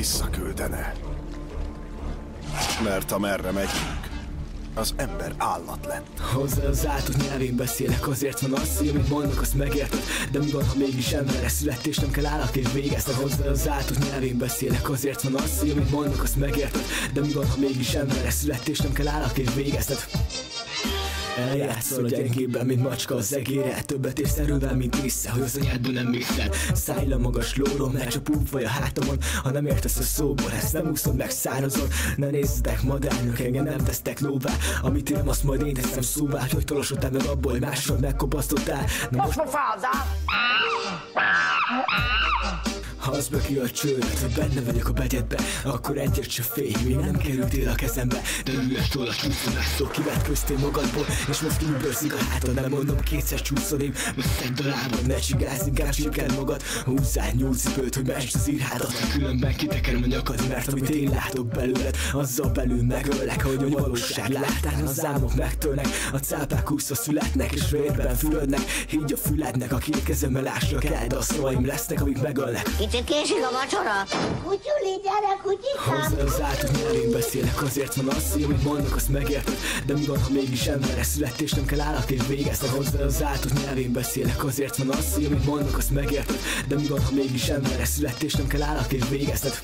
visszaküldene. Mert amerre megyünk, az ember állat lett. Hozzá az átok nyelvén beszélek, azért van az, hogy amit mondok, azt megérted De mi van, ha mégis emberre születtél, és nem kell állatként végeztek Hozzá az átok nyelvén beszélek, azért van az, hogy amit mondok, azt megérted De mi van, ha mégis emberre születtél, és nem kell állatként végezted Eljátszol a gyengébben, mint macska az egére Többet érsz erővel, mint észre, hogy az anyádban nem mégszer Szállj le magas lóról, mert csak vagy a hátamon. Ha nem értesz a szóból, ezt nem úszod meg szárazon. Ne nézzetek madárnak, engem nem tesztek lóvá. Amit én azt majd én teszem szóvá Hogy tolosodtál meg abból, hogy másról megkopasztottál. Na most ha az böki a csőret, hogy benne vagyok a begyedbe Akkor egyet se félj, még nem kerültél a kezembe. De üres tollat csúszol, szó kivetköztél magadból És most kibőrszik a hátad, nem mondom kétszer csúszol én Most egy darában, ne csigázz, inkább sikerd magad Húzzál nyúlcipőt, hogy mest az írhádat Különben kitekerem a nyakad, mert amit én látok belőled Azzal belül megöllek, hogy a valóság látán Az álmok megtörnek, a cápák úszva születnek És vérben fülödnek, így a fülednek A két kezemmel ásnak el, de a szavaim lesznek, amik megölnek Kicsit késik a vacsora? Kutyuli, gyere, kutyikám! Hozzá az átok nyelvén beszélek, azért van az, hogy amit mondok, azt megérted De mi van, ha mégis emberre születtél, és nem kell állatként végeztek Hozzá az átok nyelvén beszélek, azért van az, hogy amit mondok, azt megérted De mi van, ha mégis emberre születtél, és nem kell állatként végezted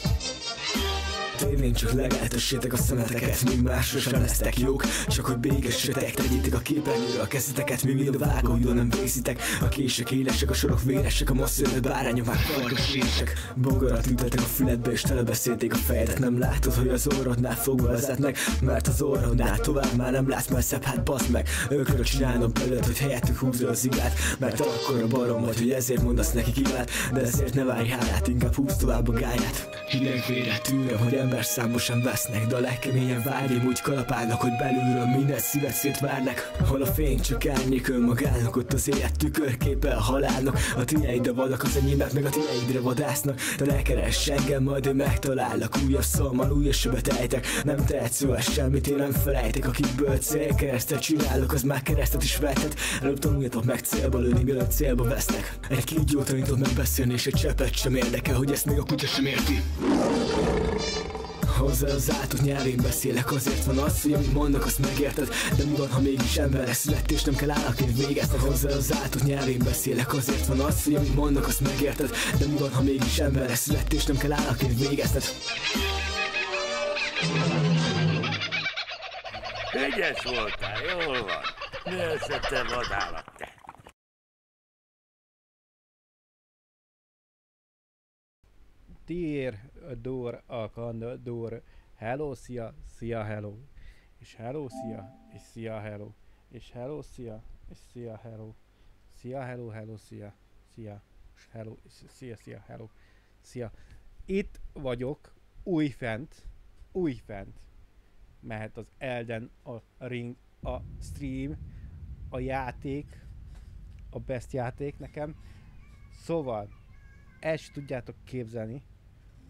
Tévén csak legeltessétek a szemeteket, míg másra sem lesztek jók. Csak hogy bégessetek, tegyétek a képernyőre a kezdeteket Mi mind a vágóidon nem vészitek. A kések élesek, a sorok véresek, a masszőröd bárányok már farkas sések Bogarat ütetek a füledbe és telebeszélték a fejedet. Nem látod, hogy az orrodnál fogva vezetnek Mert az orrodnál tovább már nem látsz messzebb, hát baszd meg. Őkről csinálnom belőled, hogy helyettük húzza az igát Mert akkor a barom vagy, hogy ezért mondasz neki imát De ezért ne várj hálát, inkább húz tovább a gáját. Hideg vére tűröm, hogy ember sem vesznek De a legkeményen várjam úgy kalapálnak, hogy belülről minden szívet szétvárnak. Hol a fény csak árnyék önmagának Ott az élet tükörképe a halálnak. A tieidre vannak az enyémek, meg a tieidre vadásznak. De ne keress engem, majd én megtalállak Újabb szalmal, újabb sebet ejtek. Nem tehetsz róla semmit, én nem felejtek Akikből célkeresztet csinálok, az már keresztet is vetett. Előbb tanuljatok meg célba lőni, mielőtt célba vesznek. Egy kígyó tanított meg beszélni, és egy cseppet sem érdekel Hogy ezt még a kutya sem érti Hozzá az átok nyelvén beszélek Azért van az, hogy amit mondok, azt megérted De mi van, ha mégis emberre születtél És nem kell állatként végeztek Hozzá az átok nyelvén beszélek Azért van az, hogy amit mondok, azt megérted De mi van, ha mégis emberre születtél És nem kell állatként végezted Ügyes voltál, jól van. Mi összete vadállat te? Tier, Dor, Akan, Dor, Hello, szia, szia, hello. És hello, szia, és szia, hello. És hello, szia, és szia, hello. Szia, hello, hello, szia, szia, és hello, és szia, szia, hello, szia. Itt vagyok, újfent, újfent. Mehet az Elden, a Ring, a stream, a játék, a best játék nekem. Szóval, ezt tudjátok képzelni,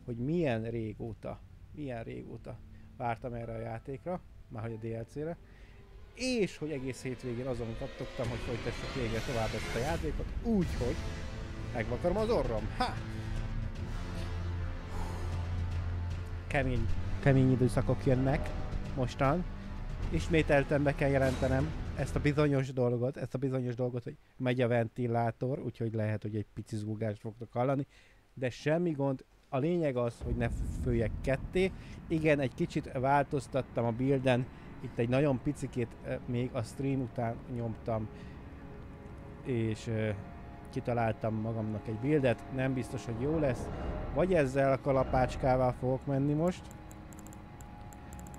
hogy milyen régóta, milyen régóta vártam erre a játékra, már hogy a DLC-re, és hogy egész hétvégén azon kattogtam, hogy folytassuk végre tovább ezt a játékot, úgyhogy megvakarom az orrom. Ha! Kemény, kemény időszakok jönnek mostan. Ismételten be kell jelentenem ezt a bizonyos dolgot, ezt a bizonyos dolgot, hogy megy a ventilátor, úgyhogy lehet, hogy egy pici zúgást fogtok hallani, de semmi gond, a lényeg az, hogy ne följek ketté. Igen, egy kicsit változtattam a builden, itt egy nagyon picikét még a stream után nyomtam, és kitaláltam magamnak egy buildet, nem biztos, hogy jó lesz. Vagy ezzel a kalapácskával fogok menni most,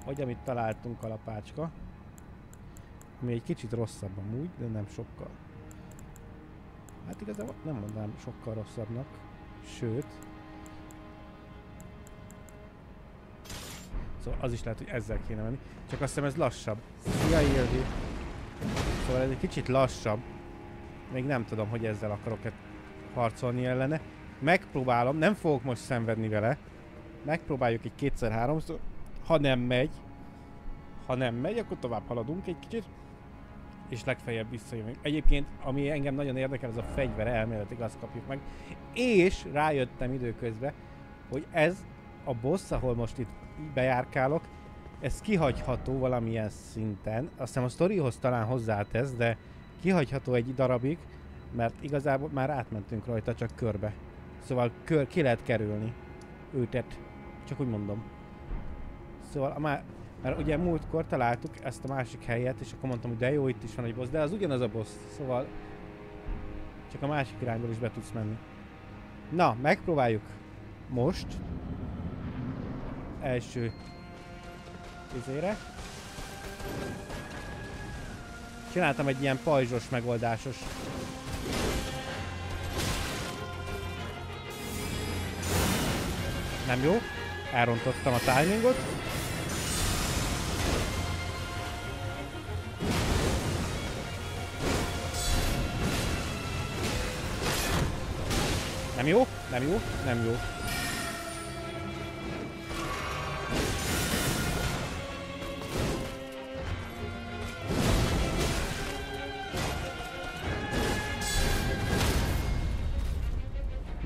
vagy amit találtunk kalapácska, ami egy kicsit rosszabb amúgy, de nem sokkal. Hát igazából nem mondanám sokkal rosszabbnak, sőt, Az is lehet, hogy ezzel kéne menni. Csak azt hiszem ez lassabb. Szia Ildi! Szóval ez egy kicsit lassabb. Még nem tudom, hogy ezzel akarok-e harcolni ellene. Megpróbálom, nem fogok most szenvedni vele. Megpróbáljuk egy kétszer-háromszor. Ha nem megy, ha nem megy, akkor tovább haladunk egy kicsit. És legfeljebb visszajövünk. Egyébként, ami engem nagyon érdekel, ez a fegyver elméletileg azt kapjuk meg. És rájöttem időközben, hogy ez a boss, ahol most itt bejárkálok, ez kihagyható valamilyen szinten. Azt hiszem a sztorihoz talán hozzátesz, de kihagyható egy darabig, mert igazából már átmentünk rajta csak körbe. Szóval kör, ki lehet kerülni őtet. Csak úgy mondom. Szóval a má- mert ugye múltkor találtuk ezt a másik helyet, és akkor mondtam, hogy de jó, itt is van egy boss, de az ugyanaz a boss, szóval csak a másik irányból is be tudsz menni. Na, megpróbáljuk most. Első izére. Csináltam egy ilyen pajzsos megoldásos. Nem jó. Elrontottam a timingot. Nem jó, nem jó, nem jó.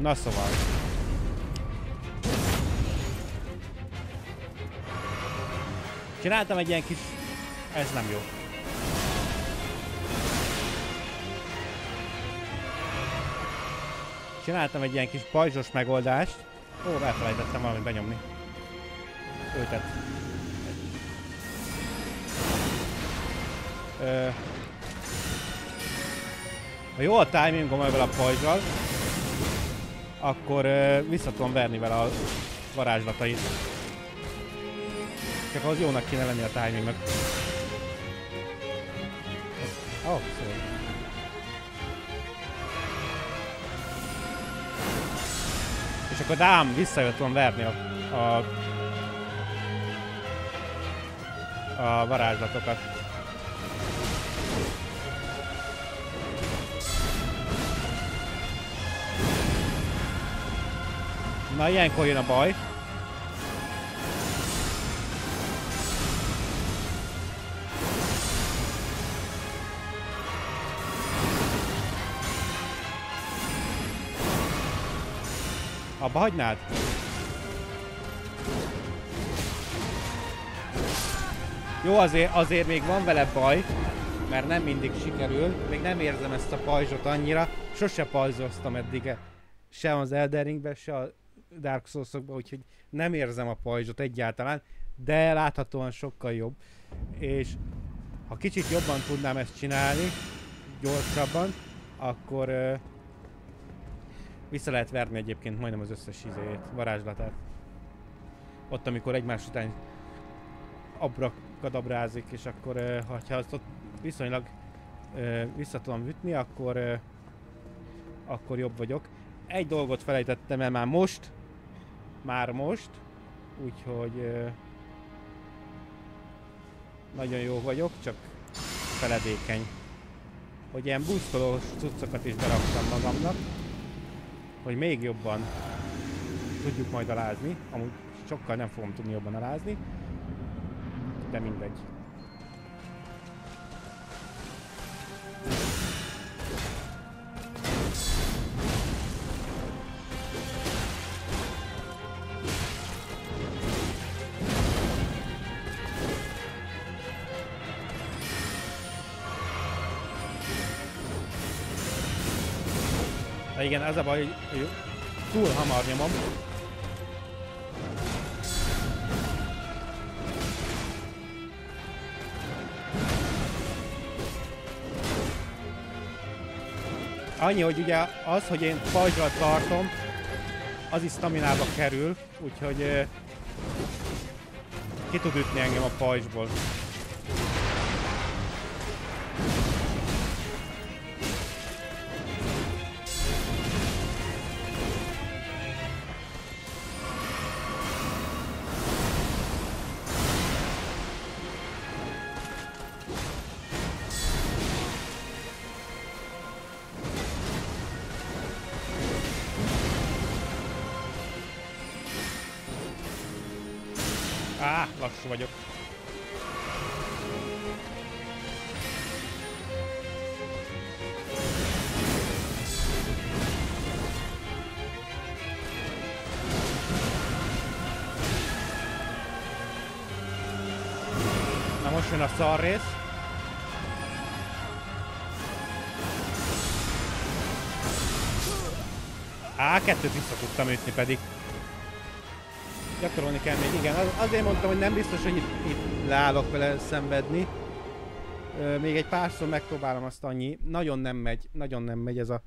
Na szóval. Csináltam egy ilyen kis... Ez nem jó. Csináltam egy ilyen kis pajzsos megoldást. Ó, elfelejtettem valamit benyomni. Őtet. Ö... Ha jó a timingom ezzel a pajzsal, akkor vissza tudom verni vele a varázslatait. Csak az jónak kéne lenni a timingnak. Oh, szóval. És akkor dám, visszajött tudom verni a, a, a varázslatokat. Na ilyenkor jön a baj. Abba hagynád? Jó, azért, azért még van vele baj, mert nem mindig sikerül. Még nem érzem ezt a pajzsot annyira. Sose pajzoztam eddig se az Elden Ringben, se a Dark souls úgyhogy nem érzem a pajzsot egyáltalán, de láthatóan sokkal jobb. És ha kicsit jobban tudnám ezt csinálni, gyorsabban, akkor uh, vissza lehet verni egyébként majdnem az összes izéjét, varázslatát. Ott, amikor egymás után abrakadabrázik, és akkor, uh, ha azt ott viszonylag uh, vissza tudom ütni, akkor, uh, akkor jobb vagyok. Egy dolgot felejtettem el már most, már most, úgyhogy nagyon jó vagyok, csak feledékeny. Hogy ilyen buszkolós cuccokat is beraktam magamnak, hogy még jobban tudjuk majd alázni. Amúgy sokkal nem fogom tudni jobban alázni, de mindegy. Igen, ez a baj, hogy túl hamar nyomom. Annyi, hogy ugye az, hogy én pajzsra tartom, az is staminába kerül, úgyhogy uh, ki tud ütni engem a pajzsból. lassú vagyok. Na most jön a szar rész. Á, kettőt vissza tudtam ütni pedig. Gyakorolni kell még, igen. Az, azért mondtam, hogy nem biztos, hogy itt, itt leállok vele szenvedni. Ö, még egy párszor megpróbálom azt annyi. Nagyon nem megy, nagyon nem megy ez a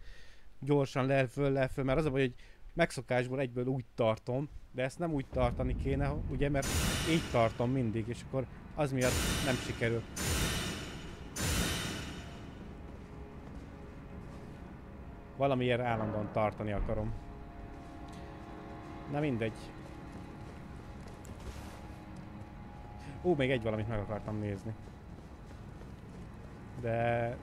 gyorsan le föl, le föl, mert az a baj, hogy megszokásból egyből úgy tartom, de ezt nem úgy tartani kéne, ugye, mert így tartom mindig, és akkor az miatt nem sikerül. Valamiért állandóan tartani akarom. Na mindegy. Ó, még egy valamit meg akartam nézni. De...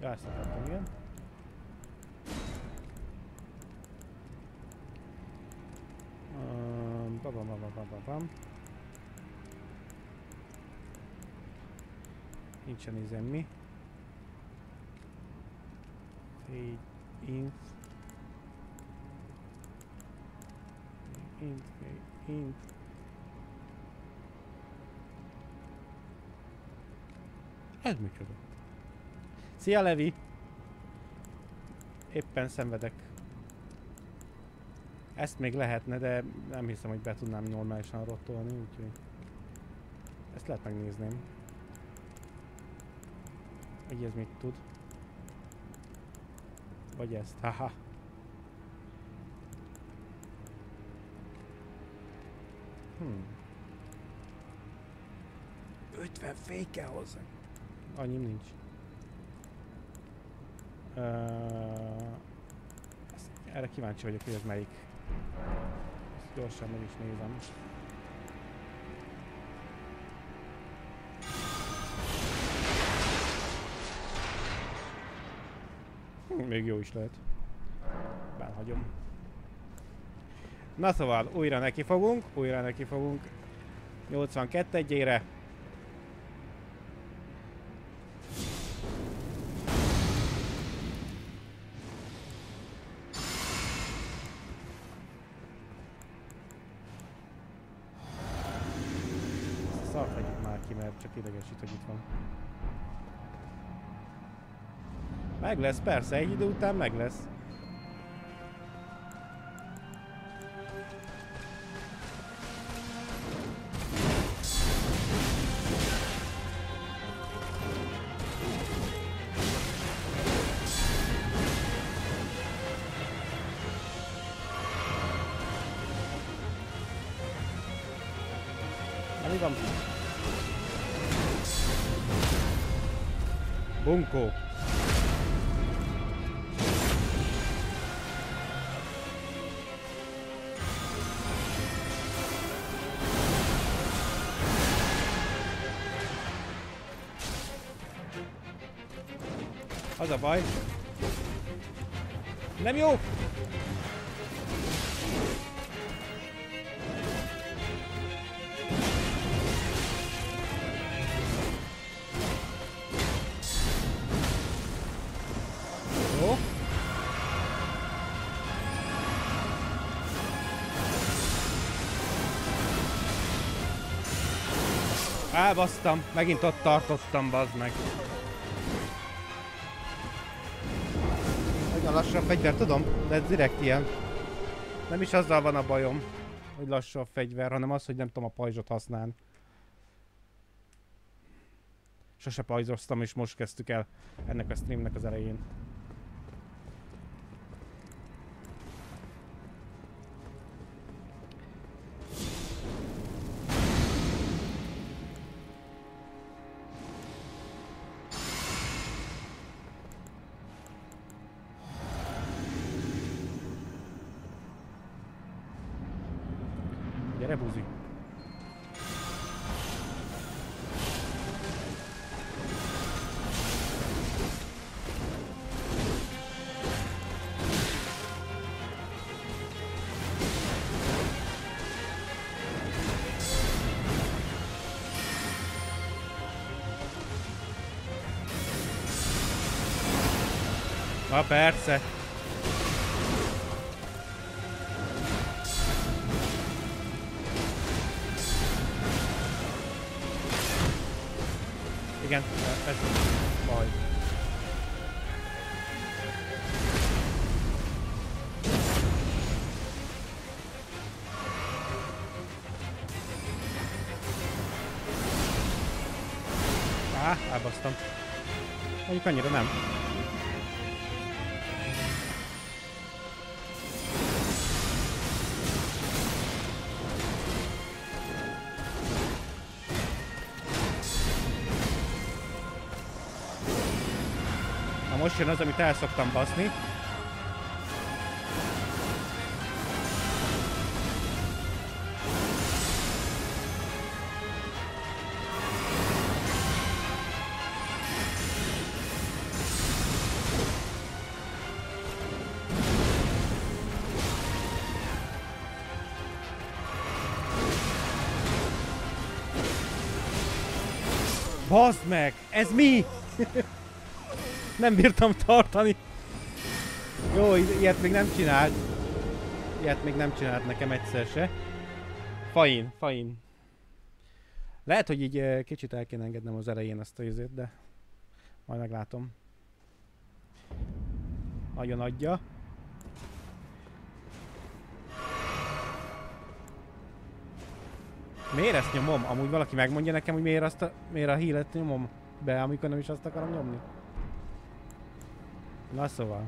Ja, ezt akartam, igen. Um, ba, ba, ba, ba, ba, ba, bam. Nincsen izem mi. Fade int. Int, int. Ez micsoda? Szia Levi! Éppen szenvedek. Ezt még lehetne, de nem hiszem, hogy be tudnám normálisan rotolni, úgyhogy... Ezt lehet megnézném. Hogy ez mit tud. Vagy ezt, haha. Hmm. 50 féke hozzá. Annyi nincs. Uh, erre kíváncsi vagyok, hogy ez melyik. Ezt gyorsan meg is nézem. Még jó is lehet. Bánhagyom. Na szóval, újra neki fogunk, újra neki fogunk. 82 egyére. Szart vegyük már ki, mert csak idegesít, hogy itt van. Meg lesz, persze, egy idő után meg lesz. Elbasztam, megint ott tartottam, bazd meg. Nagyon lassú a fegyver, tudom, de ez direkt ilyen. Nem is azzal van a bajom, hogy lassú a fegyver, hanem az, hogy nem tudom a pajzsot használni. Sose pajzoztam, és most kezdtük el ennek a streamnek az elején. Ha persze. Igen, ez baj. Á, elbasztam. Mondjuk annyira nem. Az, amit el szoktam baszni. Bazd meg! Ez mi? Nem bírtam tartani. Jó, ilyet még nem csinált. Ilyet még nem csinált nekem egyszer se. Fain, fain. Lehet, hogy így eh, kicsit el kéne engednem az elején azt a izét, de majd meglátom. Nagyon adja. Miért ezt nyomom? Amúgy valaki megmondja nekem, hogy miért, azt a, miért a hílet nyomom be, amikor nem is azt akarom nyomni. Na szóval.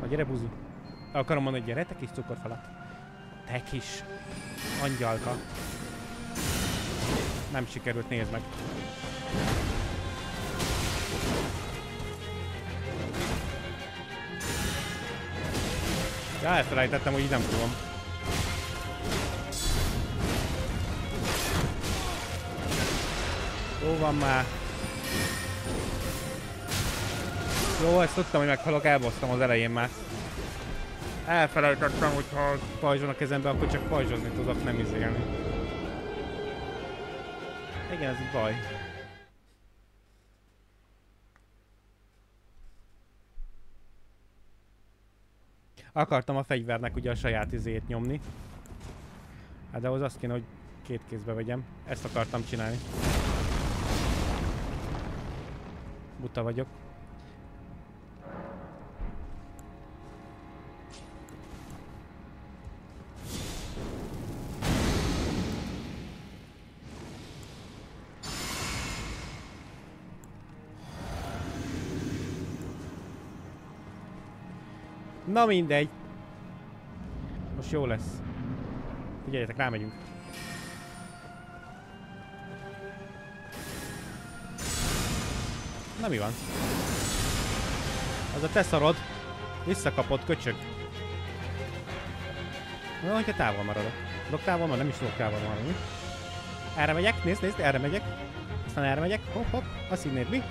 Na gyere buzi. Akarom mondani, gyere te kis cukorfalat. Te kis angyalka. Nem sikerült, nézd meg. Ja, elfelejtettem, hogy így nem tudom. Jó van már. Jó, ezt tudtam, hogy meghalok, elbasztam az elején már. Elfelejtettem, hogy ha pajzson a kezembe, akkor csak pajzsozni tudok, nem izélni. Igen, ez baj. Akartam a fegyvernek ugye a saját izét nyomni. Hát de ahhoz azt kéne, hogy két kézbe vegyem. Ezt akartam csinálni. Buta vagyok. Na mindegy. Most jó lesz. Figyeljetek, rámegyünk. Na mi van? Az a te szarod. Visszakapott köcsög. Na, hogyha távol maradok. Tudok távol maradni? Nem is tudok távol maradni. Erre megyek, nézd, nézd, erre megyek. Aztán erre megyek, hopp, hopp, azt hinnéd mi?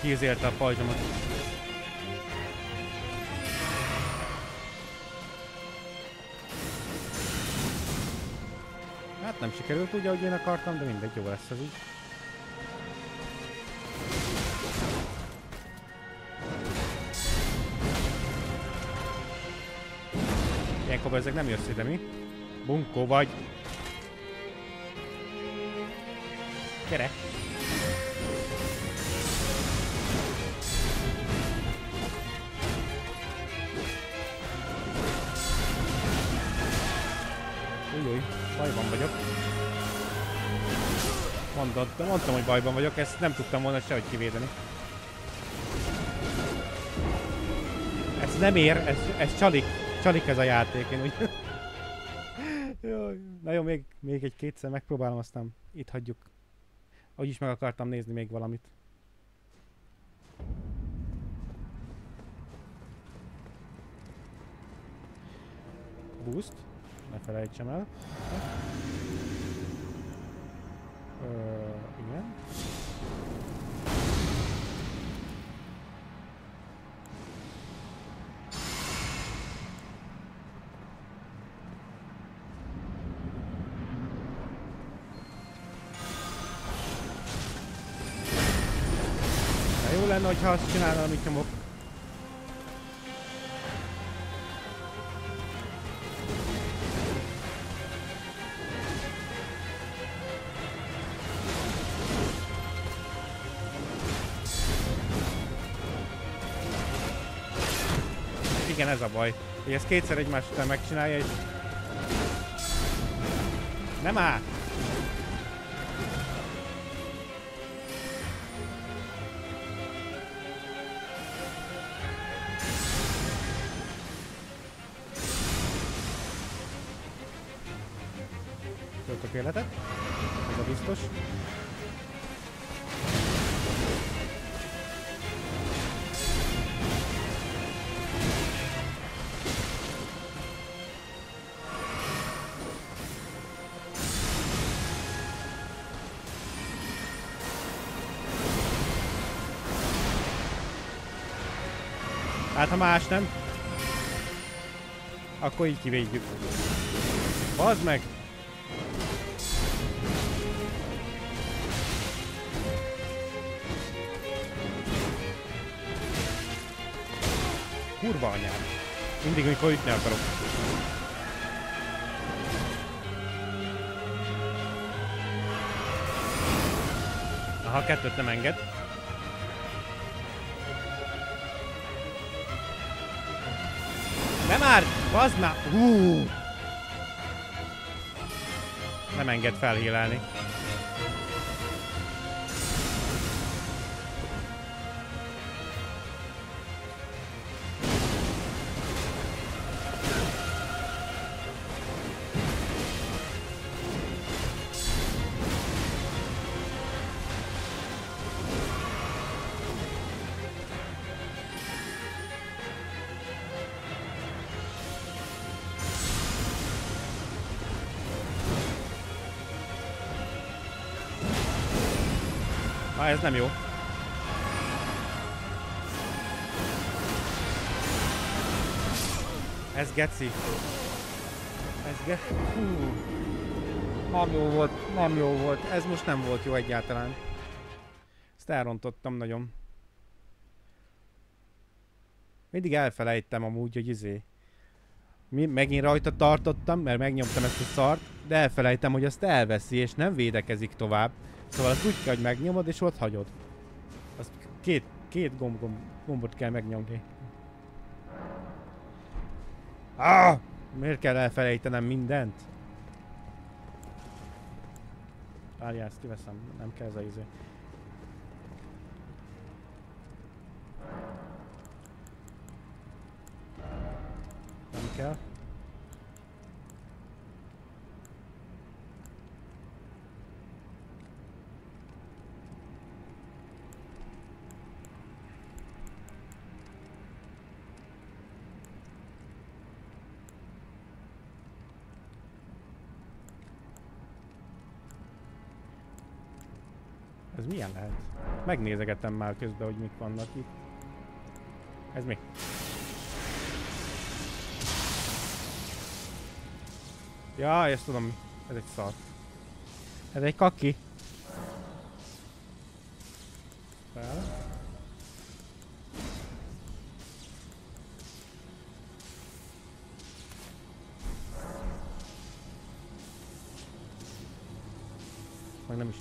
Kiizélte a pajzsomat. Hát nem sikerült úgy, ahogy én akartam, de mindegy, jó lesz ez így. Ilyenkor ezek nem jössz ide, mi? Bunkó vagy. Gyere! megtámadott. De mondtam, hogy bajban vagyok, ezt nem tudtam volna sehogy kivédeni. Ez nem ér, ez, ez csalik. Csalik ez a játék, én úgy... jó, na jó, még, még egy-kétszer megpróbálom, aztán itt hagyjuk. Úgyis meg akartam nézni még valamit. Boost, ne felejtsem el. Ö, igen. De jó lenne, hogyha azt csinálna, amit nyomok. Igen, ez a baj. Hogy ezt kétszer egymás után megcsinálja, és... Nem áll! Töltök életet. Ha más nem, akkor így kivédjük. Bazd meg! Kurva anyád. Mindig, amikor ütni akarok. Aha, kettőt nem enged. Bazd már! Hú! Nem enged felhílelni. Ez nem jó. Ez geci. Ez ge... Nem jó volt, nem jó volt. Ez most nem volt jó egyáltalán. Ezt elrontottam nagyon. Mindig elfelejtem amúgy, hogy izé. Mi, megint rajta tartottam, mert megnyomtam ezt a szart, de elfelejtem, hogy azt elveszi, és nem védekezik tovább. Szóval azt úgy kell, hogy megnyomod, és ott hagyod. Azt két, két gomb, gomb, gombot kell megnyomni. Ah! Miért kell elfelejtenem mindent? Várjál, ezt kiveszem, nem kell ez a izé. Nem kell. Ez milyen lehet? Megnézegetem már közben, hogy mik vannak itt. Ez mi? Ja, ezt tudom. Ez egy szar. Ez egy kaki.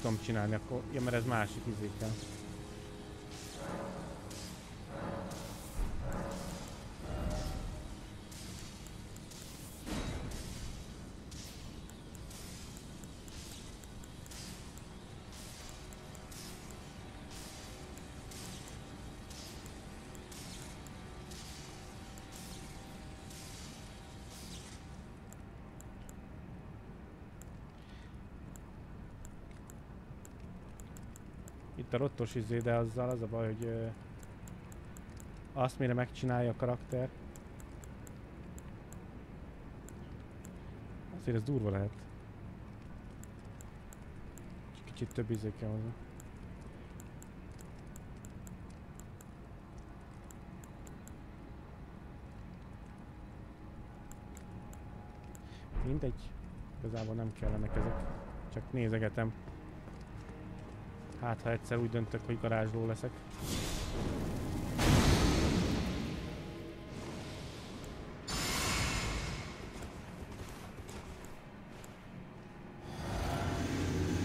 Tudom csinálni, akkor... Ja, mert ez másik izékkel. Rottos izé, de azzal az a baj, hogy ö, azt mire megcsinálja a karakter. Azért ez durva lehet. Kicsit több izé kell hozzá. Mindegy. Igazából nem kellenek ezek. Csak nézegetem. Hát ha egyszer úgy döntök, hogy garázsló leszek.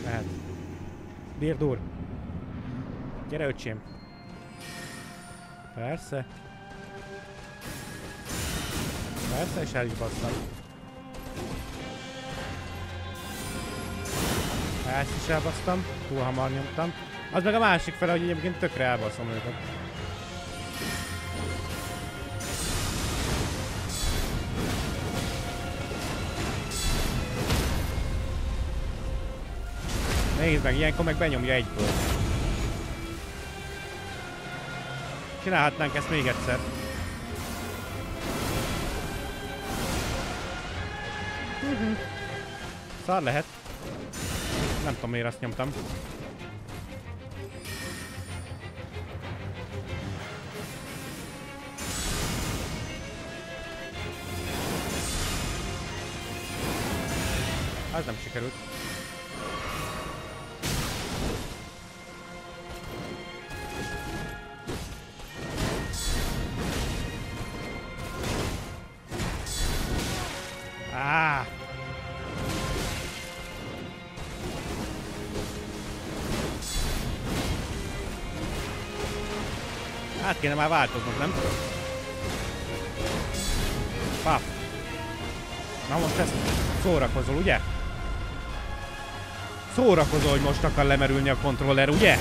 Lehet. Birdur! Gyere öcsém! Persze. Persze, és el is basztam. Ezt is elbasztam, túl hamar nyomtam. Az meg a másik fele, hogy egyébként tökre elbaszom őket. Nézd meg, ilyenkor meg benyomja egyből. Csinálhatnánk ezt még egyszer. Szar lehet. Nem tudom miért azt nyomtam. Az nem sikerült. Kéne már változnod, nem? Pap. Na most ezt szórakozol, ugye? Szórakozol, hogy most akar lemerülni a kontroller, ugye?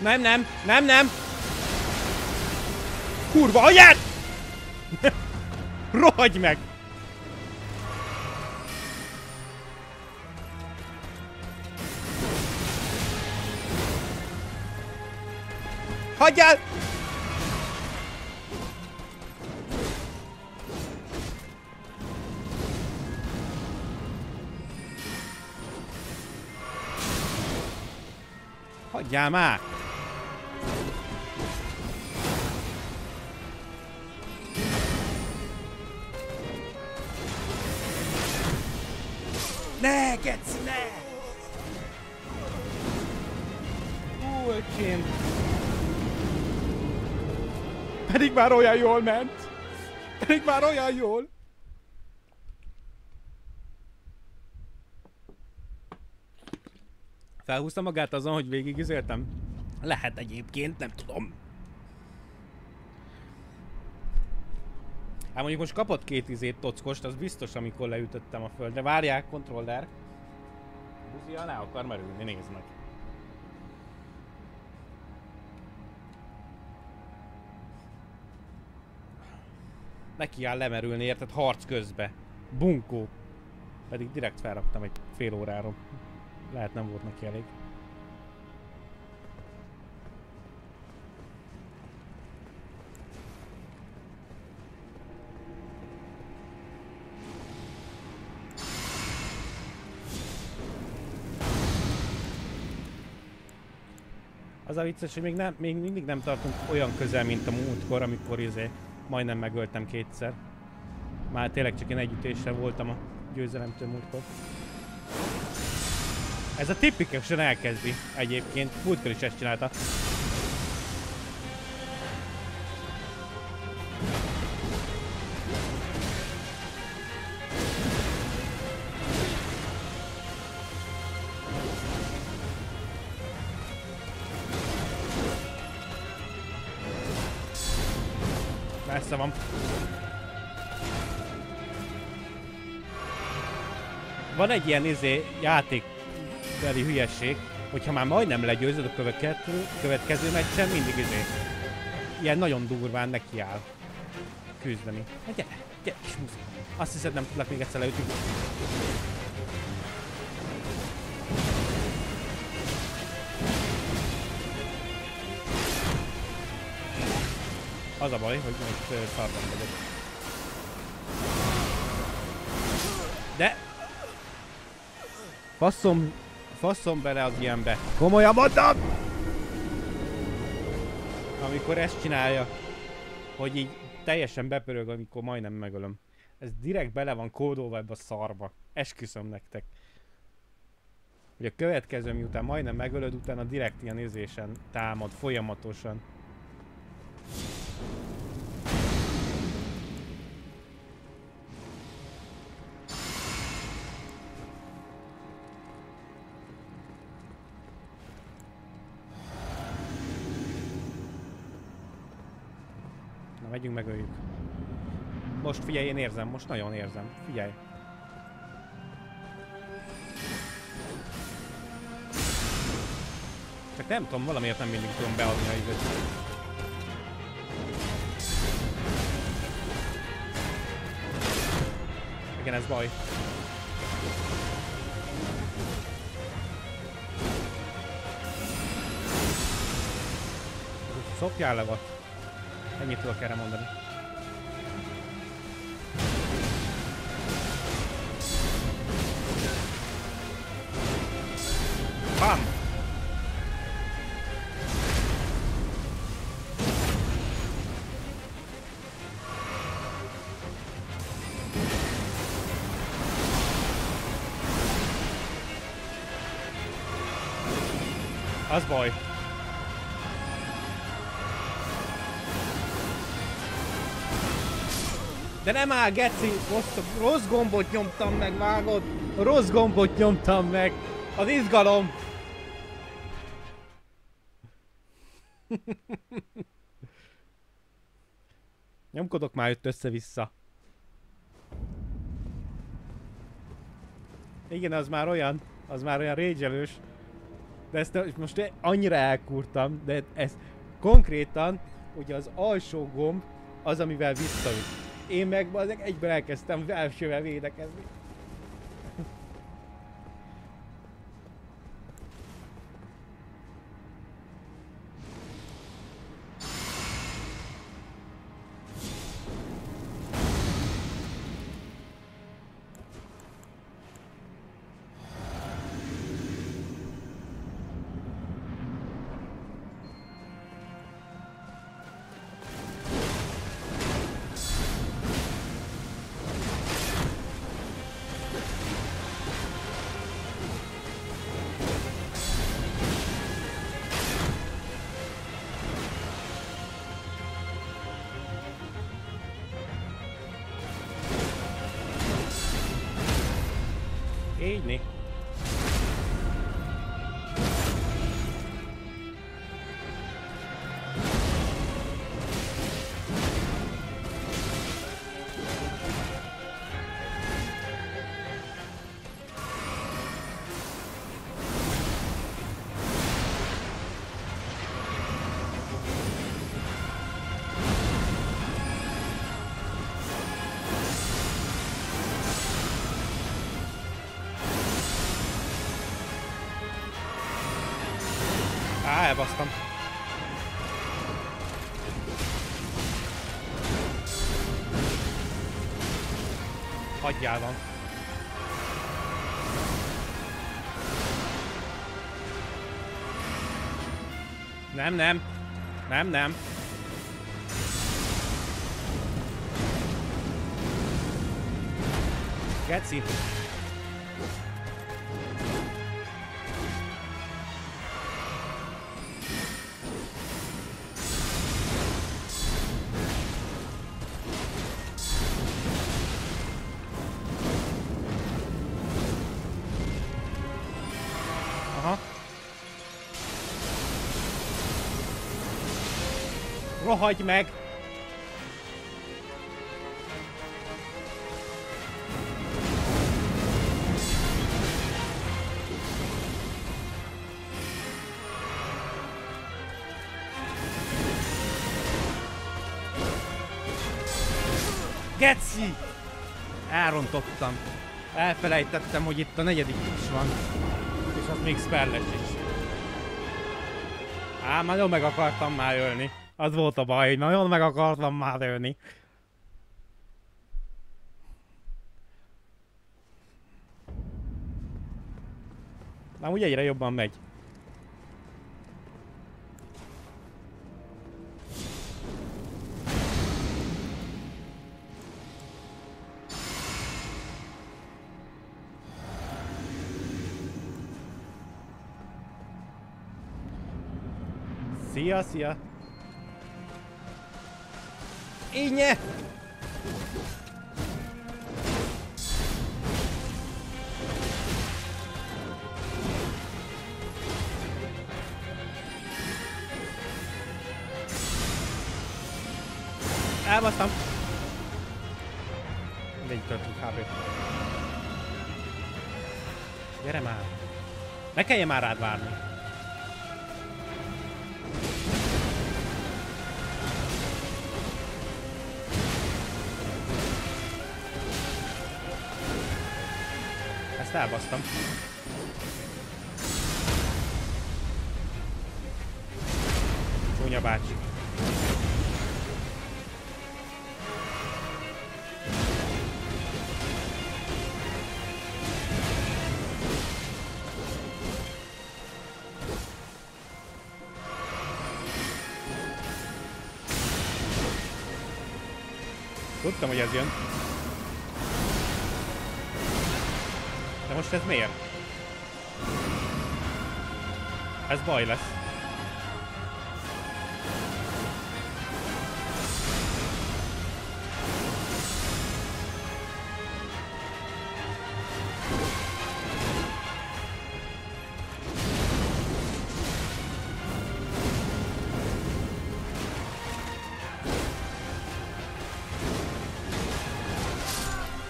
Nem, nem, nem, nem! Kurva anyád! Rohagy meg! Hagyjál! Hagyjál már! Már olyan jól ment. Pedig már olyan jól. Felhúzta magát azon, hogy végigizéltem? Lehet egyébként, nem tudom. Hát mondjuk most kapott két izét tockost, az biztos, amikor leütöttem a földre. Várják, kontroller. Buzia ne akar merülni, nézd meg. Neki áll lemerülni, érted? Harc közbe. Bunkó. Pedig direkt felraktam egy fél óráról. Lehet nem volt neki elég. Az a vicces, hogy még, nem, még mindig nem tartunk olyan közel, mint a múltkor, amikor izé majdnem megöltem kétszer. Már tényleg csak én együttésre voltam a győzelemtől múltkor. Ez a tipikusan elkezdi egyébként. Múltkor is ezt csinálta. Van egy ilyen izé játékbeli hülyeség, hogyha már majdnem legyőzöd a következő, következő meccsen, mindig izé. Ilyen nagyon durván nekiáll küzdeni. Hát gyere! Gyere, kis muzi. Azt hiszed nem tudlak még egyszer leütni. Az a baj, hogy most szarban vagyok. De... Faszom... Faszom bele az ilyenbe. Komolyan mondom! Amikor ezt csinálja, hogy így teljesen bepörög, amikor majdnem megölöm. Ez direkt bele van kódolva ebbe a szarba. Esküszöm nektek. Hogy a következő, miután majdnem megölöd, utána direkt ilyen nézésen támad folyamatosan. Megöljük. Most figyelj, én érzem, most nagyon érzem. Figyelj. Csak nem tudom, valamiért nem mindig tudom beadni a időt. Igen, ez baj. Szopjál le, vagy? Ennyit tudok erre mondani. Bam! Az baj. De nem áll, geci! Rossz, rossz gombot nyomtam meg, vágod? Rossz gombot nyomtam meg. Az izgalom. Nyomkodok már jött össze-vissza. Igen, az már olyan, az már olyan régyelős. De ezt most annyira elkúrtam, de ez konkrétan, ugye az alsó gomb az, amivel visszaüt. Én meg azek egyben elkezdtem felsővel védekezni. Így elbasztam. Hagyjál van. Nem, nem. Nem, nem. Geci. Rohagy meg! Geci! Elrontottam. Elfelejtettem, hogy itt a negyedik is van. És az még spelles is. Á, nagyon meg akartam már ölni. Az volt a baj, hogy nagyon meg akartam már ölni. Már úgy egyre jobban megy. Szia, szia! Ínye! Elbasztam! Mindegy töltünk kb. Gyere már! Ne kelljen már rád várni! Elbasztam. Csúnya bácsi. Tudtam, hogy ez jön. Baj lesz.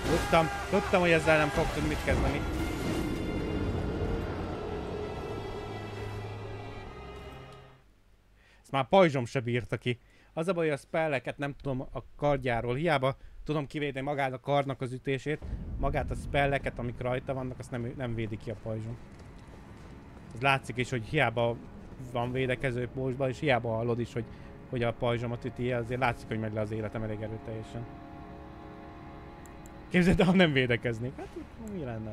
Tudtam, tudtam, hogy ezzel nem fog tudni mit kezdeni. Ezt már pajzsom se bírta ki. Az a baj, hogy a spelleket nem tudom a kardjáról. Hiába tudom kivédeni magát a kardnak az ütését, magát a spelleket, amik rajta vannak, azt nem, nem védi ki a pajzsom. Ez látszik is, hogy hiába van védekező pósban, és hiába hallod is, hogy, hogy a pajzsomat üti, azért látszik, hogy megy le az életem elég erőteljesen. Képzeld, ha nem védekeznék. Hát mi lenne?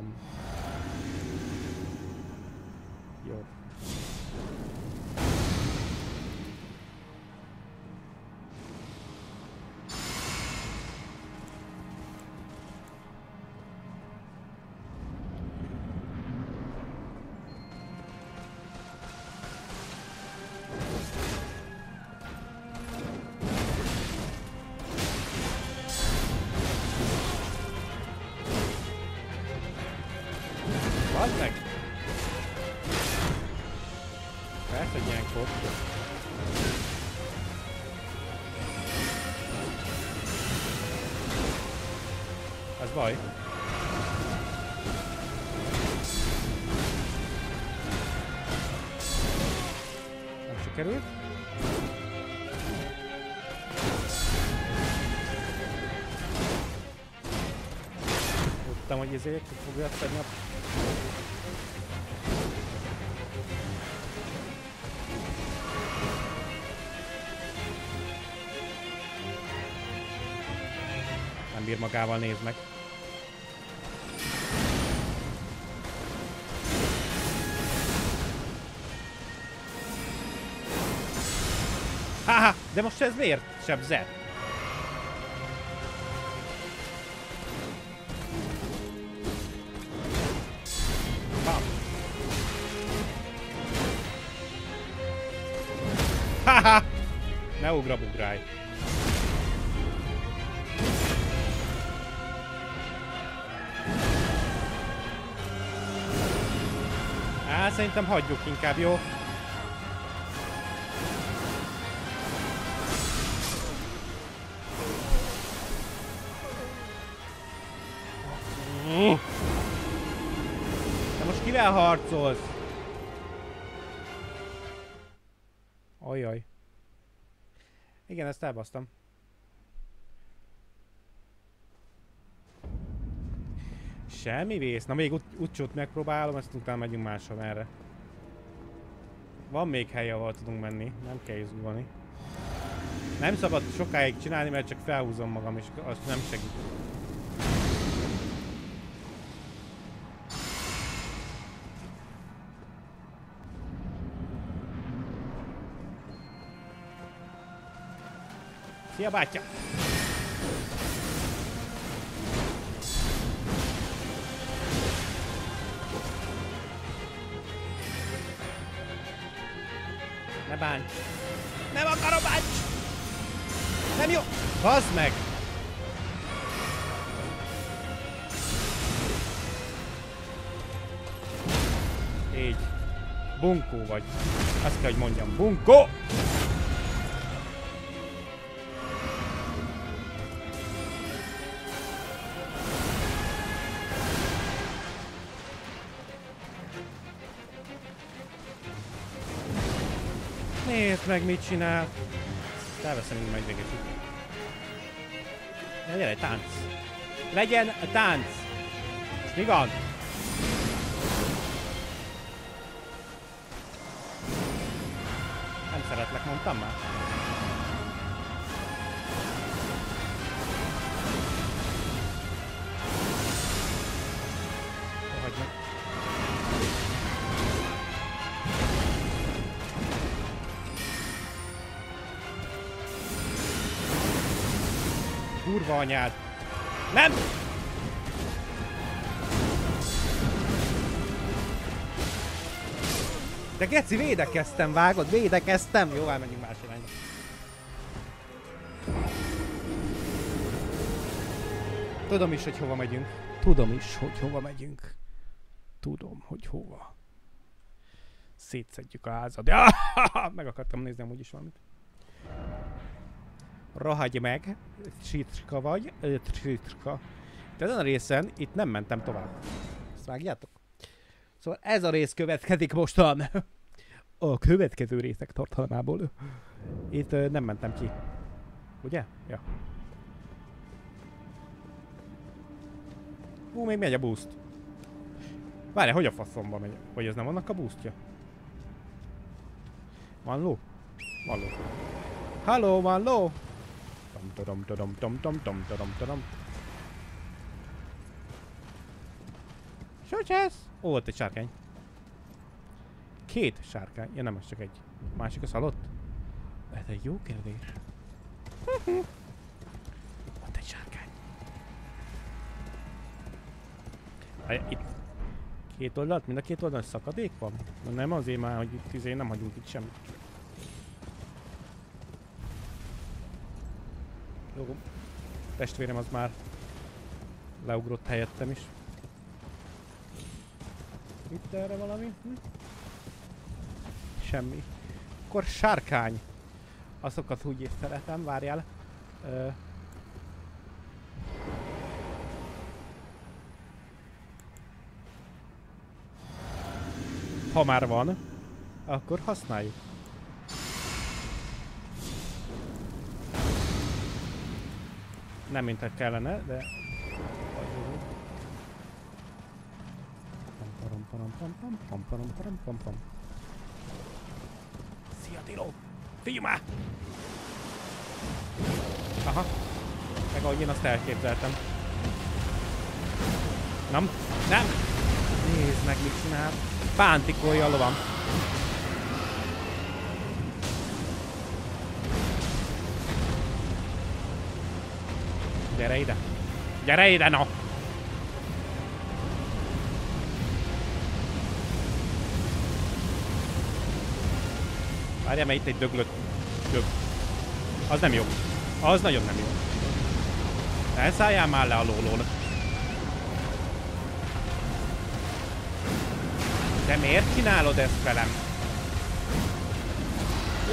Az baj. Nem sikerült. Tudtam, hogy ezért fogja tenni a bír magával, nézd meg. De most ez miért sebzett? Bam. Haha! Ne ugrabugrálj. Á, szerintem hagyjuk inkább, jó? mivel harcolsz? Ajaj. Igen, ezt elbasztam. Semmi vész. Na még ut utcsót megpróbálom, ezt utána megyünk máshova erre. Van még hely, ahol tudunk menni. Nem kell izgulni. Nem szabad sokáig csinálni, mert csak felhúzom magam, és azt nem segít. Szia bátya! Ne bánts! Nem akarom bánts! Nem jó! Bazd meg! Így. Bunkó vagy. Azt kell, hogy mondjam. Bunkó! Meg, mit csinál. Felveszem így majd végig. Legyen egy tánc. Legyen a tánc. Most mi van? Anyád! Nem! De geci, védekeztem, vágod? Védekeztem! Jó, elmenjünk más irányba. Tudom is, hogy hova megyünk. Tudom is, hogy hova megyünk. Tudom, hogy hova. Szétszedjük a házad. Ja, meg akartam nézni amúgy is valamit. Rohagy meg. Sitrka vagy. Ö, Sitrka. Itt ezen a részen, itt nem mentem tovább. Ezt vágjátok? Szóval ez a rész következik mostan. A következő részek tartalmából. Itt nem mentem ki. Ugye? Ja. Hú, még megy a boost. Várj, hogy a faszomba megy? Vagy ez nem annak a boostja? Van ló? Van ló. Halló, van ló? Tom tom tom tom tom tom tom tom Socsász! Ó, ott egy sárkány. Két sárkány. Ja nem, az csak egy. Másik az halott? Ez egy jó kérdés. ott egy sárkány. Várj, itt két oldalt, mind a két oldalon szakadék van? Na nem azért már, hogy itt izé nem hagyunk itt semmit. Jó. Testvérem az már leugrott helyettem is. Itt erre valami? Hm? Semmi. Akkor sárkány. Azokat úgy szeretem, várjál. Ö... Ha már van, akkor használjuk. Param, param, pam, pam. Szia, Tilo! Figyelj már! Aha. Meg ahogy én azt elképzeltem. Nem? Nem! Nézd meg, mit csinál. Pántikolja a lovam. Gyere ide! Gyere ide, no! Várjál, mert itt egy döglött... Dög. Az nem jó. Az nagyon nem jó. Ne szálljál már le a lólón. De miért csinálod ezt velem?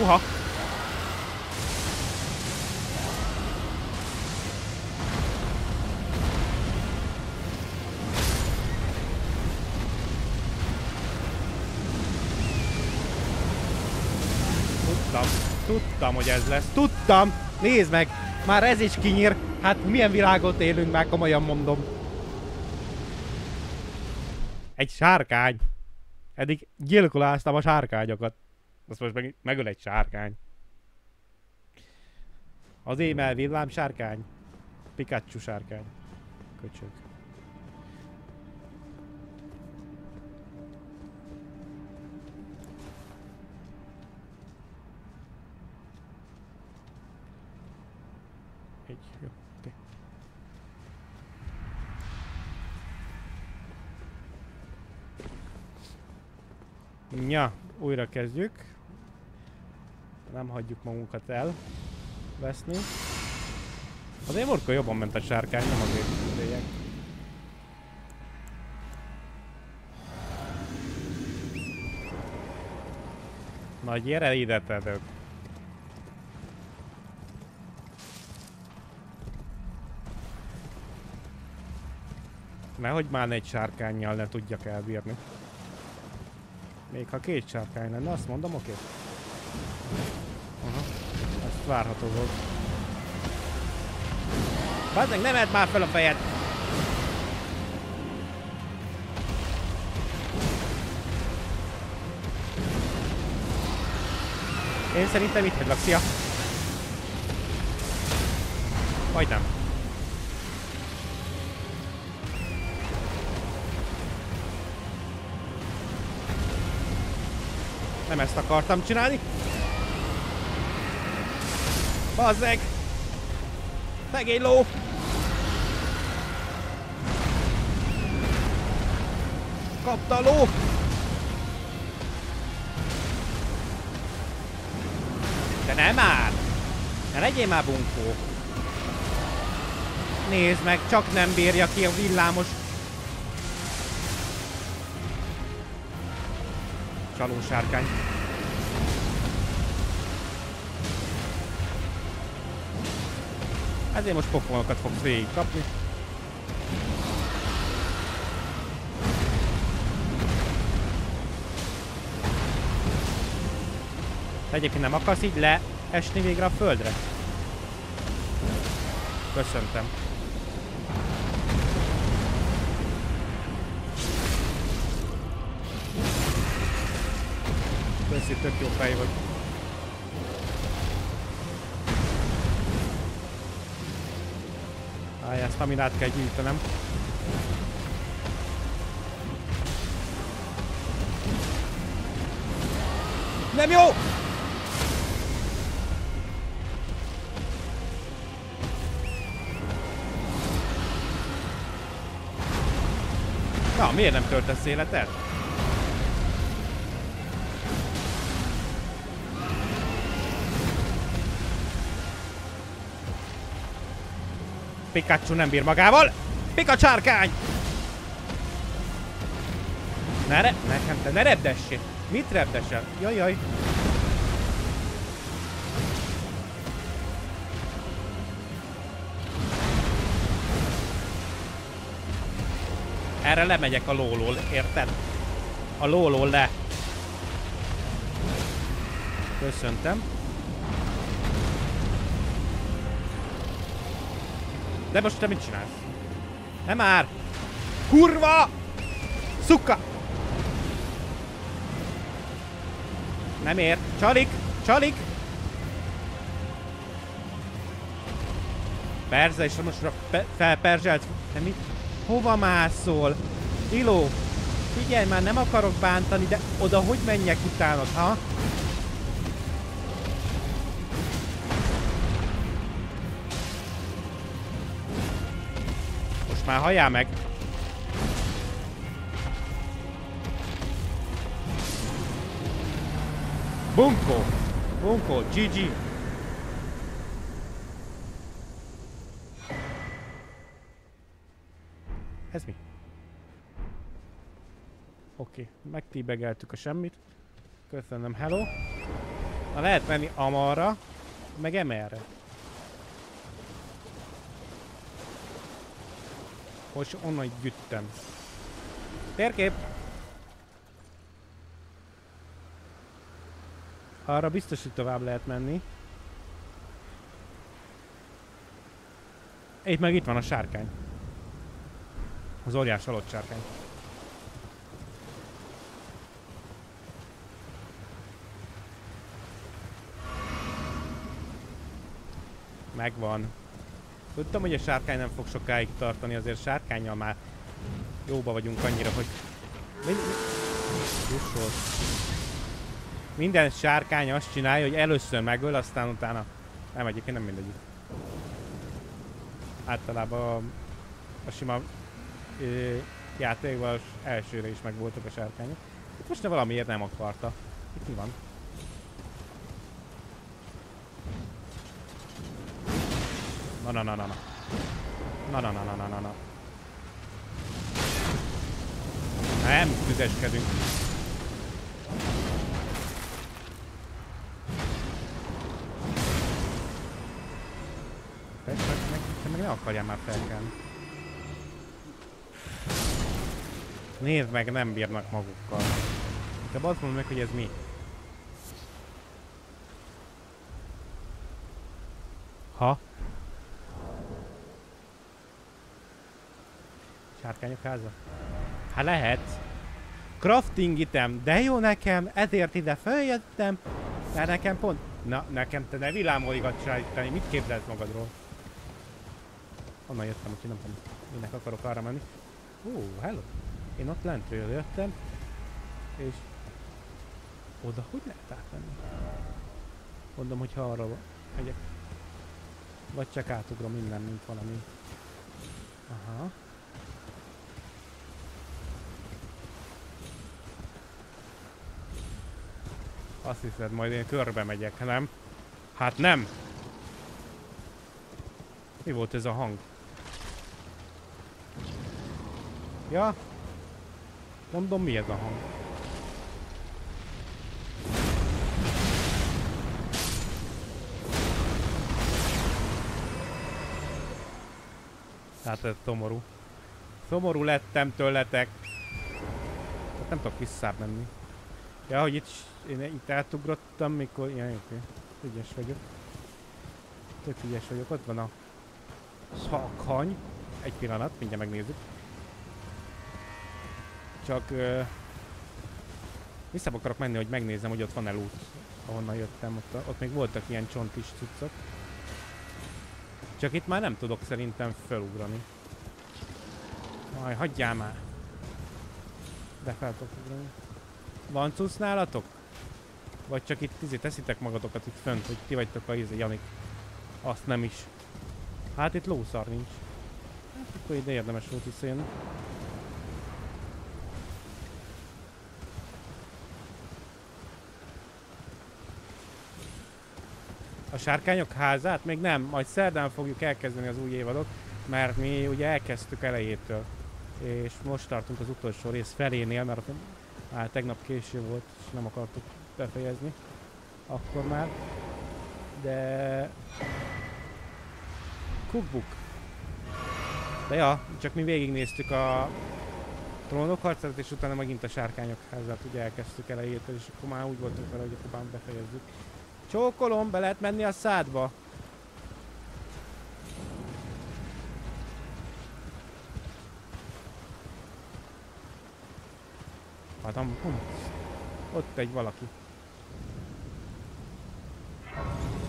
Uha! Tudtam, hogy ez lesz. Tudtam! Nézd meg! Már ez is kinyír. Hát milyen világot élünk már, komolyan mondom. Egy sárkány. Eddig gyilkoláztam a sárkányokat. Azt most meg, megöl egy sárkány. Az émel villám sárkány. Pikachu sárkány. Köcsög. Ja, újra kezdjük. Nem hagyjuk magunkat el veszni. Az én morka jobban ment a sárkány, nem azért lényeg. Na gyere ide, te Nehogy már egy sárkányjal ne tudjak elbírni. Még ha két sárkány lenne, azt mondom, oké? Aha, ezt várható volt. Bazdmeg, nem edd már fel a fejed! Én szerintem itt hagylak, szia! Majdnem. Nem ezt akartam csinálni. Bazzeg! Szegény ló! Kapta a ló! De nem már! Ne legyél már bunkó! Nézd meg, csak nem bírja ki a villámos Csaló sárkány. Ezért most pofonokat fogsz végig kapni. Egyébként nem akarsz így leesni végre a földre? Köszöntem. Tök jó fej vagy. Áj, ezt aminát kell gyűjtenem. Nem jó! Na, miért nem töltesz életet? Pikachu nem bír magával. Pika csárkány! Ne re... Nekem te ne repdessél. Mit repdesel? Jaj, jaj. Erre lemegyek a lólól, érted? A lólól le. Köszöntem. De most te mit csinálsz? Nem már! Kurva! Szuka! Nem ér. Csalik! Csalik! Perze, és most pe felperzselt. De mit? Hova mászol? Iló! Figyelj már, nem akarok bántani, de oda hogy menjek utánad, ha? Már halljál meg! Bunko! Bunko, GG! Ez mi? Oké, okay. megtíbegeltük a semmit. Köszönöm, hello. Na lehet menni amarra, meg emerre. Most onnan gyüttem. Térkép! Arra biztos, hogy tovább lehet menni. Itt meg itt van a sárkány. Az óriás halott sárkány. Megvan. Tudtam, hogy a sárkány nem fog sokáig tartani, azért sárkányjal már jóba vagyunk annyira, hogy... Mi, mi? Jussol. Minden sárkány azt csinálja, hogy először megöl, aztán utána... Nem, egyébként nem mindegy. Általában a, a sima ö, játékban elsőre is megvoltak a sárkányok. Itt most ne valamiért nem akarta. Itt mi van? Na na na na na. Na na na na na na na. Nem tüzeskedünk. Persze, meg, te meg ne akarjál már felkelni. Nézd meg, nem bírnak magukkal. Te azt mondd meg, hogy ez mi. Ha? Sárkányok háza? Hát lehet. Crafting item, de jó nekem, ezért ide följöttem, mert nekem pont... Na, nekem te ne villámoligatsállítani, mit képzelsz magadról? Honnan jöttem, úgyhogy nem tudom, minek akarok arra menni. Ó, hello. Én ott lentről jöttem, és oda hogy lehet átmenni? Mondom, hogy ha arra megyek. Vagy csak átugrom minden, mint valami. Aha. Azt hiszed, majd én körbe megyek, nem? Hát nem! Mi volt ez a hang? Ja? Mondom, mi ez a hang? Hát ez szomorú. Szomorú lettem tőletek. Hát nem tudok visszább menni. Ja, hogy itt, én itt átugrottam, mikor... Ja, oké. Okay. Ügyes vagyok. Tök ügyes vagyok. Ott van a szakhany. Egy pillanat, mindjárt megnézzük. Csak... Uh, vissza akarok menni, hogy megnézem, hogy ott van-e loot, ahonnan jöttem. Ott, ott még voltak ilyen csontis cuccok. Csak itt már nem tudok szerintem felugrani. Majd hagyjál már. De fel tudok ugrani. Van cucc nálatok? Vagy csak itt izé, teszitek magatokat itt fönt, hogy ti vagytok a izé, Janik. Azt nem is. Hát itt lószar nincs. Hát akkor ide érdemes volt visszajönni. A sárkányok házát? Még nem, majd szerdán fogjuk elkezdeni az új évadot, mert mi ugye elkezdtük elejétől. És most tartunk az utolsó rész felénél, mert már tegnap késő volt, és nem akartuk befejezni. Akkor már. De... Cookbook. De ja, csak mi végignéztük a trónok harcát, és utána megint a sárkányok házát ugye elkezdtük elejétől, és akkor már úgy voltunk vele, hogy akkor már befejezzük. Csókolom, be lehet menni a szádba. Hát hum, ott egy valaki.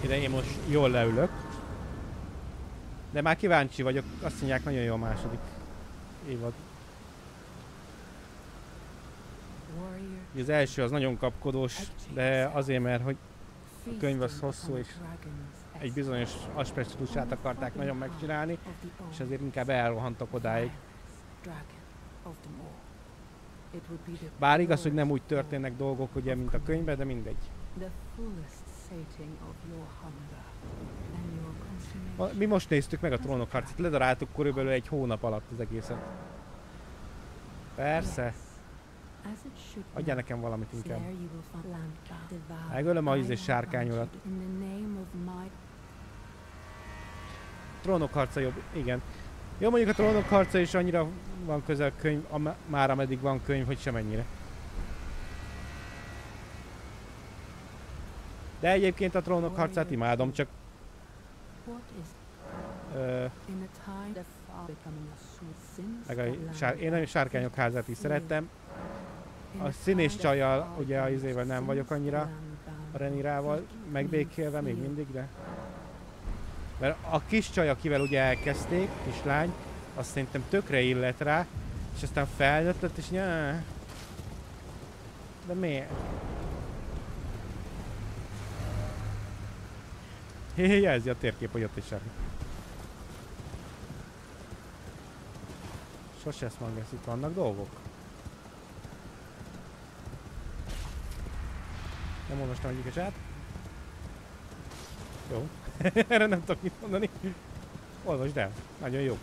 Ide én most jól leülök. De már kíváncsi vagyok, azt mondják nagyon jó a második évad. Az első az nagyon kapkodós, de azért mert hogy a könyv az hosszú, és egy bizonyos aspektusát akarták nagyon megcsinálni, és azért inkább elrohantak odáig. Bár igaz, hogy nem úgy történnek dolgok, ugye, mint a könyvben, de mindegy. Mi most néztük meg a trónok harcát, ledaráltuk körülbelül egy hónap alatt az egészet. Persze. Adjál nekem valamit inkább. Megölöm a izés sárkányolat. Trónok harca jobb, igen. Jó, mondjuk a trónok harca is annyira van közel könyv, am már ameddig van könyv, hogy semennyire. De egyébként a trónok harcát imádom, csak... Ö, meg a sár, én a sárkányok házát is szerettem. A színés csajjal, ugye az izével nem vagyok annyira, a Renirával megbékélve még mindig, de... Mert a kis csaj, akivel ugye elkezdték, kislány, azt szerintem tökre illet rá, és aztán felnőtt lett, és nyá. De miért? Hé, jelzi a térkép, hogy ott is semmi. Sose ezt mondja, itt vannak dolgok. Nem olvastam egyiket át. Jó. Erre nem tudok mit mondani. Olvasd el. Nagyon jó.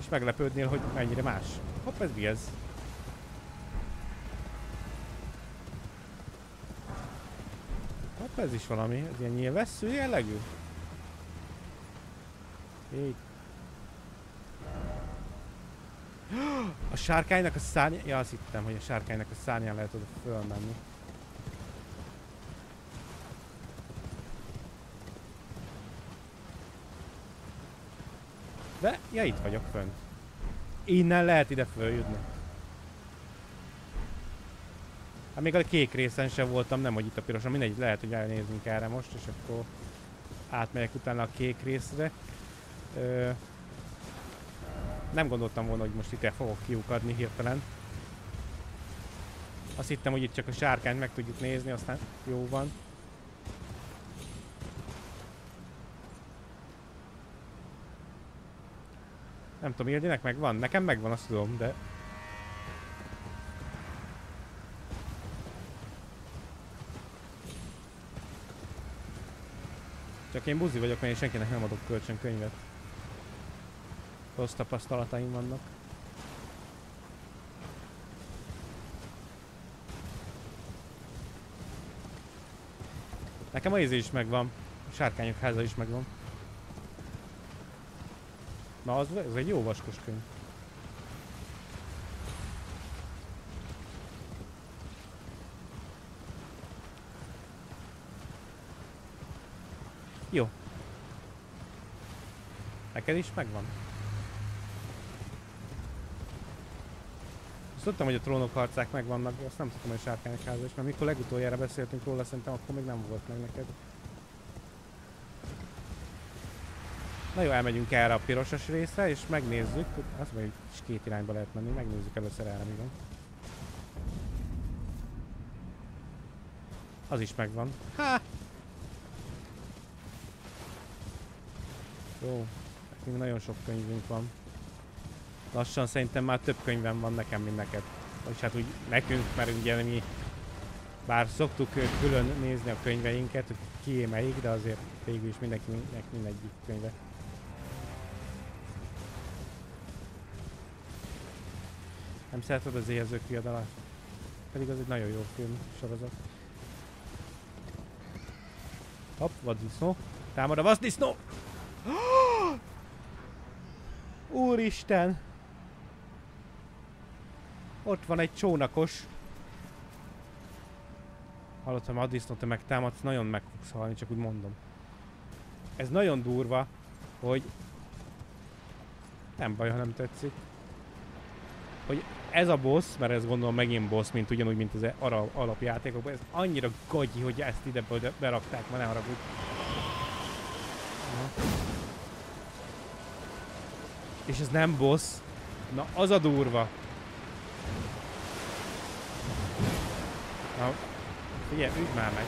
És meglepődnél, hogy mennyire más. Hopp, ez mi ez? Hopp, ez is valami. Ez ilyen nyilvessző jellegű. Így. A sárkánynak a szárnya... Ja, azt hittem, hogy a sárkánynak a szárnyán lehet oda fölmenni. De, ja itt vagyok fönt. Innen lehet ide följutni. Hát még a kék részen sem voltam, nem hogy itt a pirosan, mindegy, lehet, hogy elnézünk erre most, és akkor átmegyek utána a kék részre. Ö, nem gondoltam volna, hogy most itt fogok kiukadni hirtelen. Azt hittem, hogy itt csak a sárkányt meg tudjuk nézni, aztán jó van. Nem tudom, Ildinek megvan? Nekem megvan, azt tudom, de... Csak én buzi vagyok, mert én senkinek nem adok kölcsönkönyvet. Rossz tapasztalataim vannak. Nekem a izé is megvan. A sárkányok háza is megvan. Na, az, ez egy jó vaskos könyv. Jó. Neked is megvan? Azt tudtam, hogy a trónok harcák megvannak, azt nem tudtam, hogy sárkányok háza is, mert mikor legutoljára beszéltünk róla, szerintem akkor még nem volt meg neked. Na jó, elmegyünk erre a pirosas részre, és megnézzük, azt mondja, hogy is két irányba lehet menni, megnézzük először erre, mi van. Az is megvan. Ha! Jó, nekünk nagyon sok könyvünk van. Lassan szerintem már több könyvem van nekem, mint neked. Vagyis hát úgy nekünk, mert ugye mi bár szoktuk külön nézni a könyveinket, hogy kié melyik, de azért végül is mindenkinek mindegyik könyve. Nem szereted az éhezők viadalát? Pedig az egy nagyon jó film sorozat. Hopp, vaddisznó. Támad a vaddisznó! Úristen! Ott van egy csónakos. Hallottam, a disznót te megtámadsz, nagyon meg fogsz halni, csak úgy mondom. Ez nagyon durva, hogy nem baj, ha nem tetszik. Hogy ez a boss, mert ez gondolom megint boss, mint ugyanúgy, mint az ara alapjátékokban, ez annyira gagyi, hogy ezt ide be- berakták, ma ne haragudj. És ez nem boss. Na, az a durva. Na, figyelj, ügy már meg.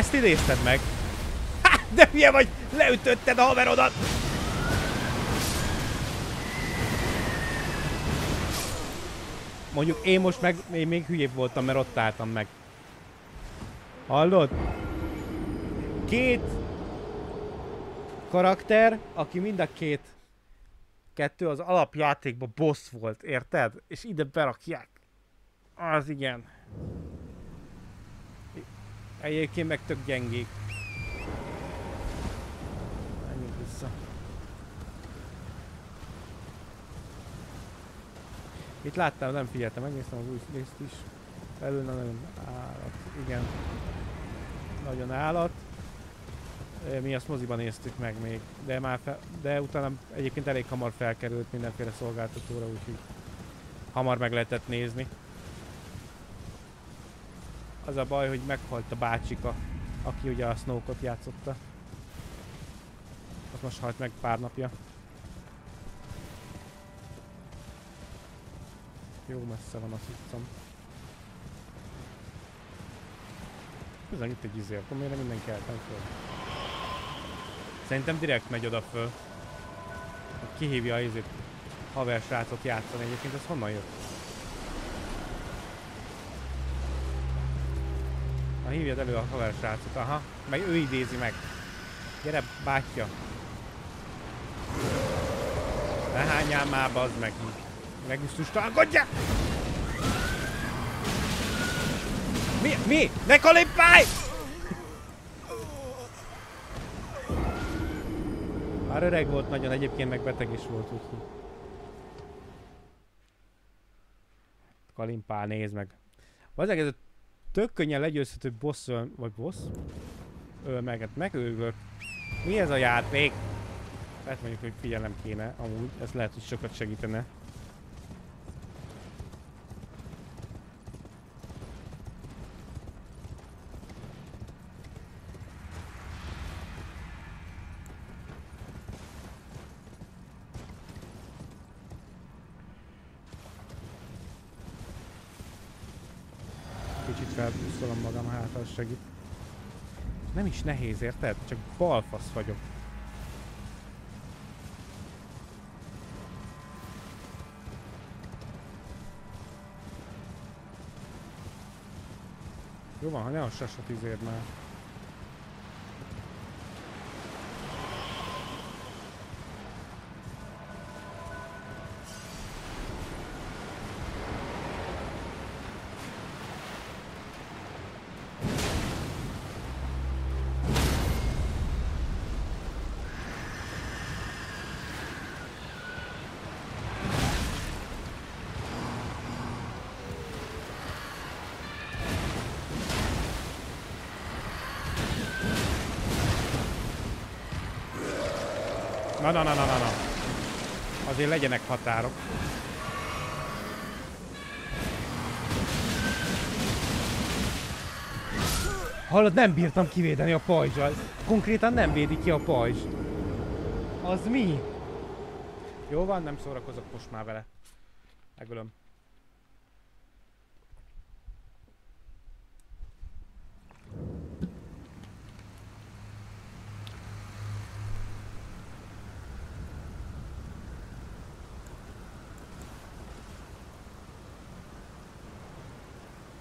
Ezt idézted meg? Ha, de hülye vagy! Leütötted a haverodat! Mondjuk én most meg én még hülyébb voltam, mert ott álltam meg. Hallod? Két karakter, aki mind a két kettő az alapjátékban boss volt, érted? És ide berakják. Az igen. Egyébként meg tök gyengék. Menjünk vissza. Itt láttam, nem figyeltem, megnéztem az új részt is. Belül na, nagyon állat, igen. Nagyon állat. Mi azt moziban néztük meg még, de már fel, de utána egyébként elég hamar felkerült mindenféle szolgáltatóra, úgyhogy hamar meg lehetett nézni. Az a baj, hogy meghalt a bácsika, aki ugye a Snoke-ot játszotta. Az most halt meg pár napja. Jó messze van azt hiszem. Bizony itt egy izé, akkor miért nem mindenki eltem föl? Szerintem direkt megy oda föl. Kihívja a izét haver srácot játszani. Egyébként ez honnan jött? Na hívjad elő a haver srácot, aha. Meg ő idézi meg. Gyere, bátya. Ne hányál már, bazd meg így. Megvisztustalankodja! Mi? Mi? Ne kalimpálj! Már öreg volt nagyon, egyébként meg beteg is volt, úgyhogy... Kalimpál, nézd meg. Valószínűleg ez a tök könnyen legyőzhető boss, öl, vagy boss? Öl meg, hát megölgök. Mi ez a játék? Hát mondjuk, hogy figyelem kéne, amúgy. Ez lehet, hogy sokat segítene. Kicsit felbuszolom magam, hát az segít. Nem is nehéz, érted? Csak balfasz vagyok. Jó van, ha ne a sasat izérd már. Na, na, na, na, na. Azért legyenek határok. Hallod, nem bírtam kivédeni a pajzsal. Konkrétan nem védi ki a pajzs. Az mi? Jó van, nem szórakozok most már vele. Megölöm.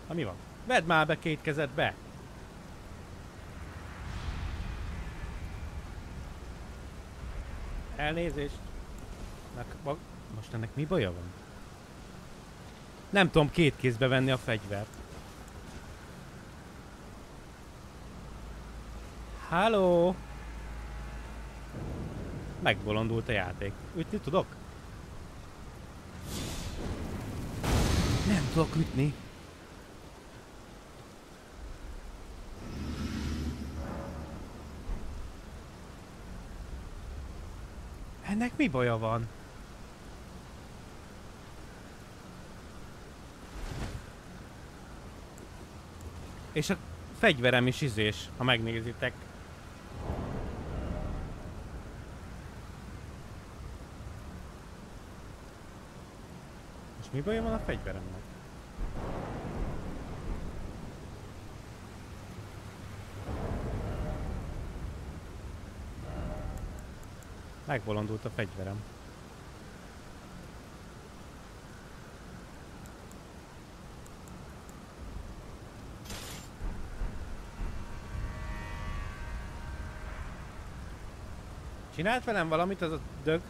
Na mi van? Vedd már be két kezedbe! Elnézést! Na, most ennek mi baja van? Nem tudom két kézbe venni a fegyvert. Halló! Megbolondult a játék. Ütni tudok? Nem tudok ütni. Ennek mi baja van? És a fegyverem is izés, ha megnézitek. És mi baja van a fegyveremnek? Megbolondult a fegyverem. Csinált velem valamit az a dög?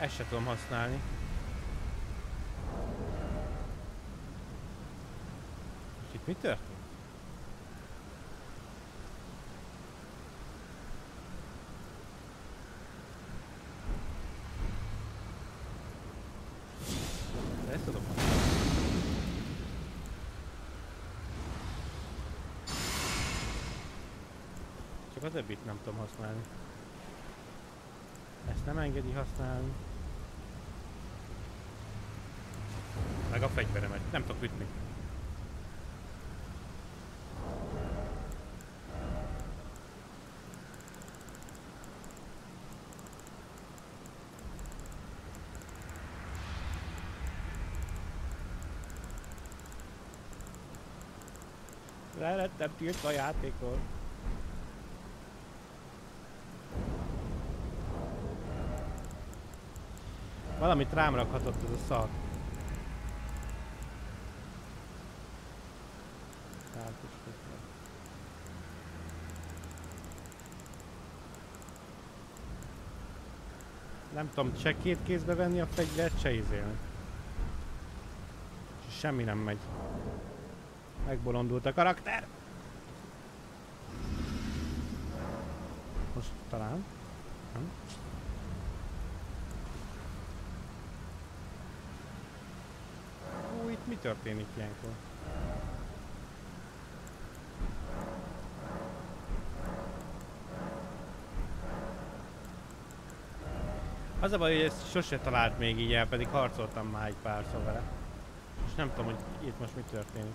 Ezt se tudom használni. És itt mi történt? Ezt tudom használni. a többit nem tudom használni. Ezt nem engedi használni. Meg a fegyveremet. Nem tudok ütni. Le lettem tiltva a játékról. Valamit rám rakhatott ez a szar. Nem tudom, se két kézbe venni a fegyvert, se izélni. Semmi nem megy. Megbolondult a karakter. Most talán. Nem? Ú, itt mi történik ilyenkor? Az a baj, hogy ezt sose talált még így el, pedig harcoltam már egy párszor vele. És nem tudom, hogy itt most mi történik.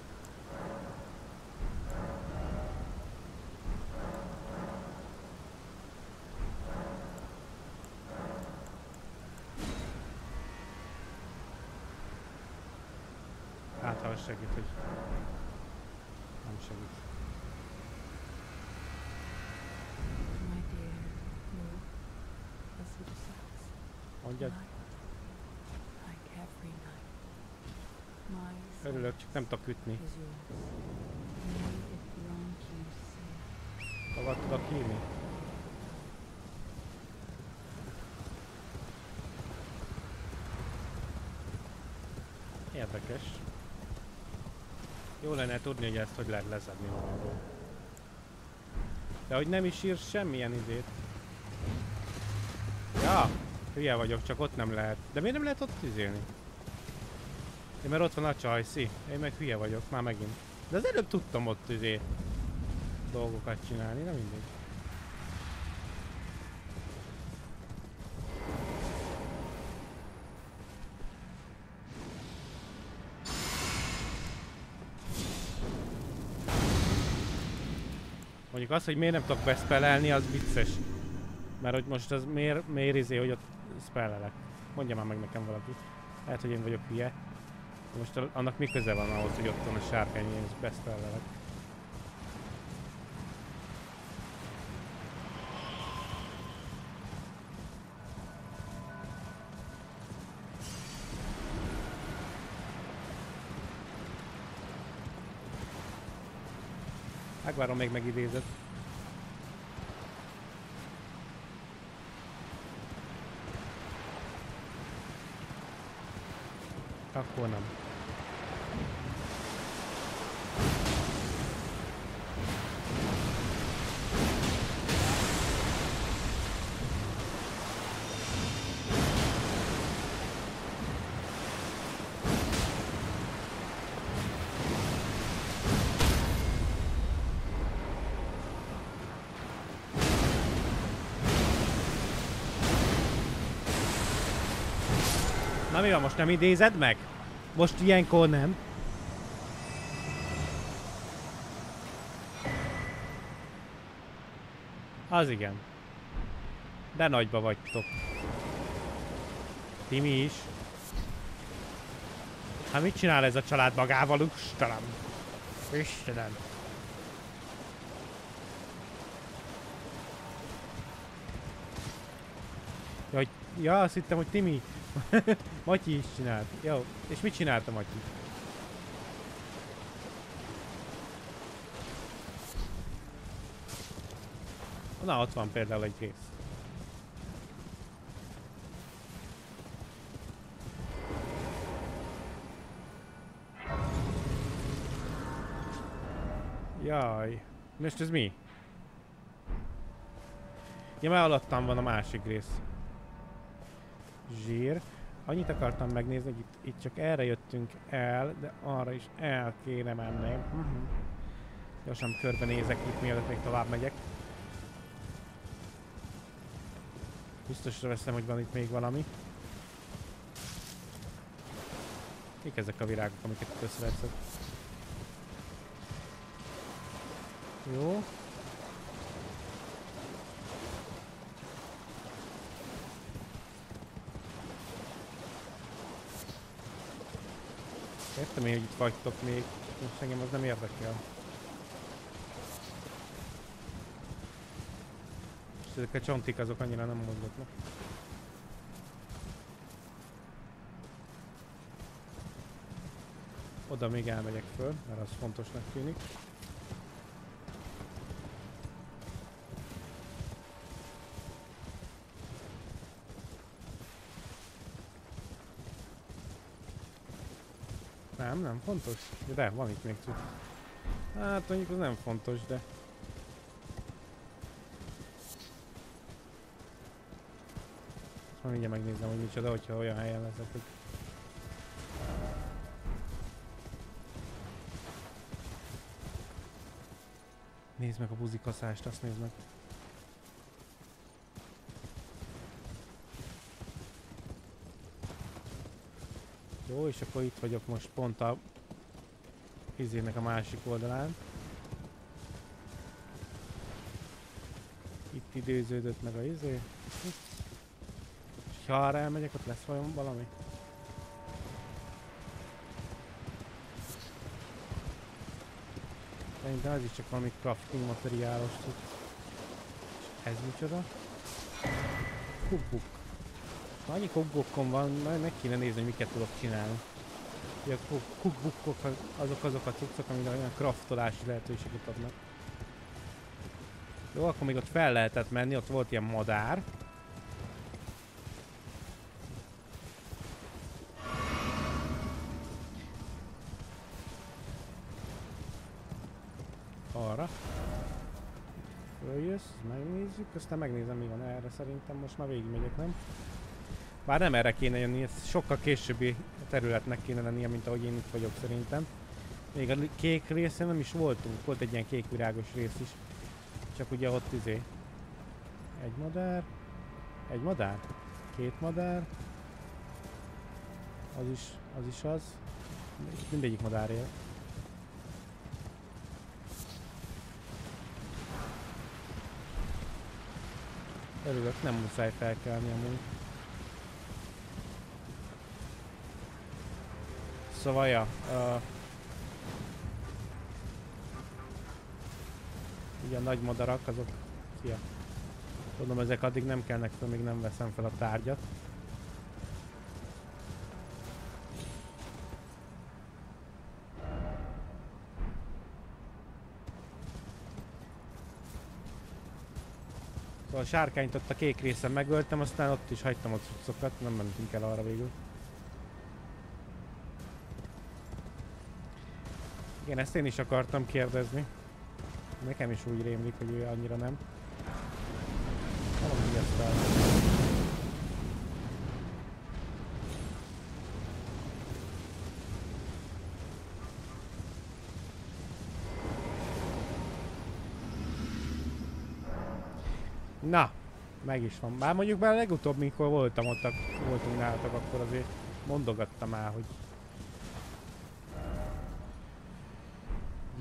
Hát, ha az segít, hogy nem segít. My dear, no, as it says, Mondjad, like every night. My örülök, csak nem tudok ütni. Hova tudok hívni? Érdekes. Jó lenne tudni, hogy ezt hogy lehet leszedni magamról. De hogy nem is ír semmilyen izét. Ja, hülye vagyok, csak ott nem lehet. De miért nem lehet ott izélni? Én mert ott van a csajszi. Én meg hülye vagyok, már megint. De az előbb tudtam ott izé dolgokat csinálni, nem mindegy. Mondjuk az, hogy miért nem tudok beszpelelni, az vicces. Mert hogy most az miért, miért izé, hogy ott spellelek. Mondja már meg nekem valaki. Lehet, hogy én vagyok hülye. Most annak mi köze van ahhoz, hogy ott van a sárkány, én is beszpellelek. Megvárom még megidézett. Akkor nem. Most nem idézed meg? Most ilyenkor nem. Az igen. De nagyba vagytok. Timi is. Hát mit csinál ez a család magával, Istenem? Istenem. Ja, hogy- ja, azt hittem, hogy Timi. Matyi is csinált. Jó, és mit csinálta Matyi? Na, ott van például egy rész. Jaj. Most ez mi? Ja, már alattam van a másik rész. Zsír. Annyit akartam megnézni, hogy itt, itt csak erre jöttünk el, de arra is el kéne menni. Mhm. Gyorsan körbenézek itt, mielőtt még tovább megyek. Biztosra veszem, hogy van itt még valami. Mik ezek a virágok, amiket itt összevetszek? Jó, Értem én, hogy itt vagytok még, most engem az nem érdekel. És ezek a csontik azok annyira nem mozgatnak. Oda még elmegyek föl, mert az fontosnak tűnik. Fontos. De van itt még cucc. Hát mondjuk az nem fontos, de... Ezt már mindjárt megnézem, hogy micsoda, hogyha olyan helyen leszek, hogy... Nézd meg a buzikaszást, azt nézd meg. Jó, és akkor itt vagyok most pont a izének a másik oldalán. Itt időződött meg a izé. És ha arra elmegyek, ott lesz vajon valami? Szerintem ez is csak valami crafting materiálos cucc. És ez micsoda? Kubbuk. Annyi kubbukon van, majd meg kéne nézni, hogy miket tudok csinálni. A cookbookok azok azok a cuccok, amik olyan craftolási lehetőséget adnak. Jó, akkor még ott fel lehetett menni, ott volt ilyen madár. Arra. Följössz, megnézzük, aztán megnézem mi van erre szerintem, most már végigmegyek, nem? Bár nem erre kéne jönni, ez sokkal későbbi területnek kéne lennie, mint ahogy én itt vagyok szerintem. Még a kék részen nem is voltunk, volt egy ilyen kék virágos rész is. Csak ugye ott izé. Egy madár. Egy madár? Két madár. Az is, az is az. Mindegyik madár él. Örülök, nem muszáj felkelni amúgy. Szóval, ja, uh, ugye a nagy madarak, azok, szia. Tudom, ezek addig nem kelnek fel, még nem veszem fel a tárgyat. Szóval a sárkányt ott a kék részen megöltem, aztán ott is hagytam a cuccokat, nem mentünk el arra végül. Igen, ezt én is akartam kérdezni. Nekem is úgy rémlik, hogy ő annyira nem. Valami fel. Na, meg is van. Bár mondjuk már legutóbb, mikor voltam ott, voltunk nálatok, akkor azért mondogattam már, hogy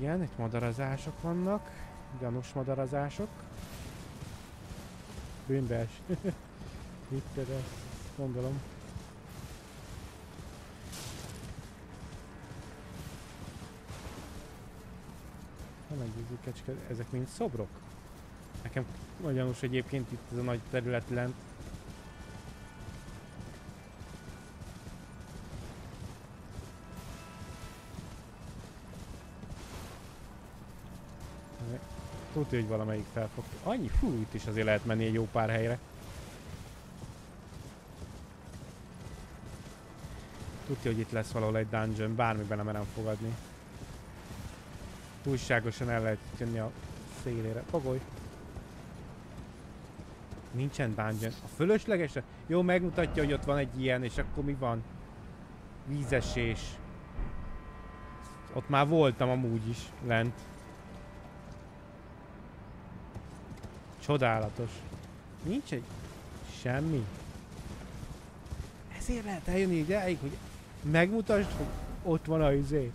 Igen, itt madarazások vannak. Gyanús madarazások. Bűnbees. Mit te ezt gondolom. Nem egy kecske, ezek mind szobrok? Nekem nagyon gyanús egyébként itt ez a nagy terület lent. Tudja, hogy valamelyik felfog. Annyi, fú, itt is azért lehet menni egy jó pár helyre. Tudja, hogy itt lesz valahol egy dungeon, bármiben nem merem fogadni. Túlságosan el lehet jönni a szélére. Fogoly! Nincsen dungeon. A fölöslegesre? Jó, megmutatja, hogy ott van egy ilyen, és akkor mi van? Vízesés. Ott már voltam amúgy is, lent. Csodálatos. Nincs egy Semmi. Ezért lehet eljönni ideig, hogy megmutasd, hogy ott van a izé.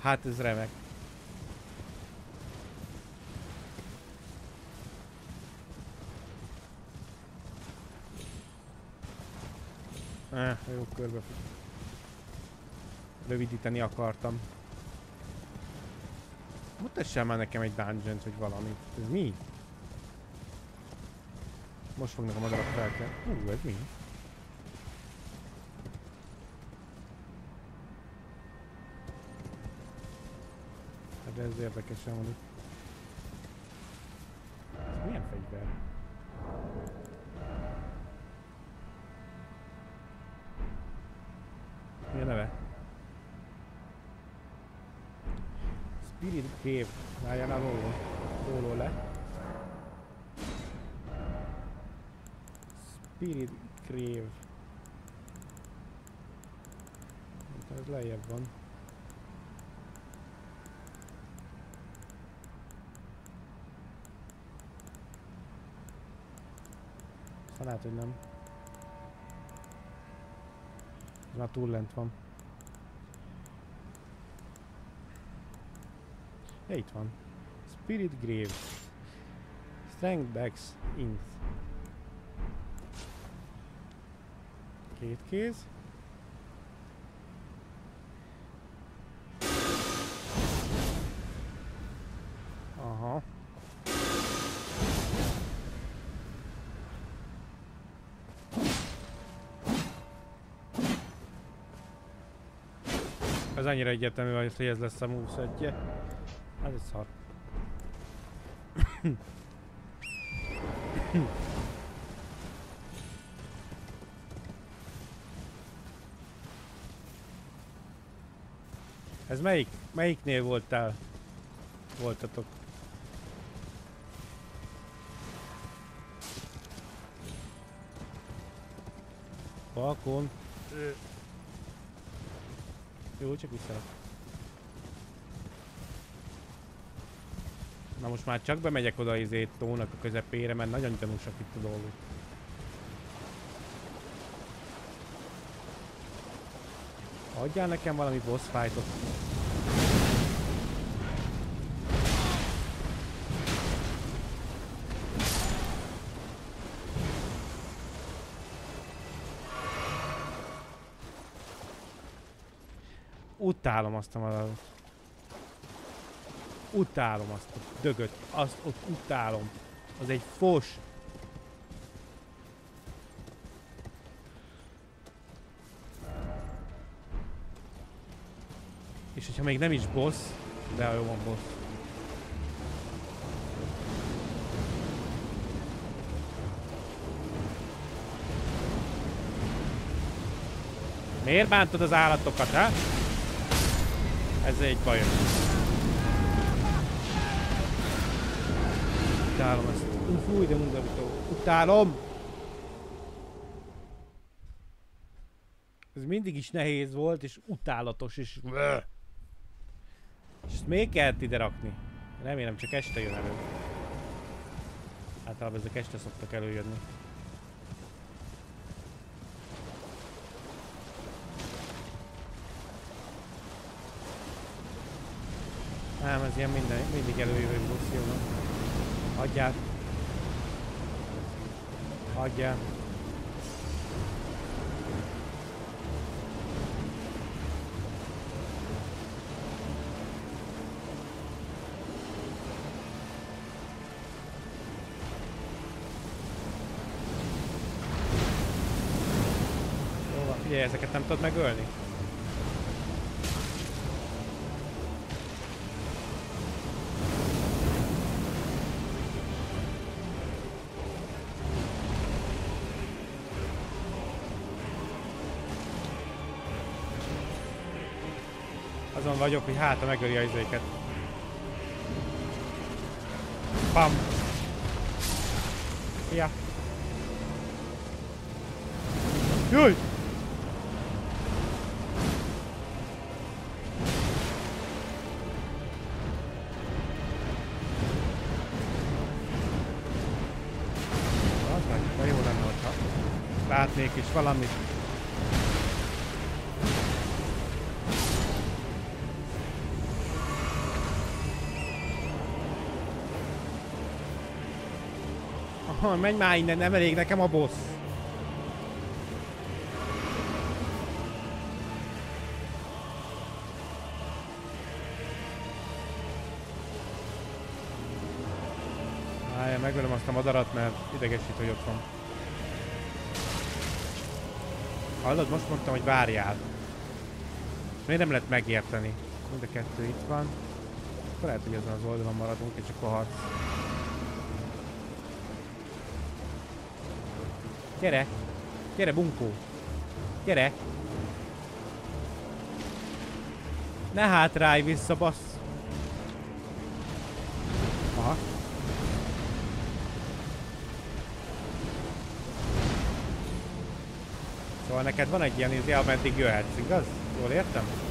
Hát ez remek. Eh, jó körbe. Rövidíteni akartam. Mutassál már nekem egy dungeon vagy valamit. Ez mi? Most fognak a madarak felkelni. Hú, ez mi? Hát ez érdekesen van itt. Ez milyen fegyver? Mi a neve? Spirit Cave. Várjál a róló. Spirit Cave. Hát Ez lejjebb van. Szóval lehet, hogy nem. Ez már túl lent van. Ja, itt van. Spirit Grave. Strength Bags Inth. Két kéz. Aha. Ez annyira egyértelmű, hogy ez lesz a movesettje. Hát ez szar. Ez melyik? Melyiknél voltál? Voltatok? Balkon. Jó, csak vissza. Na most már csak bemegyek oda izé tónak a közepére, mert nagyon gyanúsak itt a dolgok. Adjál nekem valami boss fightot. Utálom azt a madarat. Utálom azt a dögöt. Azt ott utálom. Az egy fos. És hogyha még nem is boss, de jó van boss. Miért bántod az állatokat, ha? Ez egy bajom. Utálom ezt. Fúj, de undorító. Utálom! Ez mindig is nehéz volt, és utálatos, és... És ezt még kellett ide rakni. Remélem csak este jön elő. Általában ezek este szoktak előjönni. Nem, ez ilyen minden, mindig előjövő bossziónak. Adjál. Adjál. Nem tudod megölni? Azon vagyok, hogy hátra megöli a izéket. Pam! Ja. Jaj! Valamit. Aha, menj már innen, nem elég nekem a boss. Megölöm azt a madarat, mert idegesít, hogy ott van. Hallod, most mondtam, hogy várjál. Miért nem lehet megérteni? Mind a kettő itt van. Akkor lehet, hogy ezen az oldalon maradunk, és akkor harc. Gyere! Gyere, bunkó! Gyere! Ne hátrálj vissza, bassz! Neked van egy ilyen izé, ameddig jöhetsz, igaz? Jól értem?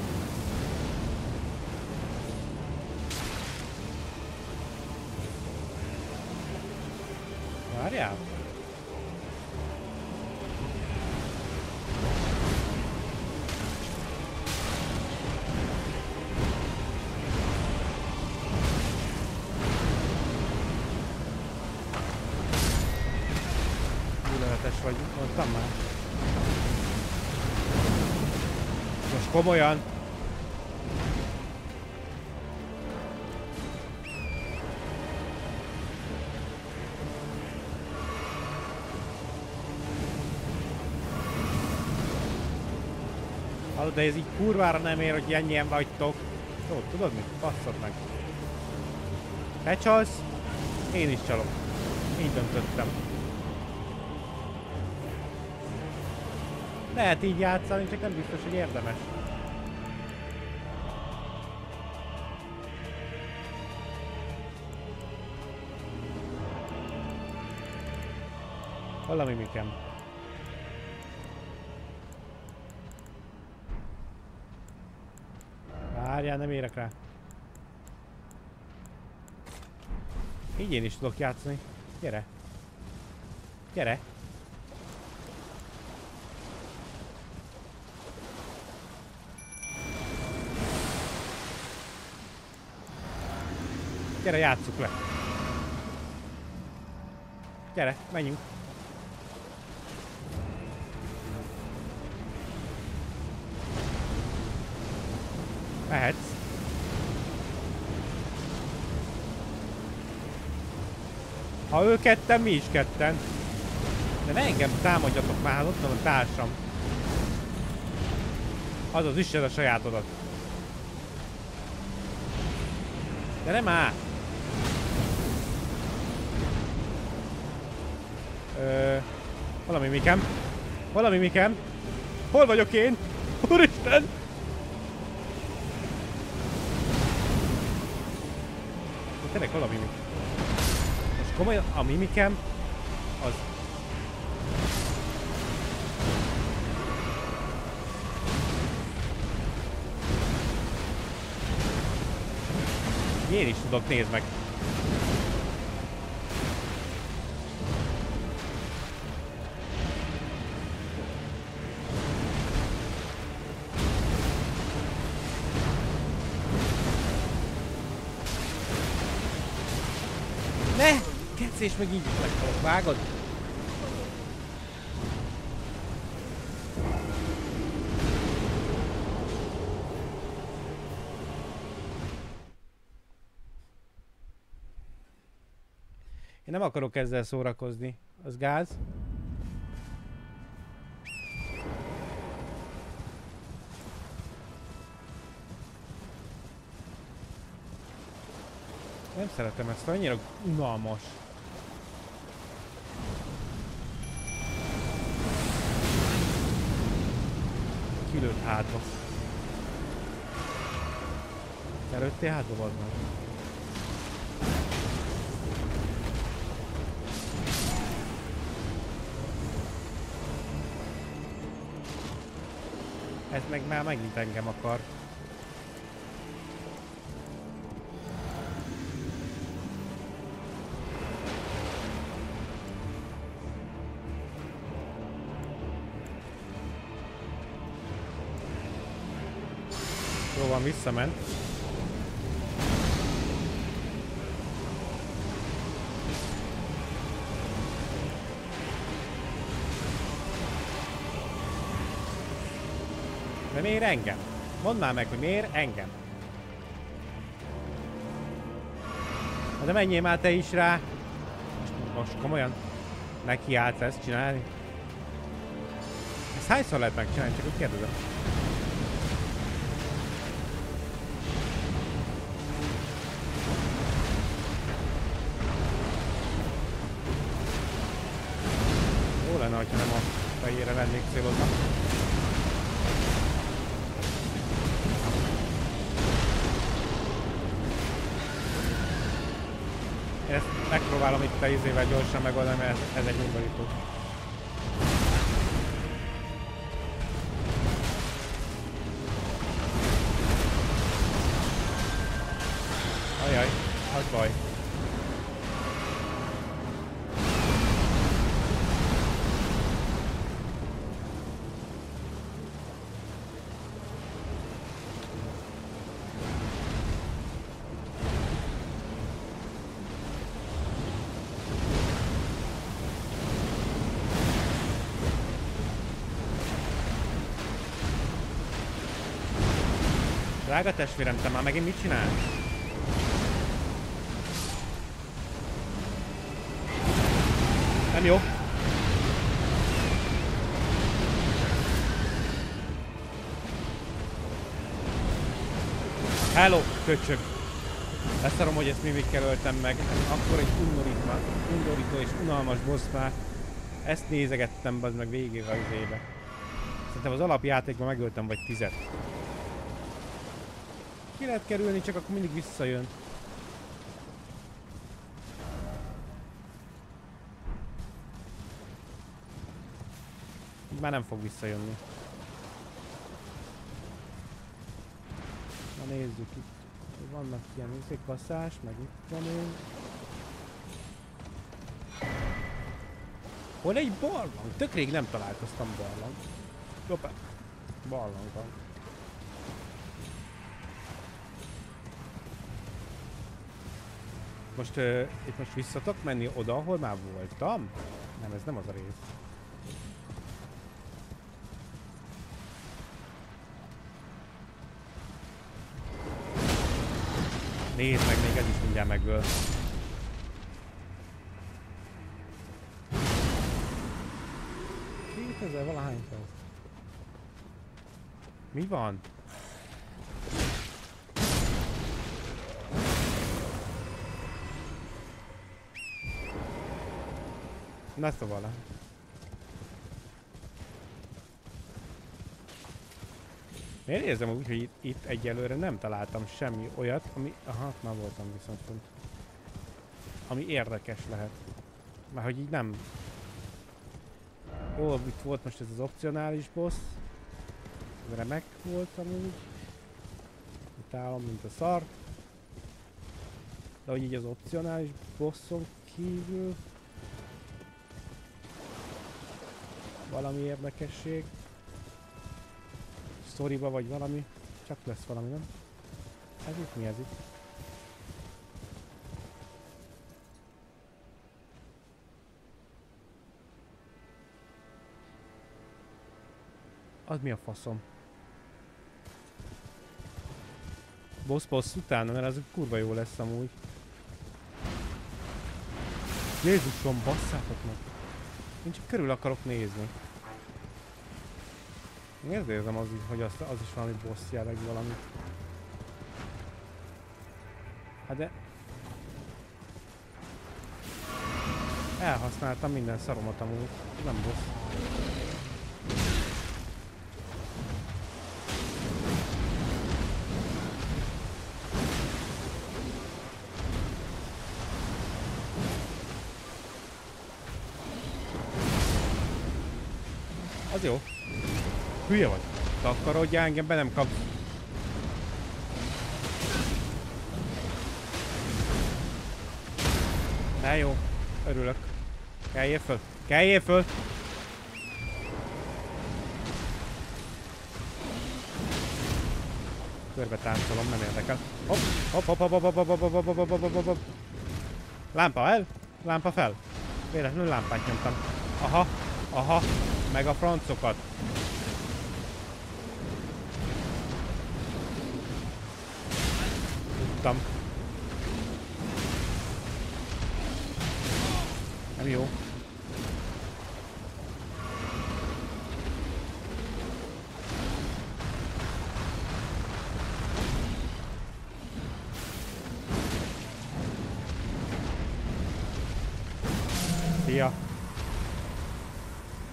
Komolyan. Hallod, de ez így kurvára nem ér, hogy ennyien vagytok. Jó, tudod mit? Basszod meg. Te csalsz, én is csalok. Így döntöttem. Lehet így játszani, csak nem biztos, hogy érdemes. Valami mikem. Várjál, nem érek rá. Így én is tudok játszani. Gyere. Gyere. Gyere, játsszuk le. Gyere, menjünk. Mehetsz. Ha ő ketten, mi is ketten. De ne engem támadjatok már, ott van a társam. Azaz, üssed a sajátodat. De nem már! Ö, valami mikem. Valami mikem. Hol vagyok én? Úristen! Komolyan a mimikem az Én is tudok, nézd meg. És meg így meghalok, vágod? Én nem akarok ezzel szórakozni. Az gáz. Nem szeretem ezt, annyira unalmas. Kilőtt hátba. Előttél hátba, bazd meg. Ez meg már megint engem akar. Van, visszament. De miért engem? Mondd már meg, hogy miért engem? Hát de menjél már te is rá! Most, most komolyan? Neki állsz ezt csinálni? Ezt hányszor lehet megcsinálni? Csak úgy kérdezem. Célozva. Ezt megpróbálom itt a izével gyorsan megoldani, mert ez, ez egy undorító. Drága testvérem, te már megint mit csinálsz? Nem jó. Hello, köcsög! Leszarom, hogy ezt mimikkel öltem meg. Akkor egy undorító, undorító és unalmas boss. Ezt nézegettem, bazd meg végig az éve. Szerintem az alapjátékban megöltem vagy tizet. Ki lehet kerülni, csak akkor mindig visszajön. Már nem fog visszajönni. Na nézzük itt. Vannak ilyen izék, kaszás, meg itt van ő. Hol egy barlang? Tök rég nem találkoztam barlang. Hoppá. Barlang van. Most uh, itt most visszatok menni oda, ahol már voltam? Nem, ez nem az a rész. Nézd meg, még ez is mindjárt megöl. Kétezer valahány száz. Mi van? Na szóval. Miért érzem úgy, hogy itt, itt egyelőre nem találtam semmi olyat, ami... Aha, már voltam viszont fönt. Ami érdekes lehet. Már hogy így nem... Ó, itt volt most ez az opcionális boss. Ez remek volt amúgy. Itt állom, mint a szar. De hogy így az opcionális bosson kívül... Valami érdekesség. Sztoriba vagy valami. Csak lesz valami, nem? Ez itt mi ez itt? Az mi a faszom? Boss boss utána, mert az kurva jó lesz amúgy. Jézusom, basszátok meg! Én csak körül akarok nézni. Miért érzem az, hogy az, az is valami boss jelleg valami. Hát de... Elhasználtam minden szaromat amúgy. Nem boss. Takarodjál, engem be nem kapsz. Na jó, örülök. Keljél föl, keljél föl! Körbe táncolom, nem érdekel. Hopp, hopp, hopp, hopp, hopp, hopp, hopp, hopp, hopp, hopp, hopp, hopp, hopp. Lámpa el, lámpa fel. Véletlenül lámpát nyomtam. Aha, aha, meg a francokat. Tudtam. Nem jó. Szia!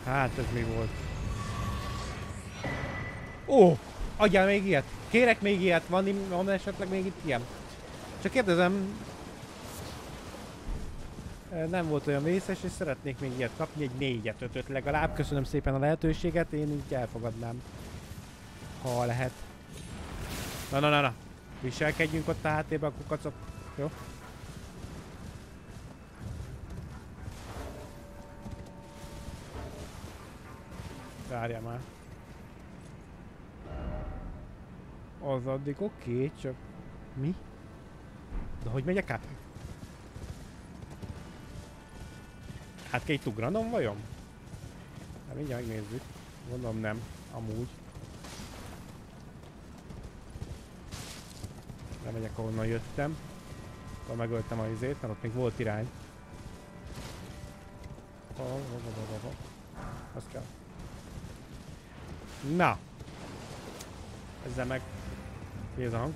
Hát ez mi volt? Ó! Adjál még ilyet! Kérek még ilyet! Van, van esetleg még itt ilyen? Csak kérdezem... Nem volt olyan vészes, és szeretnék még ilyet kapni, egy négyet, ötöt legalább. Köszönöm szépen a lehetőséget, én így elfogadnám. Ha lehet. Na, na, na, na. Viselkedjünk ott a háttérben, a kukacok. Jó? Várjál már. Az addig oké, okay, csak... Mi? De hogy megyek át? Hát kell itt ugranom vajon? Hát mindjárt megnézzük. Gondolom nem. Amúgy. Lemegyek ahonnan jöttem. Akkor megöltem a izét, mert ott még volt irány. Ha, ha, ha, ha, ha, ha. Az kell. Na! Ezzel meg... Mi ez a hang?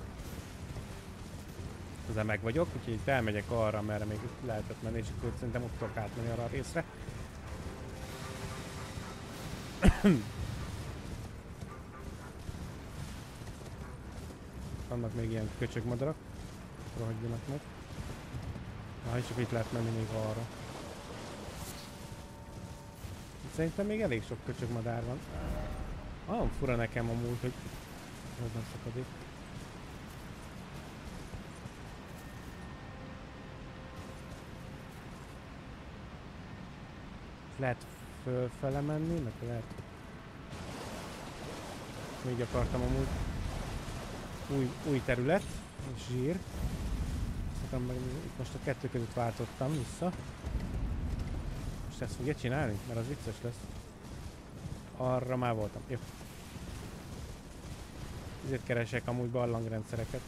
Ezzel meg vagyok, úgyhogy itt elmegyek arra, merre még lehetett menni, és akkor szerintem ott tudok átmenni arra a részre. Vannak még ilyen köcsögmadarak. Rohadjanak meg. Na, és akkor itt lehet menni még arra. Szerintem még elég sok köcsögmadár van. Olyan fura nekem amúgy, hogy Hozzá szakadék. Lehet fölfele menni, meg lehet... Még akartam amúgy. Új, új terület, zsír. Itt most a kettő között váltottam vissza. Most ezt fogja csinálni? Mert az vicces lesz. Arra már voltam. Jó. Ezért keresek amúgy barlangrendszereket.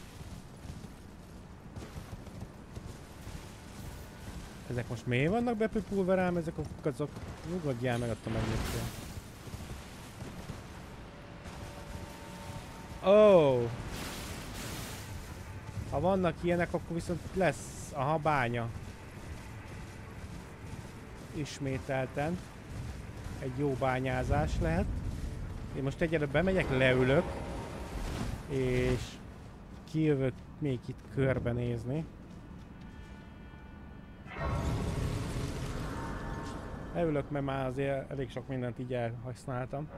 Ezek most miért vannak bepipulva rám, ezek a kukacok? Nyugodjál meg, megnéztél. Ó! Oh. Ha vannak ilyenek, akkor viszont lesz a bánya. Ismételten. Egy jó bányázás lehet. Én most egyre bemegyek, leülök. És kijövök még itt körbenézni. Leülök, mert már azért elég sok mindent így elhasználtam.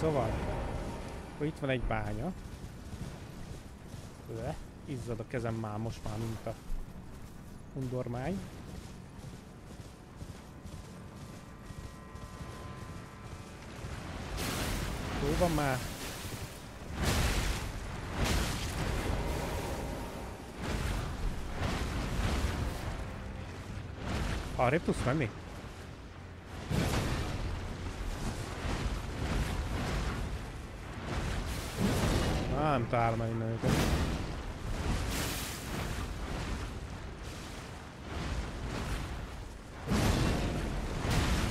Szóval, akkor itt van egy bánya. Le, izzad a kezem már most már, mint a undormány. Jó van már. Arrébb tudsz menni? Nem találom el innen őket.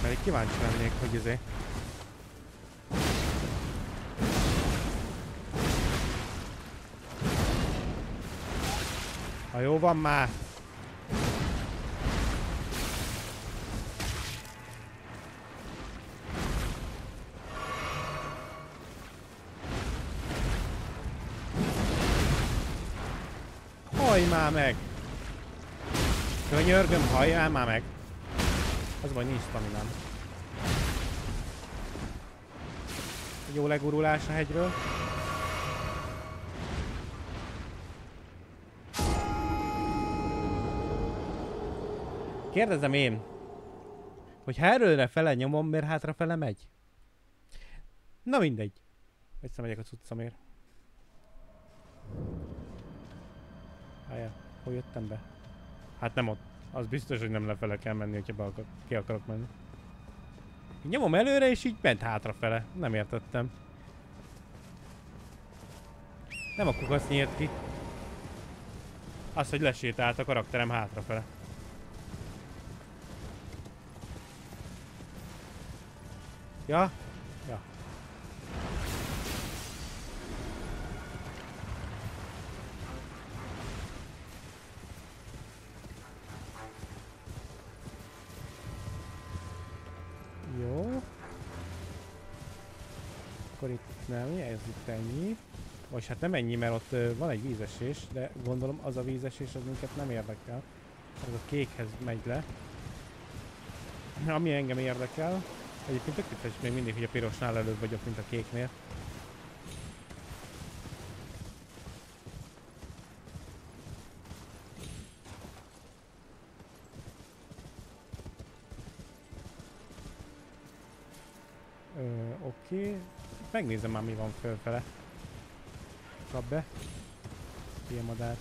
Pedig kíváncsi lennék, hogy izé. Ha jó van már. Hajj már meg! Könyörgöm, halljál már meg! Az vagy nincs staminám. Jó legurulás a hegyről. Kérdezem én, hogy ha erőre fele nyomom, miért hátra fele megy? Na mindegy. Visszamegyek a cuccamért. Hájá, hol jöttem be? Hát nem ott. Az biztos, hogy nem lefele kell menni, hogyha be akar, ki akarok menni. Nyomom előre, és így ment hátrafele. Nem értettem. Nem a kukasz nyírt ki. Az, hogy lesétált a karakterem hátrafele. Ja? Ja. Jó. Akkor itt nem, ez itt ennyi. Vagy hát nem ennyi, mert ott van egy vízesés, de gondolom az a vízesés az minket nem érdekel. Ez a kékhez megy le. Ami engem érdekel, egyébként tök vicces még mindig, hogy a pirosnál előbb vagyok, mint a kéknél. Oké, megnézem már mi van fölfele. Kap be. Ilyen madár.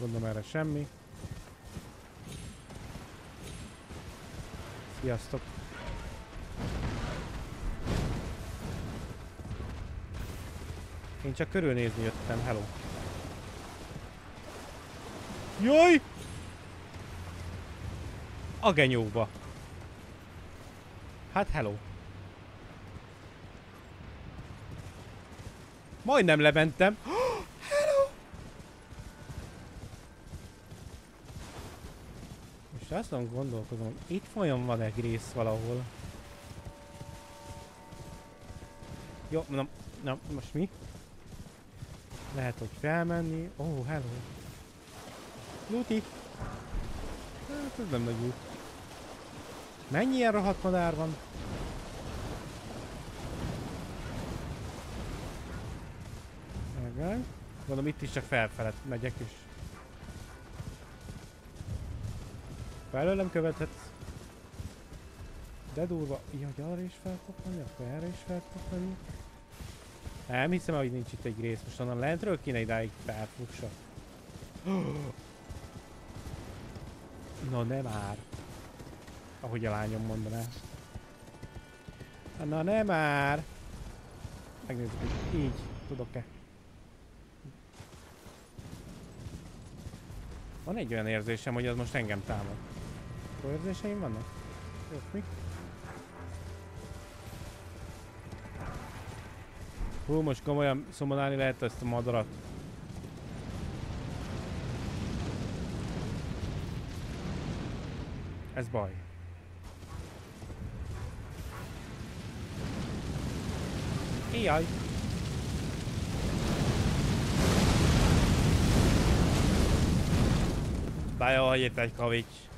Gondolom erre semmi. Sziasztok! Én csak körülnézni jöttem, hello. Jaj! A genyóba. Hát hello. Majdnem lementem. Nem gondolkozom, itt folyam van egy rész valahol. Jó, na, na, most mi? Lehet, hogy felmenni. Ó, oh, hello. Luti. Hát ez nem nagy út. Mennyi ilyen rohadt madár van? Mondom, itt is csak felfelett megyek is. Felőlem követhetsz. De durva. Ja, hogy arra is fel tudok menni, akkor erre is fel tudok menni. Nem hiszem, hogy nincs itt egy rész. Most onnan lentről kéne idáig felfussak. Na nem már. Ahogy a lányom mondaná. Na nem már. Megnézzük, hogy így tudok-e. Van egy olyan érzésem, hogy az most engem támad. Jó érzéseim vannak? Jó, mi? Hú, most komolyan szomorálni lehet ezt a madarat. Ez baj. Jaj. De jó, hogy itt egy kavics.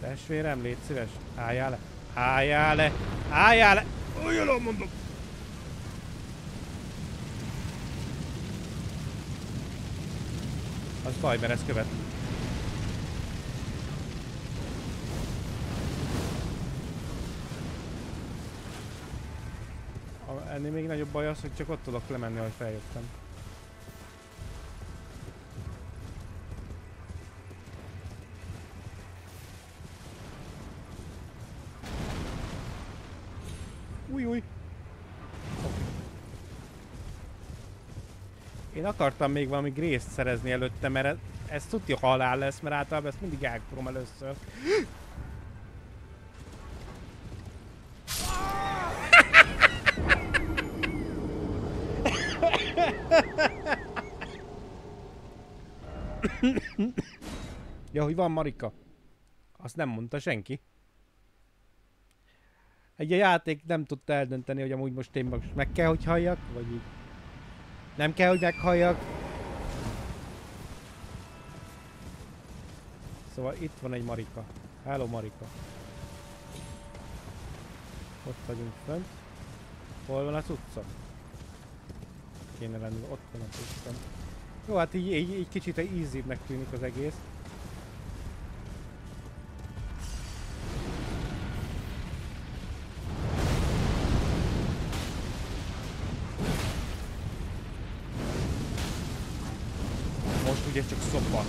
Testvérem, légy szíves, álljál le. Álljál le. Álljál le. Olyan mondom. Az baj, mert ez követ. Ennél még nagyobb baj az, hogy csak ott tudok lemenni, ahogy feljöttem. Új, új. Én akartam még valami grészt szerezni előtte, mert ez, ez tudja halál lesz, mert általában ezt mindig elkapom először. ja, hogy van Marika. Azt nem mondta senki. Egy a játék nem tudta eldönteni, hogy amúgy most én most meg kell, hogy halljak, vagy így. Nem kell, hogy meghalljak. Szóval itt van egy Marika. Hello Marika. Ott vagyunk fönt. Hol van a cucca? kéne lenni, ott van a pusztam. Jó, hát így, így, így kicsit easy-nek tűnik az egész. Ugye csak szopatsz.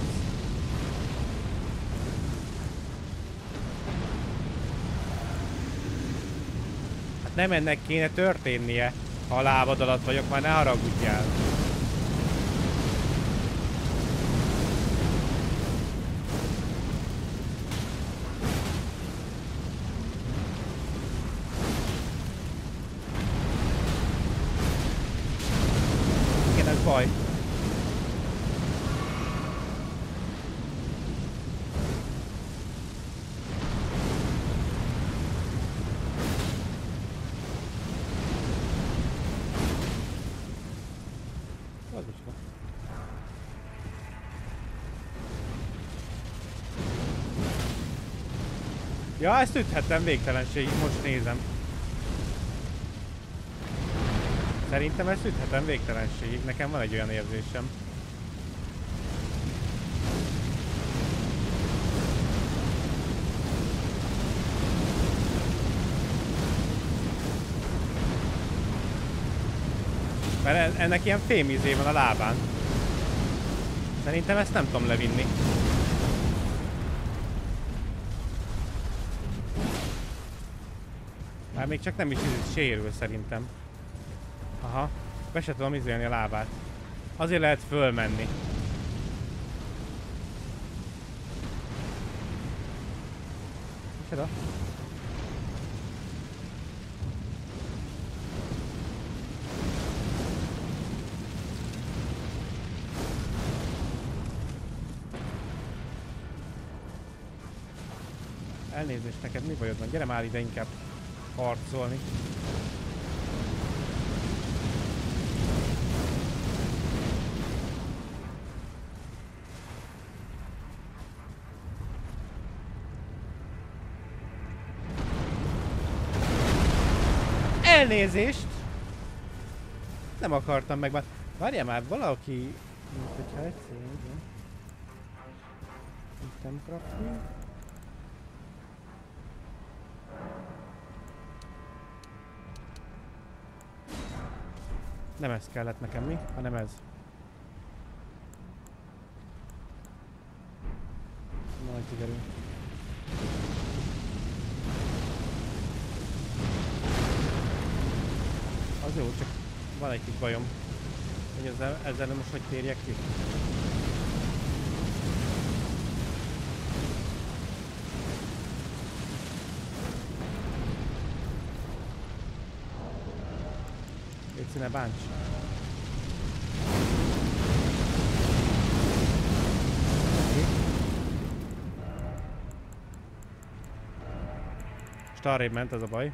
Hát nem ennek kéne történnie. Ha a lábad alatt vagyok, már ne haragudjál. Ja, ezt üthettem végtelenségig, most nézem. Szerintem ezt üthetem végtelenségig, nekem van egy olyan érzésem. Mert en- ennek ilyen fémizé van a lábán. Szerintem ezt nem tudom levinni. Már még csak nem is sérül szerintem. Aha, be se tudom izélni a lábát. Azért lehet fölmenni. Micsoda? Elnézést neked, mi bajod van? Gyere már ide inkább harcolni. Elnézést! Nem akartam meg, Várjál már, valaki... Mint hogyha egyszer. Item crafting. Nem ez kellett nekem, mi? Hanem ez. Majd kiderül. Az jó, csak van egy kis bajom. Hogy ezzel, ezzel most hogy térjek ki? Légy ne bánts. Most ment, ez a baj.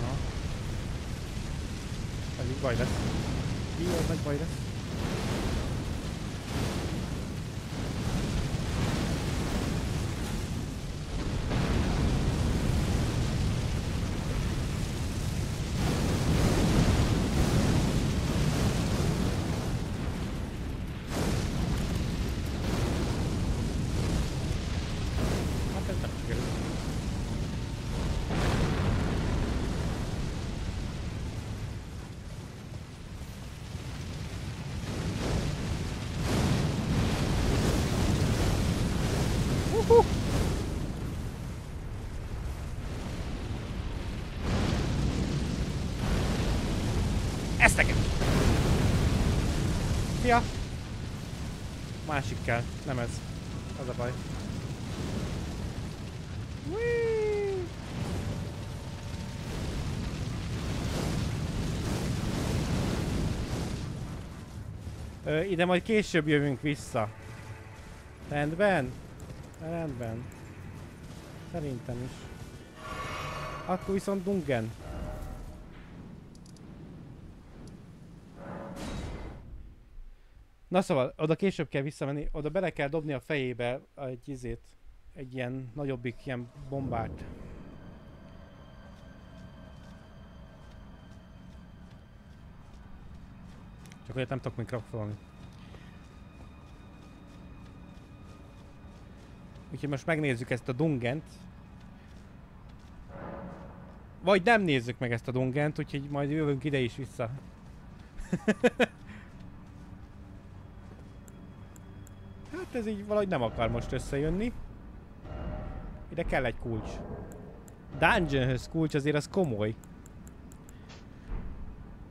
Aha. Ez így baj lesz. Így az nagy baj lesz. Hát ez nem sikerült. Uhú. Ezt neked! Szia! Másik kell, nem ez. Az a baj. Whee! Ö, ide majd később jövünk vissza. Rendben? Rendben. Szerintem is. Akkor viszont Dungen. Na szóval, oda később kell visszamenni, oda bele kell dobni a fejébe egy izét, egy ilyen nagyobbik ilyen bombát. Csak olyat nem tudok még craftolni. Úgyhogy most megnézzük ezt a dungent. Vagy nem nézzük meg ezt a dungent, úgyhogy majd jövünk ide is vissza. hát ez így valahogy nem akar most összejönni. Ide kell egy kulcs. Dungeonhöz kulcs azért az komoly.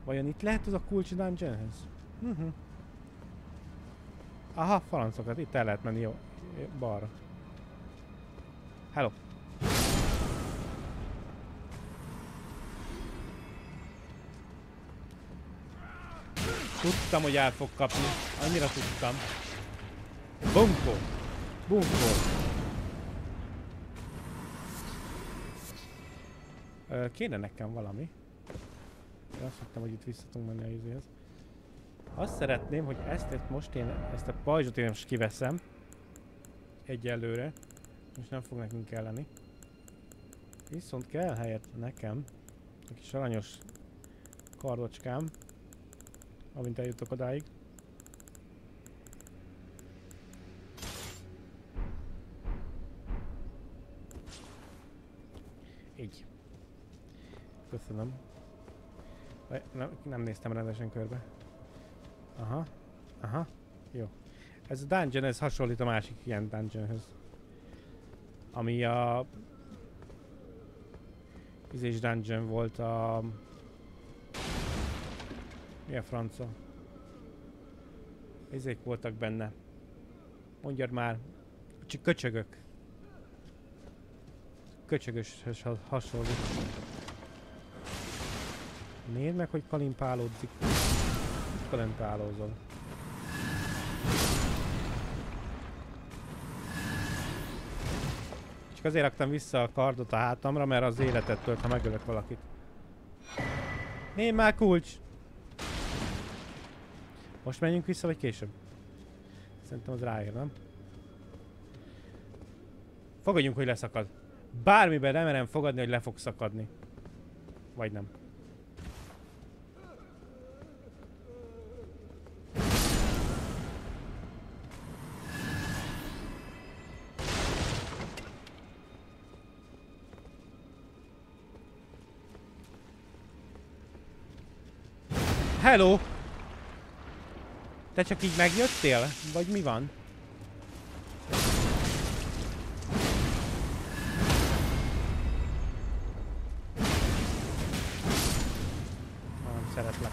Vajon itt lehet az a kulcs dungeonhöz? Uh-huh. Aha, falancokat, itt el lehet menni jó, balra. Hello. Tudtam, hogy el fog kapni. Annyira tudtam. Bunkó. Ö, kéne nekem valami. Én azt hittem, hogy itt vissza tudunk menni a izéhez. Azt szeretném, hogy ezt, ezt most én, ezt a pajzsot én most kiveszem. Egyelőre. Most nem fog nekünk kelleni. Viszont kell helyett nekem egy kis aranyos kardocskám, amint eljutok odáig. Köszönöm. Nem, nem néztem rendesen körbe. Aha. Aha. Jó. Ez a dungeon, ez hasonlít a másik ilyen dungeonhöz. Ami a... Izés dungeon volt a... Mi a franca? Izék voltak benne. Mondjad már. Csak köcsögök. Köcsögöshöz ha- hasonlít. Nézd meg, hogy kalimpálódzik. Kalimpálózol. Csak azért raktam vissza a kardot a hátamra, mert az életet tölt, ha megölök valakit. Nézd már kulcs! Most menjünk vissza, vagy később? Szerintem az ráér, nem? Fogadjunk, hogy leszakad. Bármiben nem merem fogadni, hogy le fog szakadni. Vagy nem. Hello! Te csak így megjöttél? Vagy mi van? Nem szeretlek.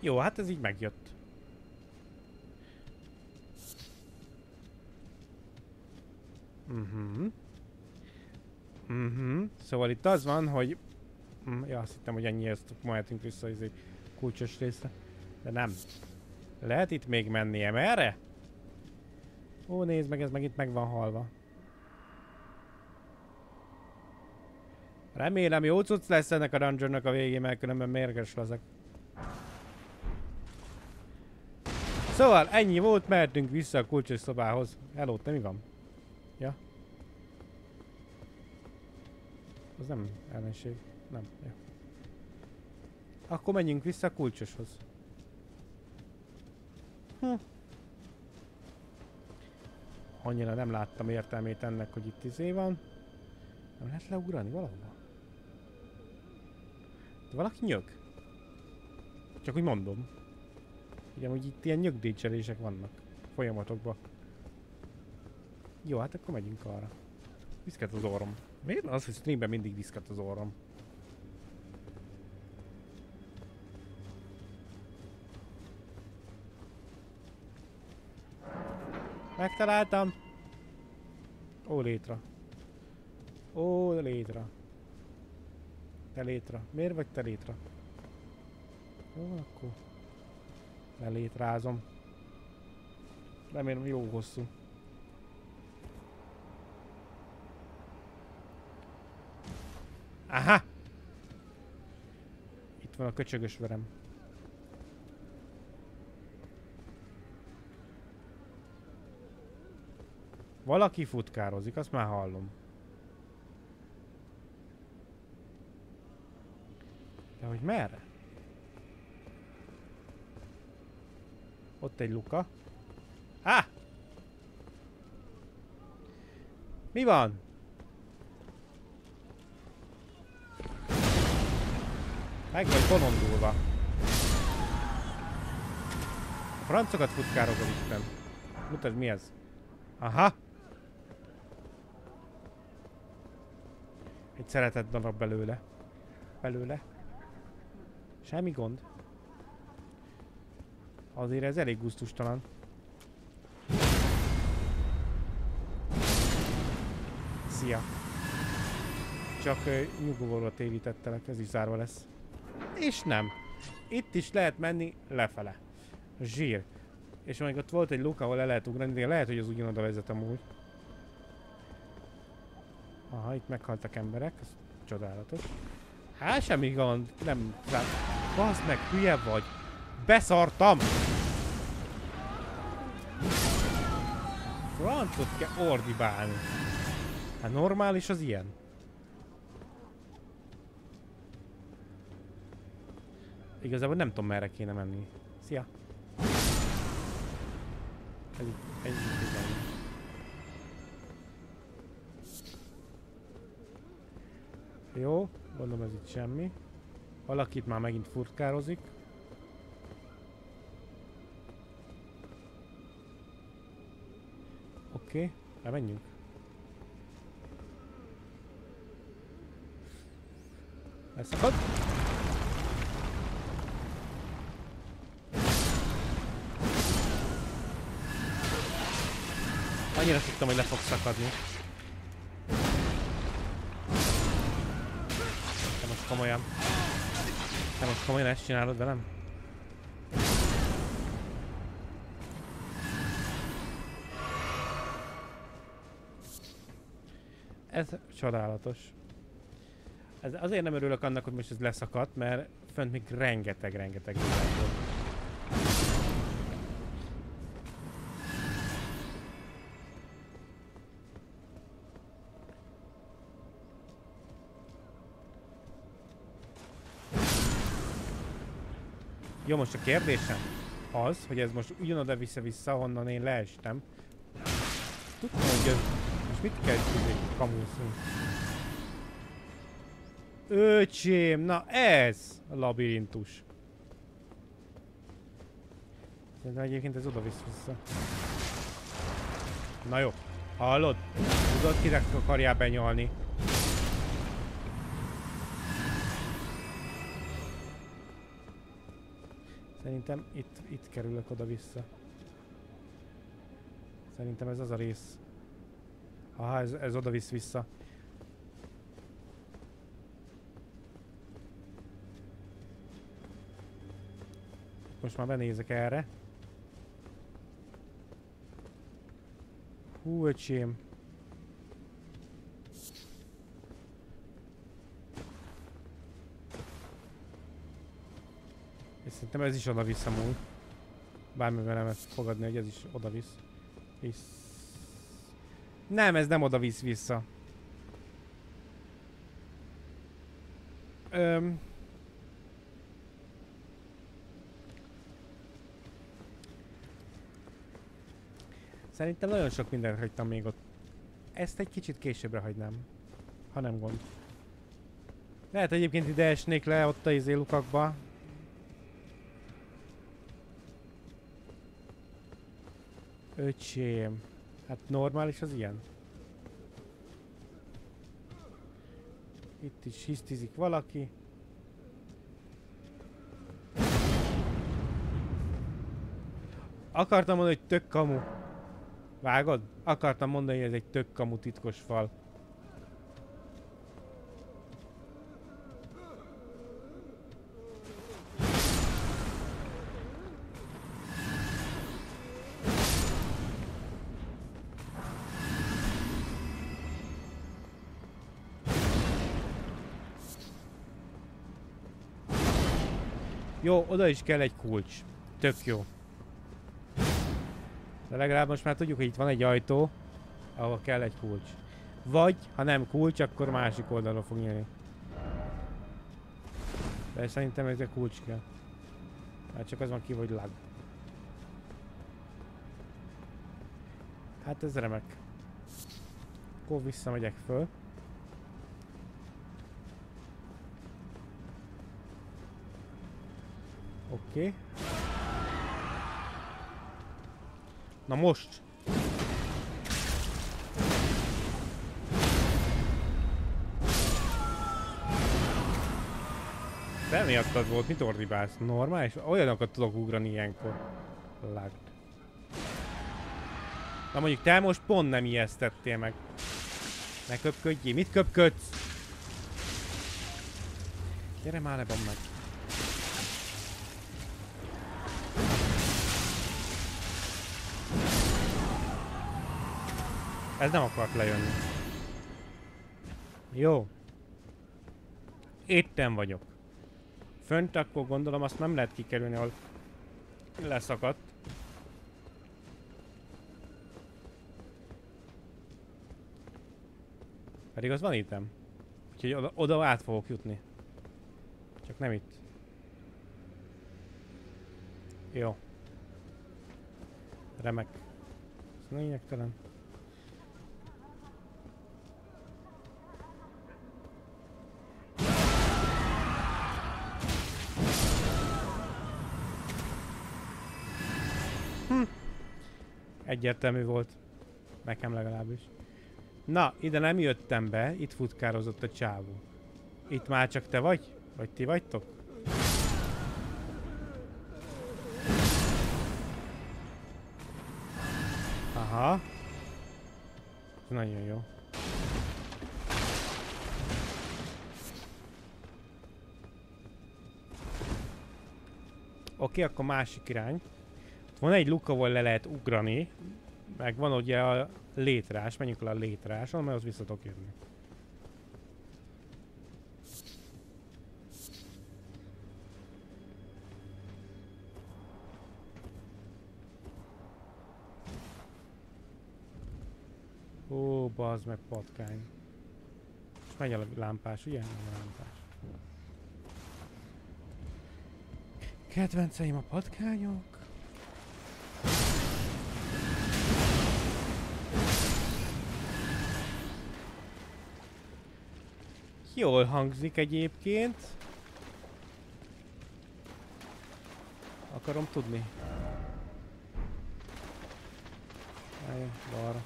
Jó, hát ez így megjött. Szóval itt az van, hogy... Mm, ja, azt hittem, hogy ennyihez mehetünk vissza az egy kulcsos részre. De nem. Lehet itt még mennie, merre? Ó, nézd meg, ez meg itt meg van halva. Remélem jó cucc lesz ennek a dungeonnak a végén, mert különben mérges leszek. Szóval ennyi volt, mehetünk vissza a kulcsos szobához. Hello, te mi van? Ja. Az nem ellenség. Nem. Jó. Akkor menjünk vissza a kulcsoshoz. Hm. Annyira nem láttam értelmét ennek, hogy itt izé van. Nem lehet leugrani valahova? De valaki nyög. Csak úgy mondom. Igen, hogy itt ilyen nyögdécselések vannak. Folyamatokban. Jó, hát akkor megyünk arra. Viszket az orrom. Miért az, hogy streamben mindig viszket az orrom? Megtaláltam! Ó, létra. Ó, létra. Te létra. Miért vagy te létra? Jó, akkor lelétrázom. Remélem jó hosszú. Aha! van a köcsögös verem. Valaki futkározik, azt már hallom. De hogy merre? Ott egy luka. Á! Mi van? Meg vagy bolondulva. Francokat futkározol Isten. Mutasd mi ez. Aha. Egy szeretett darab belőle. Belőle. Semmi gond. Azért ez elég gusztustalan. Szia. Csak uh, nyugovóra tévítettelek, ez is zárva lesz. És nem. Itt is lehet menni lefele. Zsír. És még ott volt egy luk, ahol le lehet ugrani, de lehet, hogy az ugyanoda vezet amúgy. Aha, itt meghaltak emberek, ez csodálatos. Hát semmi gond, nem... Bazd meg, hülye vagy! Beszartam! Francot kell ordibálni. Hát normális az ilyen. Igazából nem tudom merre kéne menni. Szia! Ez itt, ez itt igen. Jó, gondolom ez itt semmi. Valakit már megint furkározik. Oké, okay, elmenjünk. Leszakad. Annyira tudtam, hogy le fog szakadni. Te most komolyan. Te most komolyan ezt csinálod velem? Ez csodálatos. Ez azért nem örülök annak, hogy most ez leszakadt, mert fönt még rengeteg-rengeteg világ volt. Jó, most a kérdésem az, hogy ez most ugyanoda vissza-vissza, honnan én leestem. Tudtam, hogy ez... Most mit kell tudni kamúzni? Öcsém, na ez a labirintus. De egyébként ez oda visz vissza. Na jó, hallod? Tudod, kinek akarjál benyalni? Szerintem itt, itt kerülök oda-vissza. Szerintem ez az a rész. Aha, ez, ez oda visz vissza. Most már benézek erre. Hú, öcsém. És szerintem ez is oda visz amúgy. Bármivel nem fogadni, hogy ez is oda visz. Visz. Nem, ez nem oda visz vissza. Öm. Szerintem nagyon sok mindent hagytam még ott. Ezt egy kicsit későbbre hagynám. Ha nem gond. Lehet egyébként ide esnék le ott a izé Öcsém. Hát normális az ilyen. Itt is hisztizik valaki. Akartam mondani, hogy tök kamu. Vágod? Akartam mondani, hogy ez egy tök kamu titkos fal. Oda is kell egy kulcs. Tök jó. De legalább most már tudjuk, hogy itt van egy ajtó, ahol kell egy kulcs. Vagy, ha nem kulcs, akkor másik oldalról fog nyílni. De szerintem ez a kulcs kell. Hát csak az van ki, hogy lag. Hát ez remek. Akkor visszamegyek föl. Oké. Na most. Te miattad volt, mit ordibálsz? Normális? Olyanokat tudok ugrani ilyenkor. Lagd. Na mondjuk te most pont nem ijesztettél meg. Ne köpködjél, mit köpködsz? Gyere már le, meg. Ez nem akart lejönni. Jó. Itten vagyok. Fönt akkor gondolom azt nem lehet kikerülni, ahol leszakadt. Pedig az van item. Úgyhogy oda, oda át fogok jutni. Csak nem itt. Jó. Remek. Ez lényegtelen. Egyértelmű volt. Nekem legalábbis. Na, ide nem jöttem be, itt futkározott a csávó. Itt már csak te vagy? Vagy ti vagytok? Aha. Ez nagyon jó. Oké, okay, akkor másik irány. Van egy luk, ahol le lehet ugrani, meg van ugye a létrás, menjünk le a létráson, mert az vissza tudok jönni. Ó, bazd meg patkány. Megy a lámpás, ugye? Nem a lámpás. Kedvenceim a patkányok. Jól hangzik egyébként. Akarom tudni. Állj, balra.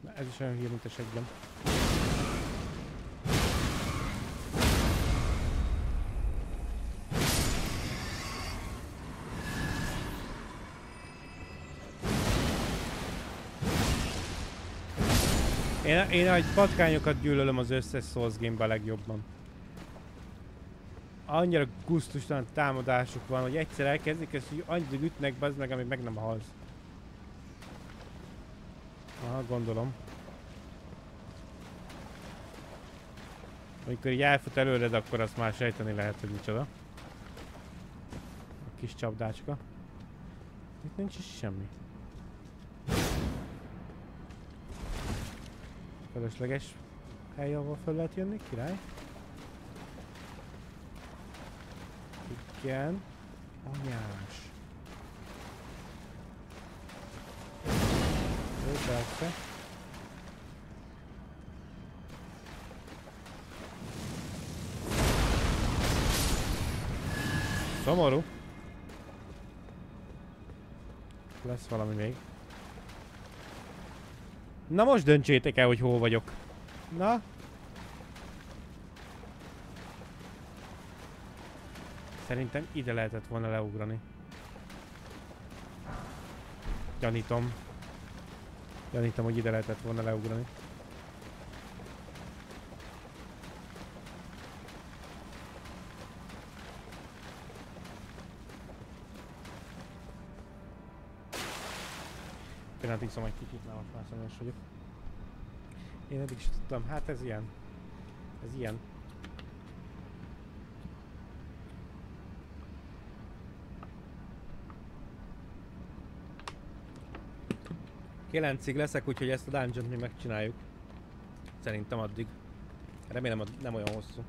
Na, ez is olyan hír, mint a segben. Én, a patkányokat gyűlölöm az összes Souls game legjobban. Annyira gusztustalan támadásuk van, hogy egyszer elkezdik ezt, hogy annyira ütnek bazd meg, amíg meg nem halsz. Aha, gondolom. Amikor így elfut előred, akkor azt már sejteni lehet, hogy micsoda. A kis csapdácska. Itt nincs is semmi. Fölösleges hely, ahol fel lehet jönni, király. Igen. Anyás. Jó, persze. Szomorú. Lesz valami még. Na most döntsétek el, hogy hol vagyok. Na? Szerintem ide lehetett volna leugrani. Gyanítom. Gyanítom, hogy ide lehetett volna leugrani. Bocsánat, iszom szóval egy kicsit, nem már vagyok. Én eddig is tudtam, hát ez ilyen. Ez ilyen. Kilencig leszek, úgyhogy ezt a dungeon mi megcsináljuk. Szerintem addig. Remélem, nem olyan hosszú.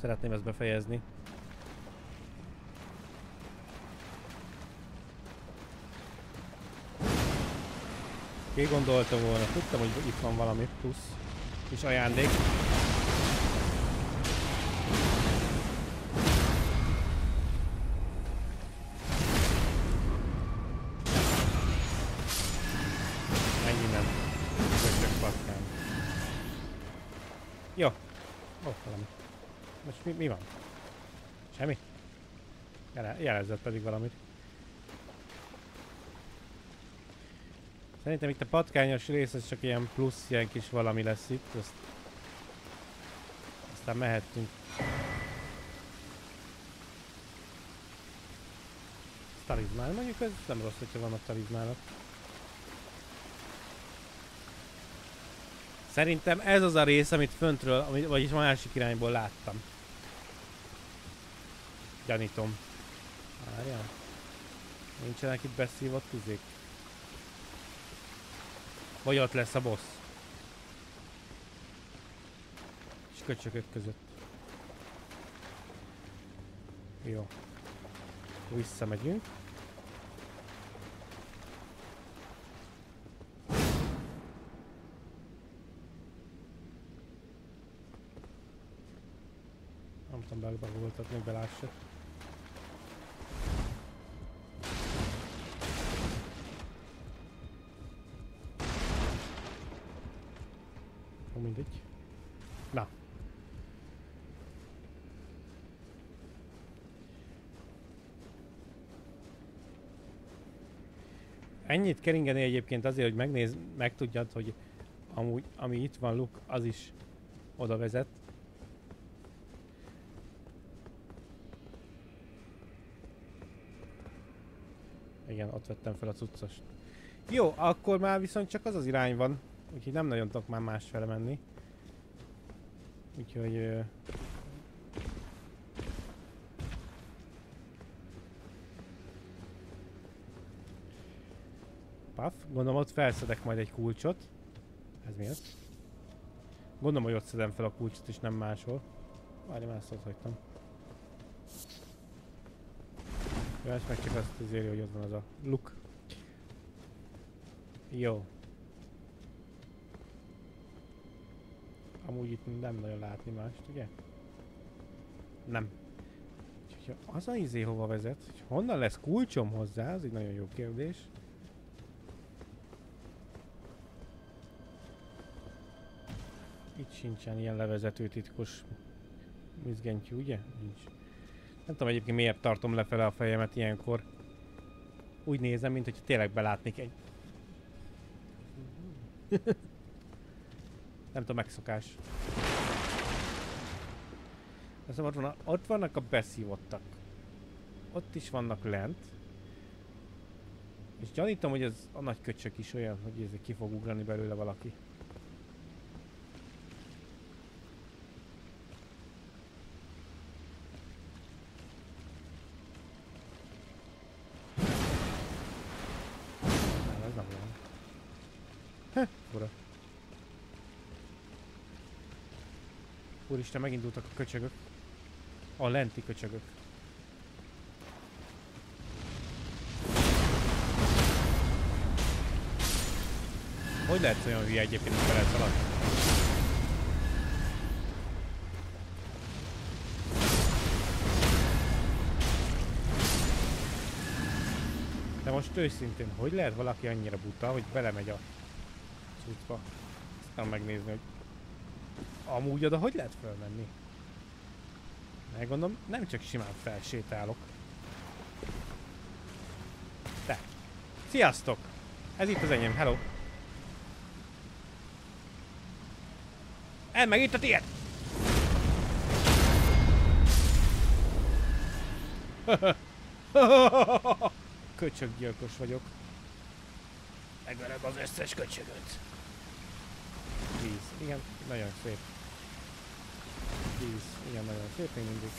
Szeretném ezt befejezni. Ki gondoltam volna, tudtam, hogy itt van valami plusz kis ajándék. Menj innen. Köcsök patkán. Jó. Ott valami. Most mi, mi van? Semmi? Jele, jelezett pedig valamit. Szerintem itt a patkányos rész, ez csak ilyen plusz, ilyen kis valami lesz itt. Azt... Aztán mehettünk. Talizmán, mondjuk ez nem rossz, hogyha vannak talizmánok. Szerintem ez az a rész, amit föntről, vagyis másik irányból láttam. Gyanítom. Várjál. Nincsenek itt beszívott izék. Vagy ott lesz a boss. És köcsökök között. Jó. Visszamegyünk. Nem tudom belebagoltat, még Ennyit keringeni egyébként azért, hogy megnéz, megtudjad, hogy amúgy, ami itt van Luk, az is oda vezet. Igen, ott vettem fel a cuccost. Jó, akkor már viszont csak az az irány van. Úgyhogy nem nagyon tudok már másfele menni. Úgyhogy... gondolom ott felszedek majd egy kulcsot. Ez miért? Gondolom, hogy ott szedem fel a kulcsot és nem máshol. Várj, már ezt ott hagytam. Jó, ezt meg csak azt azért, hogy ott van az a look. Jó. Amúgy itt nem nagyon látni mást, ugye? Nem. Úgyhogy az a izé hova vezet? Hogy honnan lesz kulcsom hozzá? Ez egy nagyon jó kérdés. Sincsen ilyen levezető titkos mizgentyű, ugye? Nincs. Nem tudom egyébként miért tartom lefele a fejemet ilyenkor. Úgy nézem, mint hogy tényleg belátnék egy... Nem tudom, megszokás. Azt ott, van ott vannak a beszívottak. Ott is vannak lent. És gyanítom, hogy ez a nagy köcsök is olyan, hogy ez ki fog ugrani belőle valaki. Nem, ez nem olyan. Heh, fura. Úristen, megindultak a köcsögök. A lenti köcsögök. Hogy lehet olyan hülye egyébként, hogy bele szalad? De most őszintén, hogy lehet valaki annyira buta, hogy belemegy a cuccba? Aztán megnézni, hogy amúgy oda hogy lehet fölmenni? Megmondom, nem csak simán felsétálok. Te. Sziasztok! Ez itt az enyém, hello! El meg itt a tiéd! Köcsöggyilkos vagyok. Megverem az összes köcsögöt. Víz. Igen, nagyon szép. Víz. Igen, nagyon szép még mindig.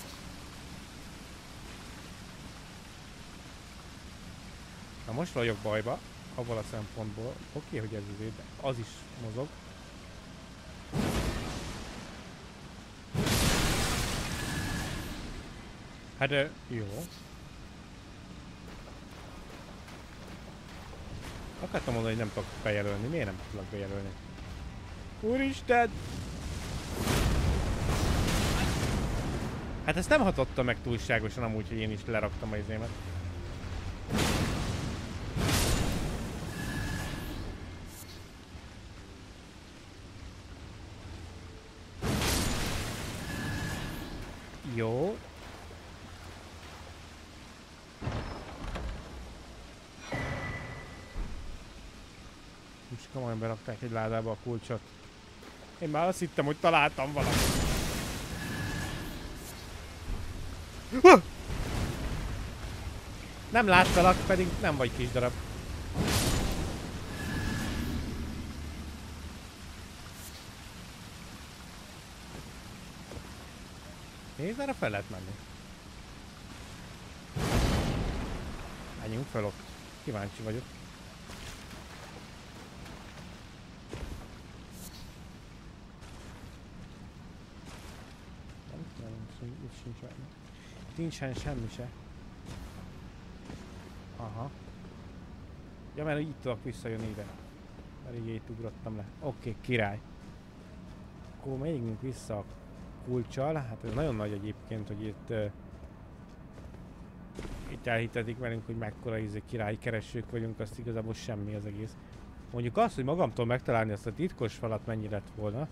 Na most vagyok bajba, abban a szempontból. Oké, hogy ez izé, de az is mozog. Hát jó. Akartam mondani, hogy nem tudok bejelölni. Miért nem tudok bejelölni? Úristen! Hát ezt nem hatotta meg túlságosan amúgy, hogy én is leraktam az izémet. Jó. Most komolyan berakták egy ládába a kulcsot. Én már azt hittem, hogy találtam valamit. Huh! Nem láttalak, pedig nem vagy kis darab. Nézd, erre fel lehet menni. Menjünk fel ott. Kíváncsi vagyok. Nem tudom, hogy itt sincs valami. Nincsen semmi se. Aha. Ja, mert így tudok visszajönni ide. Így itt ugrottam le. Oké, okay, király. Akkor megyünk vissza a kulcsal. Hát ez nagyon nagy egyébként, hogy itt uh, itt elhitetik velünk, hogy mekkora izé királyi keresők vagyunk, azt igazából semmi az egész. Mondjuk azt, hogy magamtól megtalálni azt a titkos falat mennyi lett volna.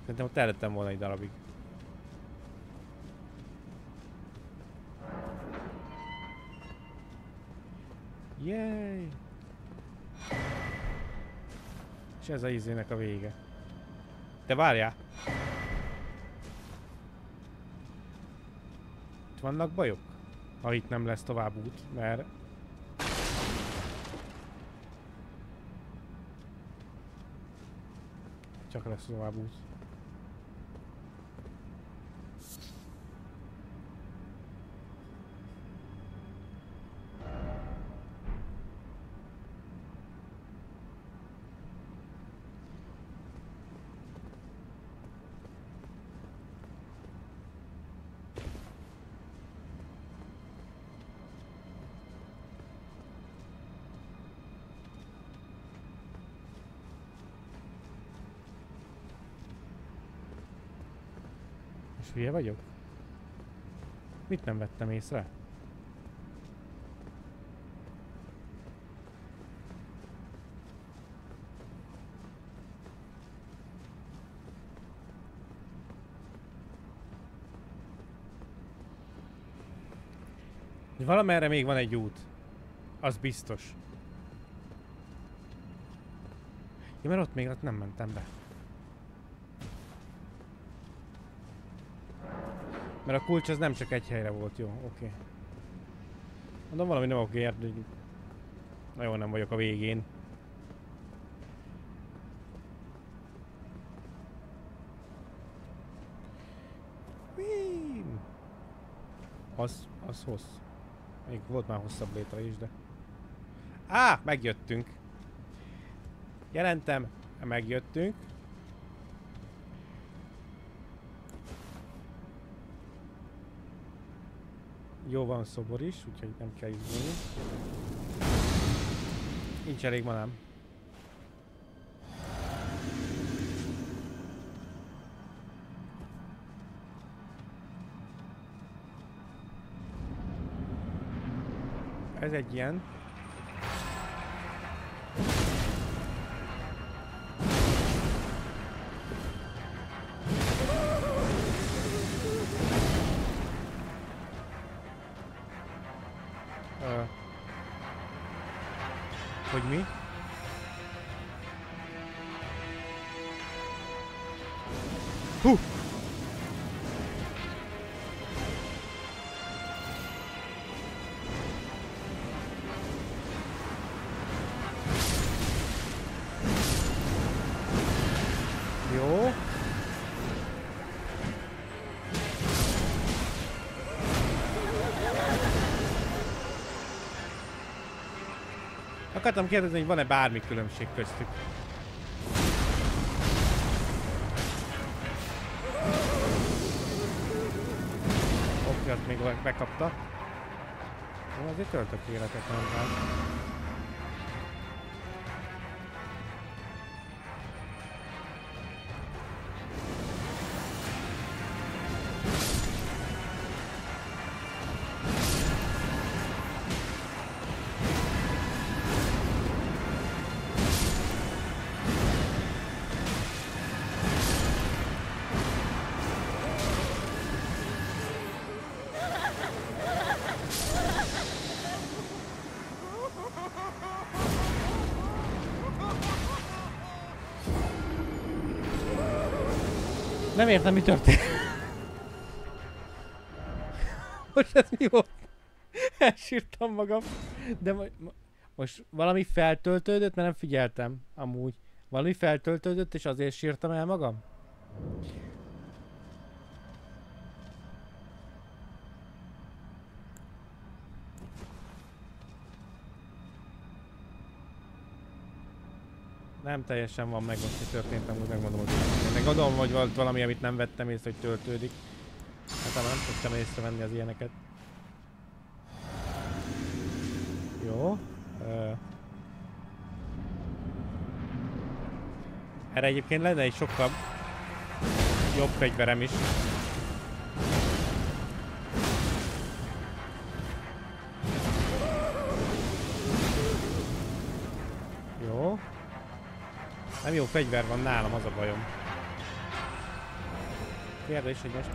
Szerintem ott ellettem volna egy darabig. Yay! És ez a izének a vége. De várjál! Itt vannak bajok? Ha itt nem lesz tovább út, mert... Csak lesz tovább út. És hülye vagyok? Mit nem vettem észre? Valamerre még van egy út. Az biztos. Ja, mert ott még ott nem mentem be. Mert a kulcs az nem csak egy helyre volt, jó, oké. Okay. Mondom valami nem oké, okay, hogy nagyon nem vagyok a végén. Az, az hossz. Még volt már hosszabb létre is, de... Á, megjöttünk. Jelentem, megjöttünk. Jó van szobor is, úgyhogy nem kell izgulni. Nincs elég manám. Ez egy ilyen. Akartam kérdezni, hogy van-e bármi különbség köztük. Okiat még bekapta. Azért töltök életet, nem rá. Értem, mi történt. Most ez mi volt? Elsírtam magam. De mo- mo- most valami feltöltődött, mert nem figyeltem amúgy. Valami feltöltődött, és azért sírtam el magam? Nem teljesen van meg most, mi történt, amúgy megmondom, hogy meg gondolom, hogy volt valami, amit nem vettem észre, hogy töltődik. Hát nem tudtam észrevenni az ilyeneket. Jó. Ö... Erre egyébként lenne egy sokkal jobb fegyverem is. Jó. Nem jó fegyver van nálam, az a bajom. Kérdés, hogy most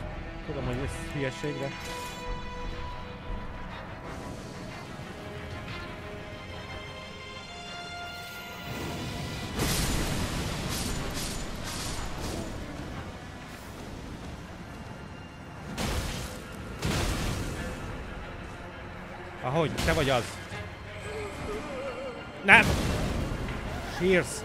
tudom, hogy ez hülyeség, de... Ahogy, te vagy az. Nem! Sírsz!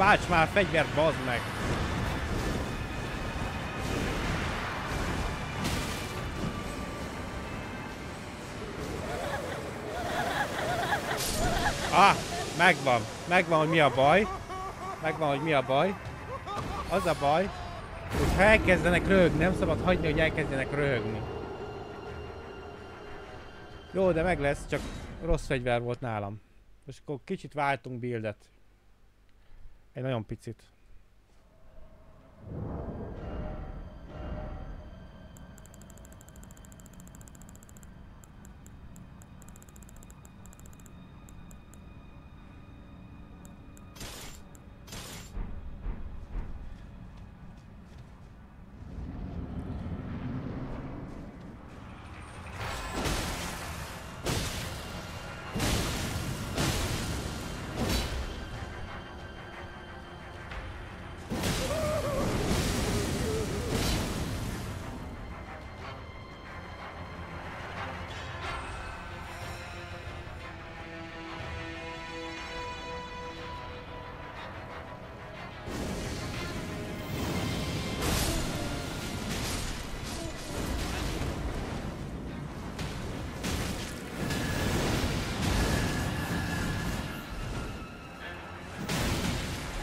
Válts már fegyvert, bazd meg! Ah, megvan. Megvan, hogy mi a baj. Megvan, hogy mi a baj. Az a baj, hogy ha elkezdenek röhögni, nem szabad hagyni, hogy elkezdjenek röhögni. Jó, de meg lesz, csak rossz fegyver volt nálam. Most akkor kicsit váltunk buildet. Egy nagyon picit.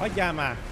Hagyjál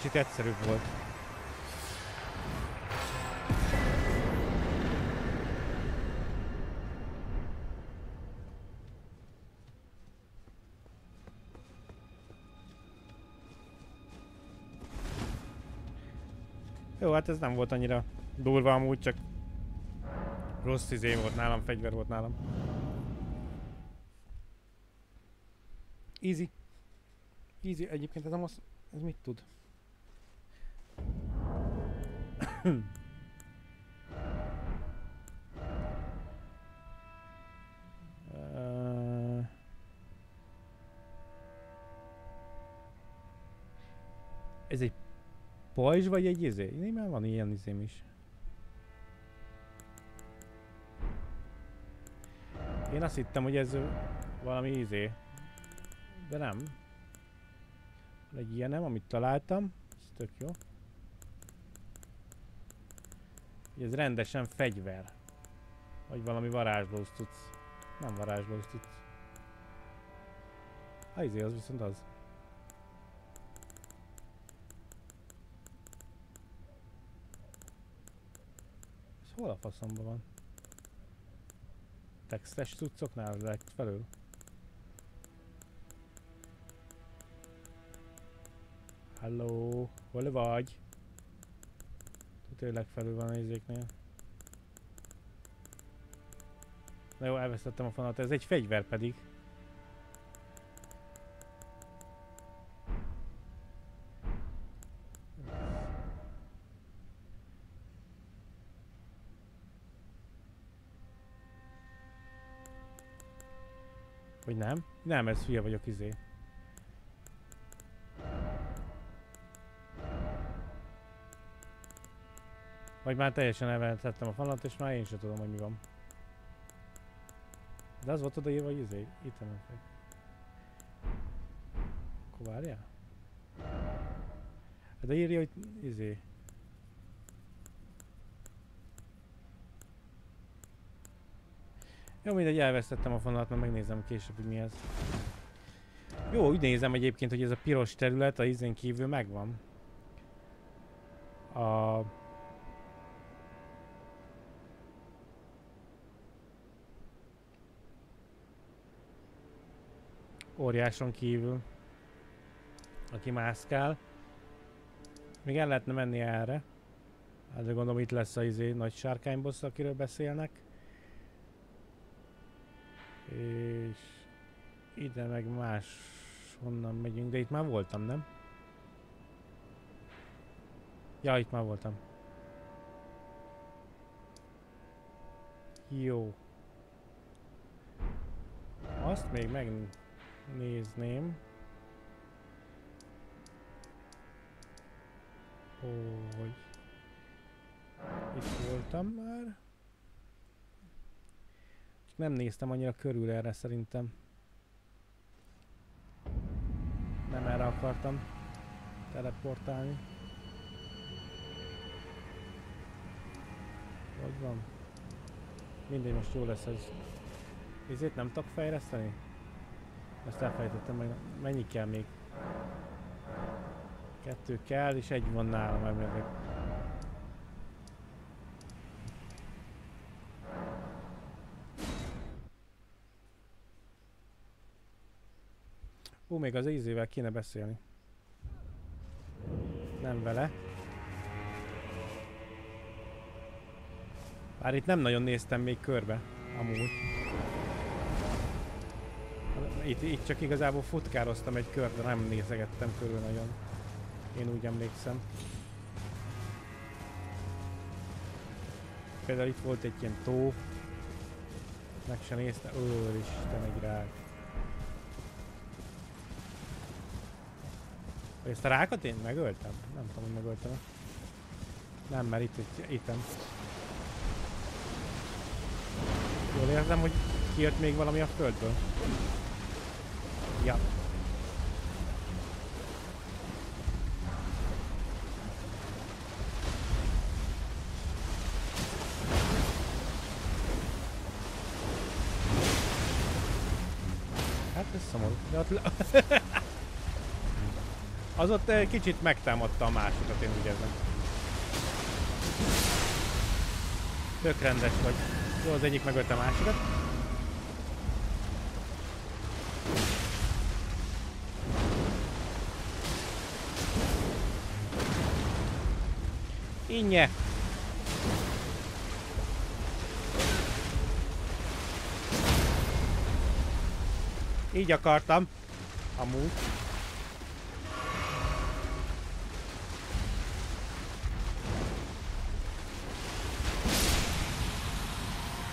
Kicsit egyszerűbb volt. Jó, hát ez nem volt annyira durva amúgy, csak rossz izé volt nálam, fegyver volt nálam. Easy. Easy, egyébként ez nem az... Ez mit tud? Ez egy pajzs vagy egy izé? Én már van ilyen izém is. Én azt hittem, hogy ez valami izé. De nem. Egy ilyenem, amit találtam. Ez tök jó. Hogy Ez rendesen fegyver. Vagy valami varázslós tudsz. Nem varázslós tudsz. Ha izé, az viszont az. Ez hol a faszomban van? Textes cuccoknál legfelül? Halló, hol vagy? Tényleg felül van a izéknél. Na jó, elvesztettem a fonat, ez egy fegyver pedig. Vagy nem? Nem, ez hülye vagyok izé. Vagy már teljesen elvetettem a falat, és már én sem tudom, hogy mi van. De az volt odaírva, hogy izé, itt nem fel. Akkor várjál? Hát De írja, hogy izé. Jó, mindegy, elvesztettem a fonalat, mert megnézem később, hogy mi ez. Jó, úgy nézem egyébként, hogy ez a piros terület a izén kívül megvan. A... Óriáson kívül. Aki mászkál. Még el lehetne menni erre. Hát de gondolom itt lesz a izé nagy sárkányboss, akiről beszélnek. És ide meg más honnan megyünk, de itt már voltam, nem? Ja, itt már voltam. Jó. Azt még megnézném. Hogy itt voltam már. Nem néztem annyira körül erre szerintem. Nem erre akartam teleportálni. Hogy van? Mindegy, most jó lesz ez. Ezért nem tudok fejleszteni? Ezt elfelejtettem meg. Mennyi kell még? Kettő kell, és egy van nálam elméletileg. Ú, még az ízével kéne beszélni. Nem vele. Bár itt nem nagyon néztem még körbe, amúgy. Itt, itt csak igazából futkároztam egy kört, de nem nézegettem körül nagyon. Én úgy emlékszem. Például itt volt egy ilyen tó. Meg se nézte. Ó, Isten, egy rák. Ezt a rákot én megöltem? Nem tudom, hogy megöltem. Nem, mert itt egy item. Jól érzem, hogy kijött még valami a földből. Ja. Hát ez szomorú. De ott. Az ott eh, kicsit megtámadta a másikat, én úgy érzem. Tök rendes vagy. Jó, az egyik megölte a másikat. Innye! Így akartam. Amúgy.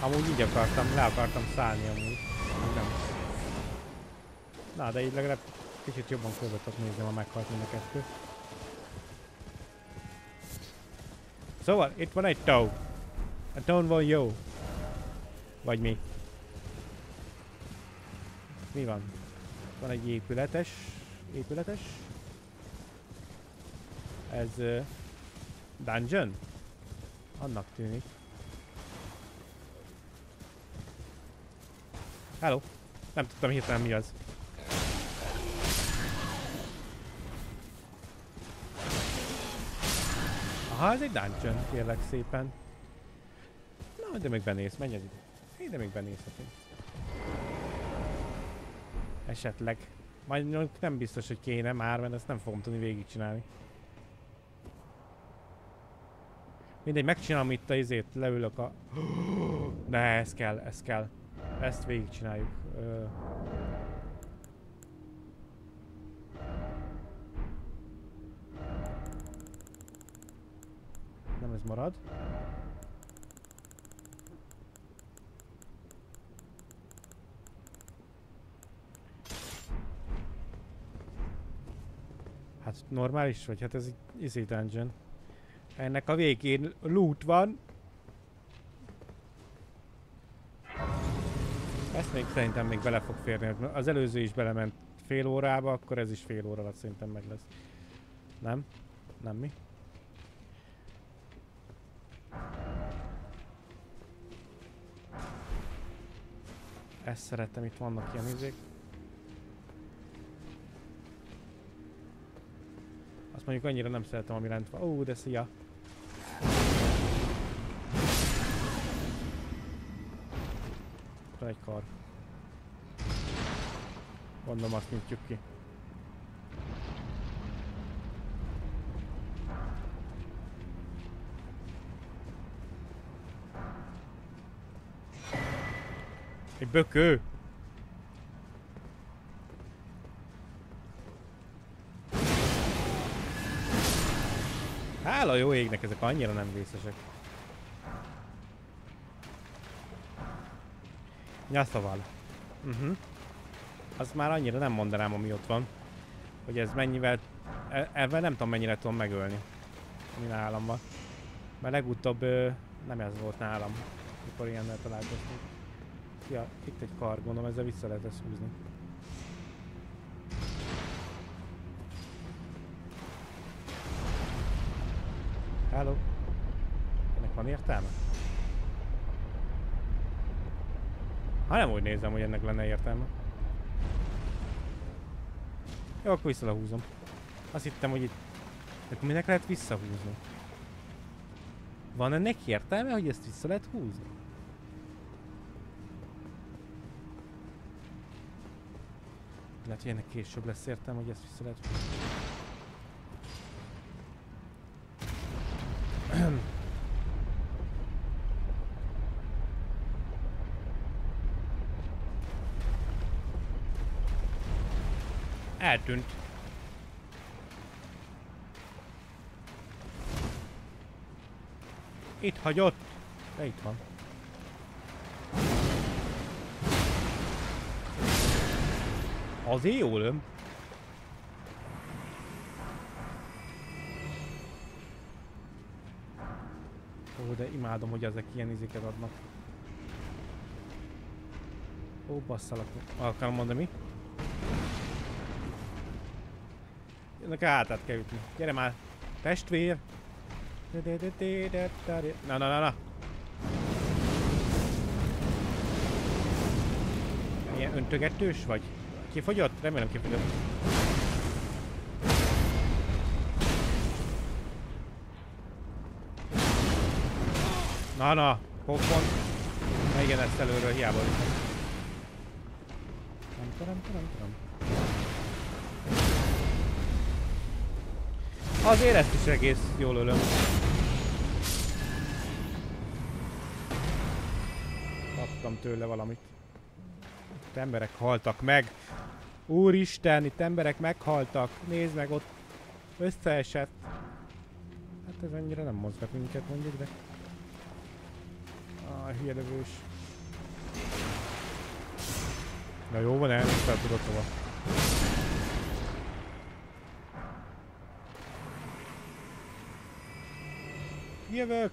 Amúgy így akartam, le akartam szállni. Amúgy Nem. Na, de így legalább kicsit jobban körbe tudok nézni, ha meghalt mind a kettő. Szóval, itt van egy tó. A tón van jó. Vagy mi? Mi van? Van egy épületes. Épületes. Ez... Uh, dungeon? Annak tűnik. Hello. Nem tudtam hirtelen mi az. Aha, ez egy dungeon, kérlek szépen. Na, de még benéz, menj idő. Hé, de még benézhetünk. Esetleg. Majd nem biztos, hogy kéne már, mert ezt nem fogom tudni végigcsinálni. Mindegy, megcsinálom itt a izét, leülök a... De ez kell, ez kell. Ezt végigcsináljuk. Ö... marad. Hát normális vagy? Hát ez egy izé dungeon. Ennek a végén loot van. Ezt még szerintem még bele fog férni. Az előző is belement fél órába, akkor ez is fél óra alatt szerintem meg lesz. Nem? Nem mi? Ezt szeretem, itt vannak ilyen izék. Azt mondjuk annyira nem szeretem, ami lent van. Ó, de szia! Ott van egy kar. Mondom, azt nyitjuk ki. Egy bökő! Hála jó égnek, ezek annyira nem vészesek. Ja, szóval. Uh-huh. Az már annyira nem mondanám, ami ott van. Hogy ez mennyivel... E ebben nem tudom mennyire tudom megölni. Ami nálam van. Mert legutóbb ö, nem ez volt nálam. Mikor ilyennel találkoztunk. Ja, itt egy kar, gondolom ezzel vissza lehet ezt húzni. Hello. Ennek van értelme? Ha nem úgy nézem, hogy ennek lenne értelme. Jó, akkor visszahúzom. Azt hittem, hogy itt... De akkor minek lehet visszahúzni? Van ennek értelme, hogy ezt vissza lehet húzni? Lehet, hogy ennek később lesz értelme, hogy ezt vissza lehet. Eltűnt. Itt hagyott. De itt van. Azért jól öm. Ó, de imádom, hogy ezek ilyen izéket adnak. Ó, basszalak. Akarom mondani? Ennek hátát kell ütni. Gyere már! Testvér! Na, na, na, na! Milyen öntögetős vagy? kifogyott? Remélem kifogyott. Na-na, pokon. Na igen, ezt előről hiába ütöm. Nem tudom, nem. tudom. Azért ezt is egész jól ölöm. Kaptam tőle valamit. Itt emberek haltak meg. Úristen, itt emberek meghaltak. Nézd meg, ott összeesett. Hát ez annyira nem mozgat minket mondjuk, de... Ah, hülye lövős. Na jó van, el, fel tudod hova. Jövök!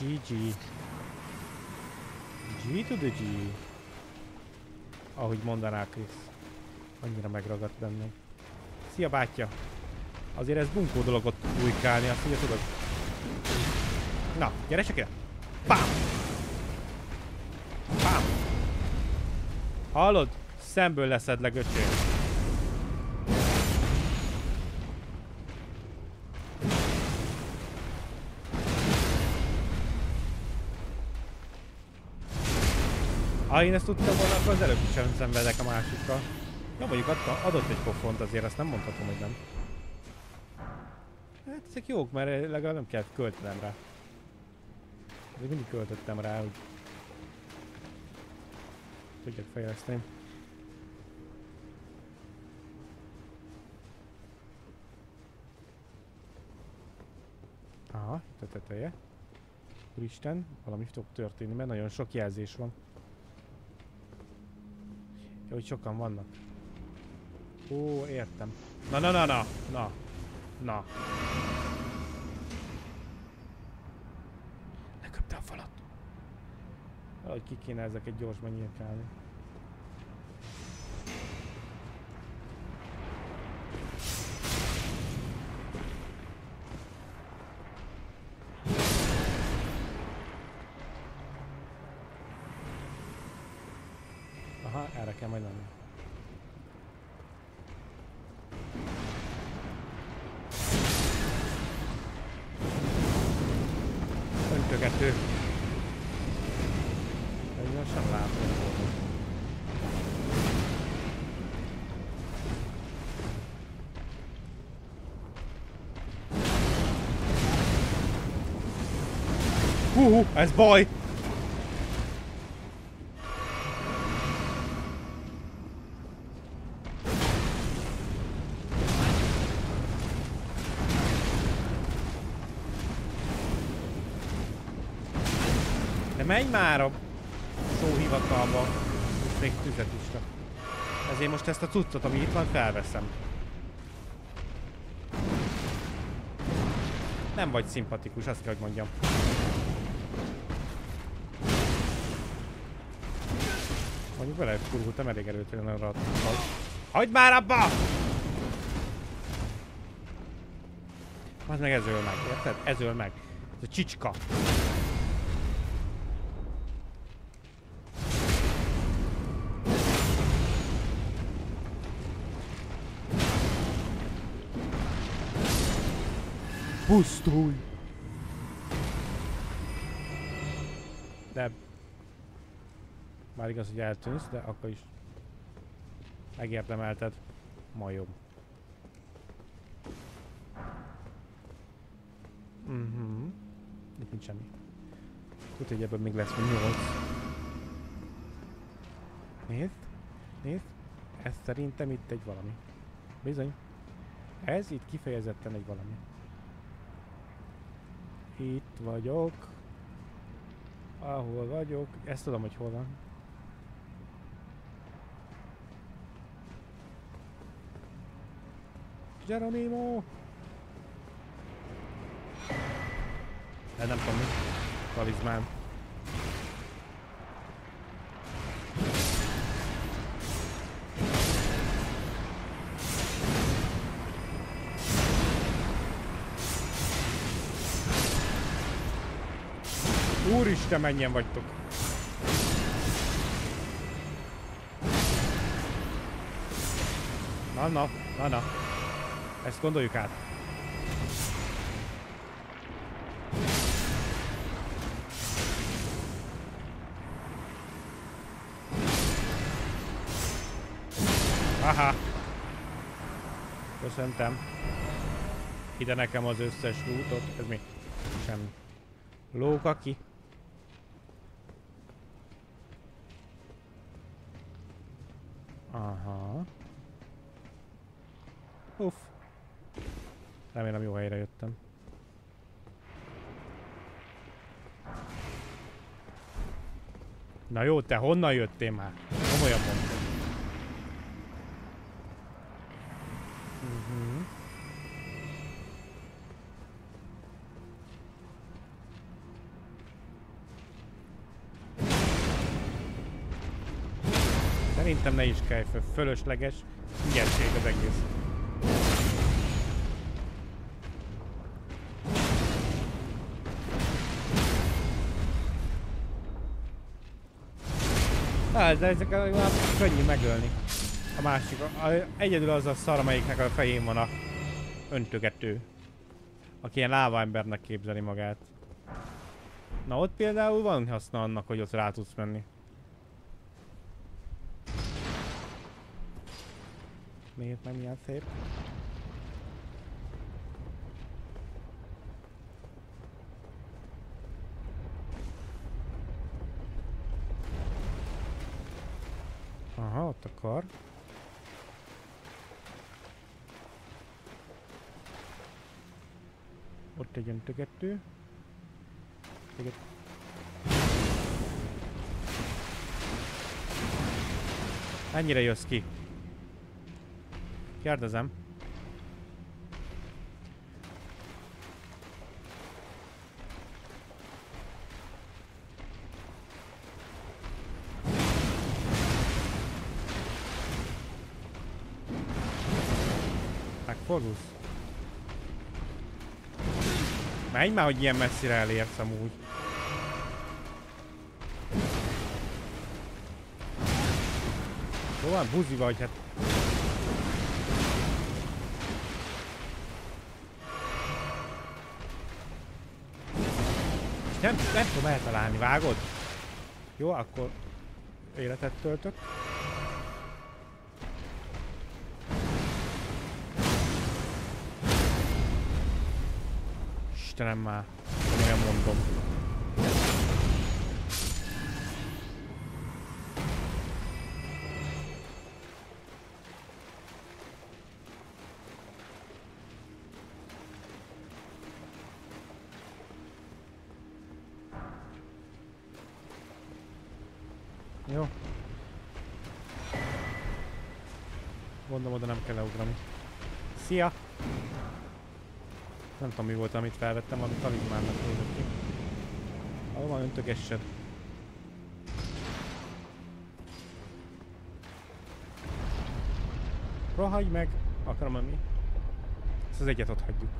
GG. G to the G. Ahogy mondaná Krisz. Annyira megragadt bennem. Szia bátyja! Azért ez bunkó dolog ott újkálni, azt mondja tudod. Na, gyere csak ide! Pám! Pám! Hallod? Szemből leszed le, Ha én ezt tudtam volna, akkor az előbb sem szenvedek a másikra. Ja, mondjuk adta, adott egy pofont azért, azt nem mondhatom, hogy nem. Hát ezek jók, mert legalább nem kell költenem rá. Még mindig költöttem rá, hogy tudjak fejleszteni. Aha, itt a teteje. Úristen, valami fog történni, mert nagyon sok jelzés van. Jó, hogy sokan vannak. Ó, értem. Na, na, na, na, na. Na. Leköpte a falat. Valahogy ki kéne ezeket gyorsban nyírkálni. Ez baj! De menj már a sóhivatalba, és még tüzet is rak. Ezért most ezt a cuccot, ami itt van, felveszem. Nem vagy szimpatikus, azt kell, hogy mondjam. Mondjuk vele kurultam elég erőtelen arra a Hagyd már abba! Az meg ez öl meg, érted? Ez öl meg. Ez a csicska. Pusztulj! Már igaz, hogy eltűnsz, de akkor is megérdemelted. Majom. Mhm. Itt nincs semmi. Tudod, hogy ebből még lesz még 8. Nézd, nézd. Ez szerintem itt egy valami. Bizony. Ez itt kifejezetten egy valami. Itt vagyok. Ahol vagyok. Ezt tudom, hogy hol van. Geronimo! De nem tudom mi. Talizmán. Úristen, mennyien vagytok! Na, na, na, na. Ezt gondoljuk át. Aha! Köszöntem. Ide nekem az összes lootot. Ez mi? Semmi. Lóka ki. Aha. Uff. Remélem jó helyre jöttem. Na jó, te honnan jöttél már? Komolyan mondom. Mhm. Szerintem ne is kelj föl, fölösleges, ügyesség az egész. De ezek a, már könnyű megölni. A másik, a, a, egyedül az a szar, amelyiknek a fején van a öntögető. Aki ilyen láva embernek képzeli magát. Na ott például van haszna annak, hogy ott rá tudsz menni. Miért nem ilyen szép? Aha, ott a kar. Ott egy öntögető. Töget... Ennyire jössz ki. Kérdezem. Megfordulsz? Menj már, hogy ilyen messzire elérsz amúgy. Van? Buzi vagy, hát Nem, nem tudom eltalálni, vágod? Jó, akkor életet töltök. Istenem már, komolyan mondom. Jó. Gondolom oda nem kell leugrani. Szia! Nem tudom mi volt, amit felvettem, amit talizmánnak nézett ki. Hol van öntögessed? Rohagy meg! Akarom menni. Ezt az egyet ott hagyjuk.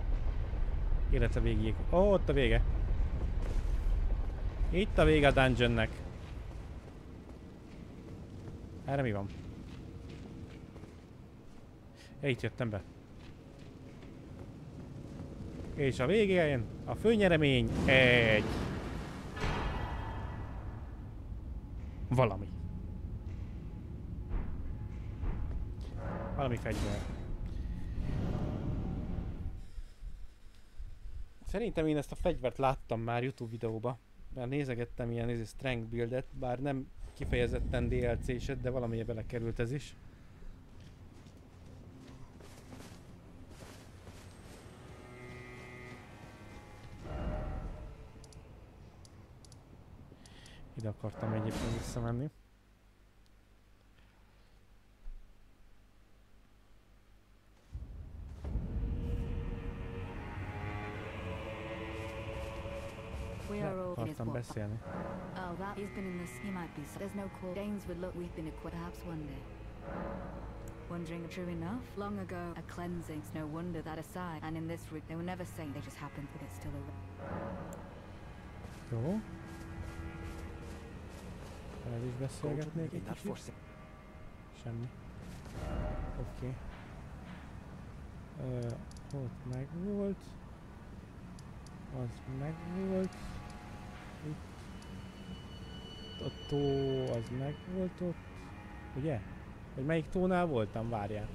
Élete végéig. Ó, ott a vége. Itt a vége a dungeonnek. Erre mi van? Ja, itt jöttem be. És a végén a főnyeremény egy... Valami. Valami fegyver. Szerintem én ezt a fegyvert láttam már YouTube videóba. Mert nézegettem ilyen ez strength buildet, bár nem kifejezetten DLC-set, de valamilyen belekerült ez is. Ide akartam egyébként visszamenni. We are all in akartam beszélni. Oh, that he's been in this. He might be. There's no call. Danes would look. We've been equipped. Perhaps one day. Wondering, true enough? Long ago, a cleansing. It's no wonder that aside. And in this route, they were never saying they just happened, but it's still a. Jó. El is beszélgetnék egy kicsit. Semmi. Oké. Okay. Ö, ott meg volt. Az meg volt. Itt. A tó az meg volt ott. Ugye? Vagy melyik tónál voltam? Várjál.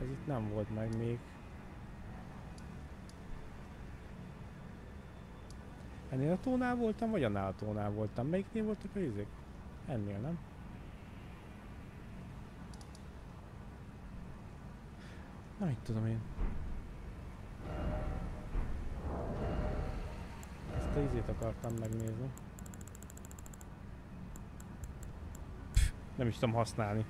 Ez itt nem volt meg még. Ennél a tónál voltam, vagy annál a tónál voltam? Melyiknél voltak a izék? Ennél, nem? Na, mit tudom én. Ezt a izét akartam megnézni. Pff, nem is tudom használni.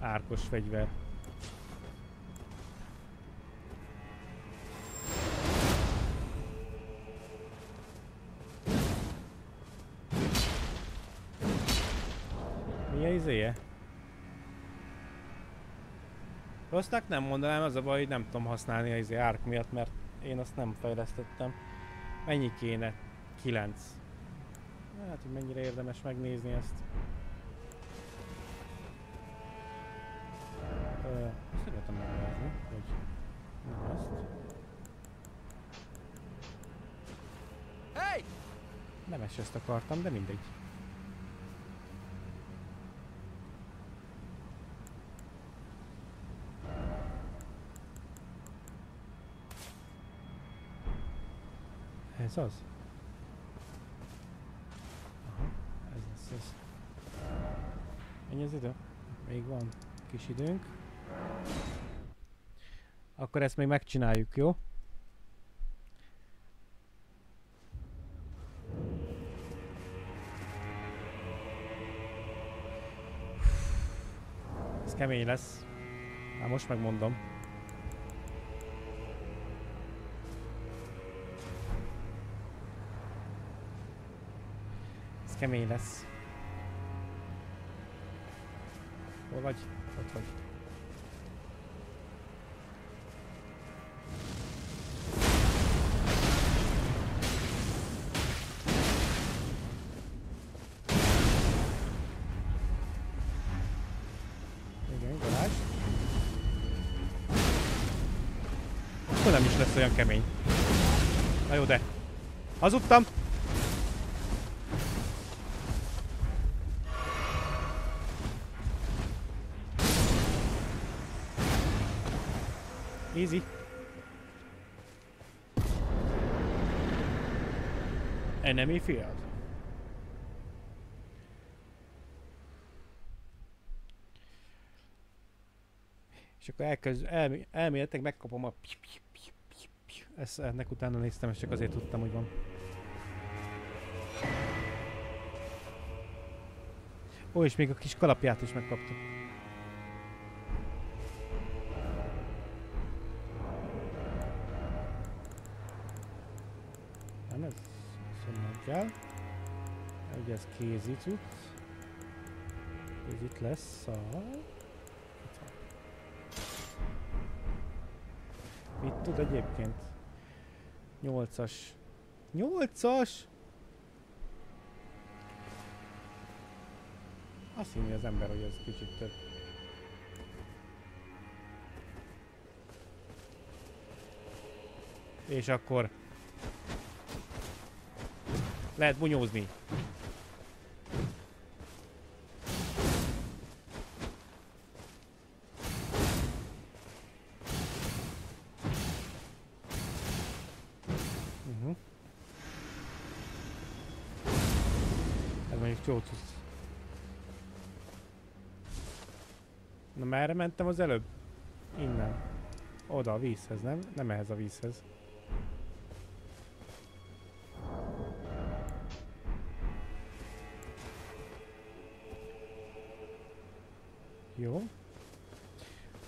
Árkos fegyver. Rossznak nem mondanám, az a baj, hogy nem tudom használni a izé árk miatt, mert én azt nem fejlesztettem. Mennyi kéne? 9. Hát, hogy mennyire érdemes megnézni ezt. Ö, szeretem megnézni, hogy nem ezt. Hey! Nem ezt akartam, de mindegy. Ez az? Aha, ez lesz ez. Ennyi az idő? Még van kis időnk. Akkor ezt még megcsináljuk, jó? Ez kemény lesz. Már most megmondom. Kemény lesz. Hol vagy? Ott vagy. Igen. Akkor nem is lesz olyan kemény. Na jó, de. Hazudtam! Easy. Enemy field. És akkor elkezd, elmé, elméletek megkapom a piu, piu, piu, piu, piu. Ezt, ennek utána néztem, és csak azért tudtam, hogy van. Ó, és még a kis kalapját is megkaptuk. Ugye ez itt lesz a... Mit tud egyébként? 8-as. 8-as? Azt hinni az ember, hogy ez kicsit több. És akkor lehet bunyózni. Jó tudsz. Na merre mentem az előbb? Innen. Oda a vízhez, nem? Nem ehhez a vízhez. Jó.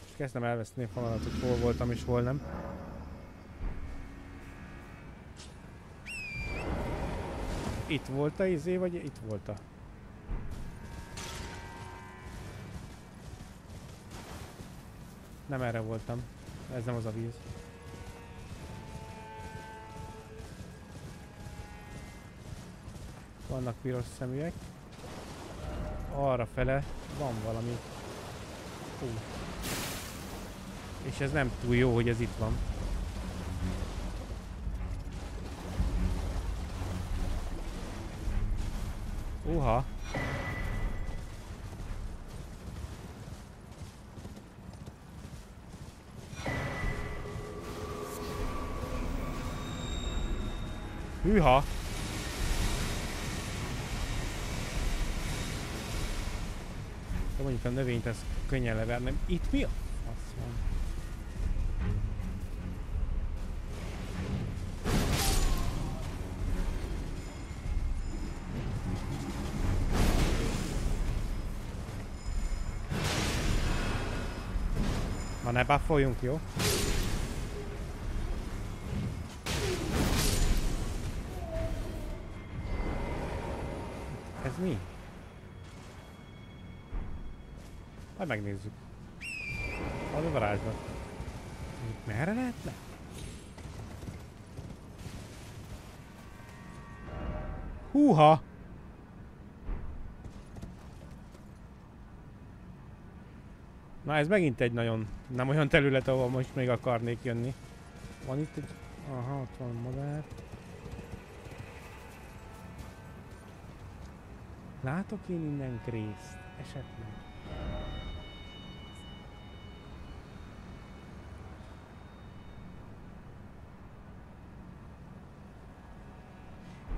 És kezdem elveszteni a fonalat, hogy hol voltam és hol nem. Itt volt a izé, vagy itt volt a... Nem erre voltam. Ez nem az a víz. Vannak piros szemüvek. Arra fele van valami. Hú. És ez nem túl jó, hogy ez itt van. Uha. Hűha! De mondjuk a növényt ez könnyen levernem. Itt mi a buffoljunk, jó? Ez mi? Majd megnézzük. Az a varázslat. Itt merre lehetne? Húha! Na ez megint egy nagyon nem olyan terület, ahol most még akarnék jönni. Van itt egy... Aha, ott van madár. Látok én innen Grészt? Esetleg.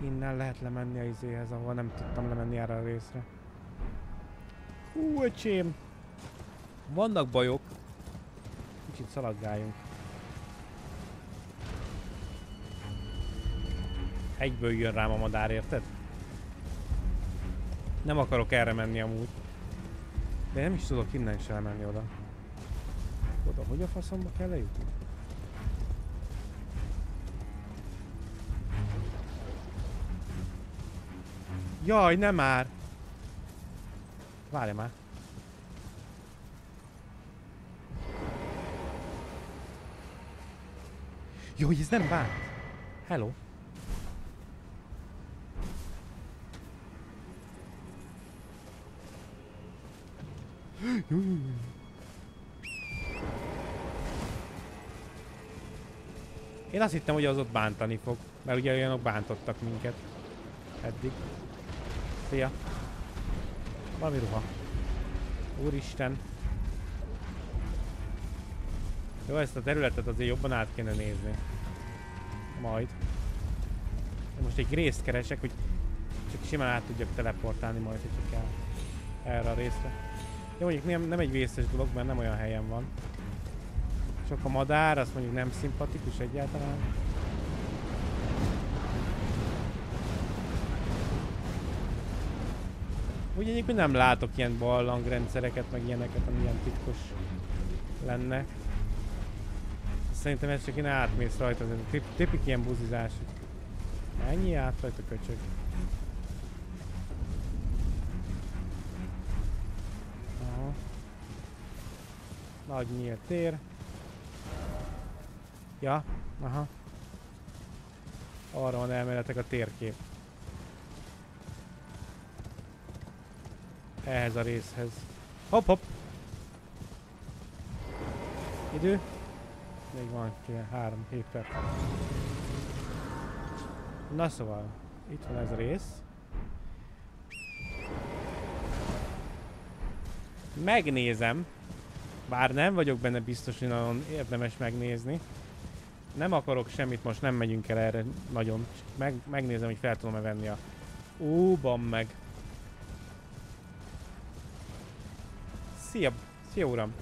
Innen lehet lemenni a izéhez, ahol nem tudtam lemenni erre a részre. Hú, öcsém! Vannak bajok. Kicsit szaladgáljunk. Egyből jön rám a madár, érted? Nem akarok erre menni amúgy. De nem is tudok innen se lemenni oda. Oda, hogy a faszomba kell lejutni? Jaj, nem már! Várj már. Jó, hogy ez nem bánt. Hello. Én azt hittem, hogy az ott bántani fog, mert ugye olyanok bántottak minket eddig. Szia! Valami ruha. Úristen! Jó, ezt a területet azért jobban át kéne nézni. Majd. Most egy részt keresek, hogy csak simán át tudjak teleportálni majd, hogyha kell erre a részre. Jó, mondjuk nem, nem egy vészes dolog, mert nem olyan helyen van. Csak a madár, azt mondjuk nem szimpatikus egyáltalán. Úgy egyébként nem látok ilyen barlangrendszereket, meg ilyeneket, ami ilyen titkos lenne. Szerintem ez csak én átmész rajta, ez a tip, tipik ilyen buzizás. Ennyi át rajta köcsög. Aha. Nagy nyílt tér. Ja, aha. Arra van elméletek a térkép. Ehhez a részhez. Hopp, hopp! Idő? Még van ki három, hét. Na szóval, itt van ez a rész. Megnézem. Bár nem vagyok benne biztos, hogy nagyon érdemes megnézni. Nem akarok semmit, most nem megyünk el erre nagyon. Meg, megnézem, hogy fel tudom-e venni a... Ó, meg. Szia! Szia uram!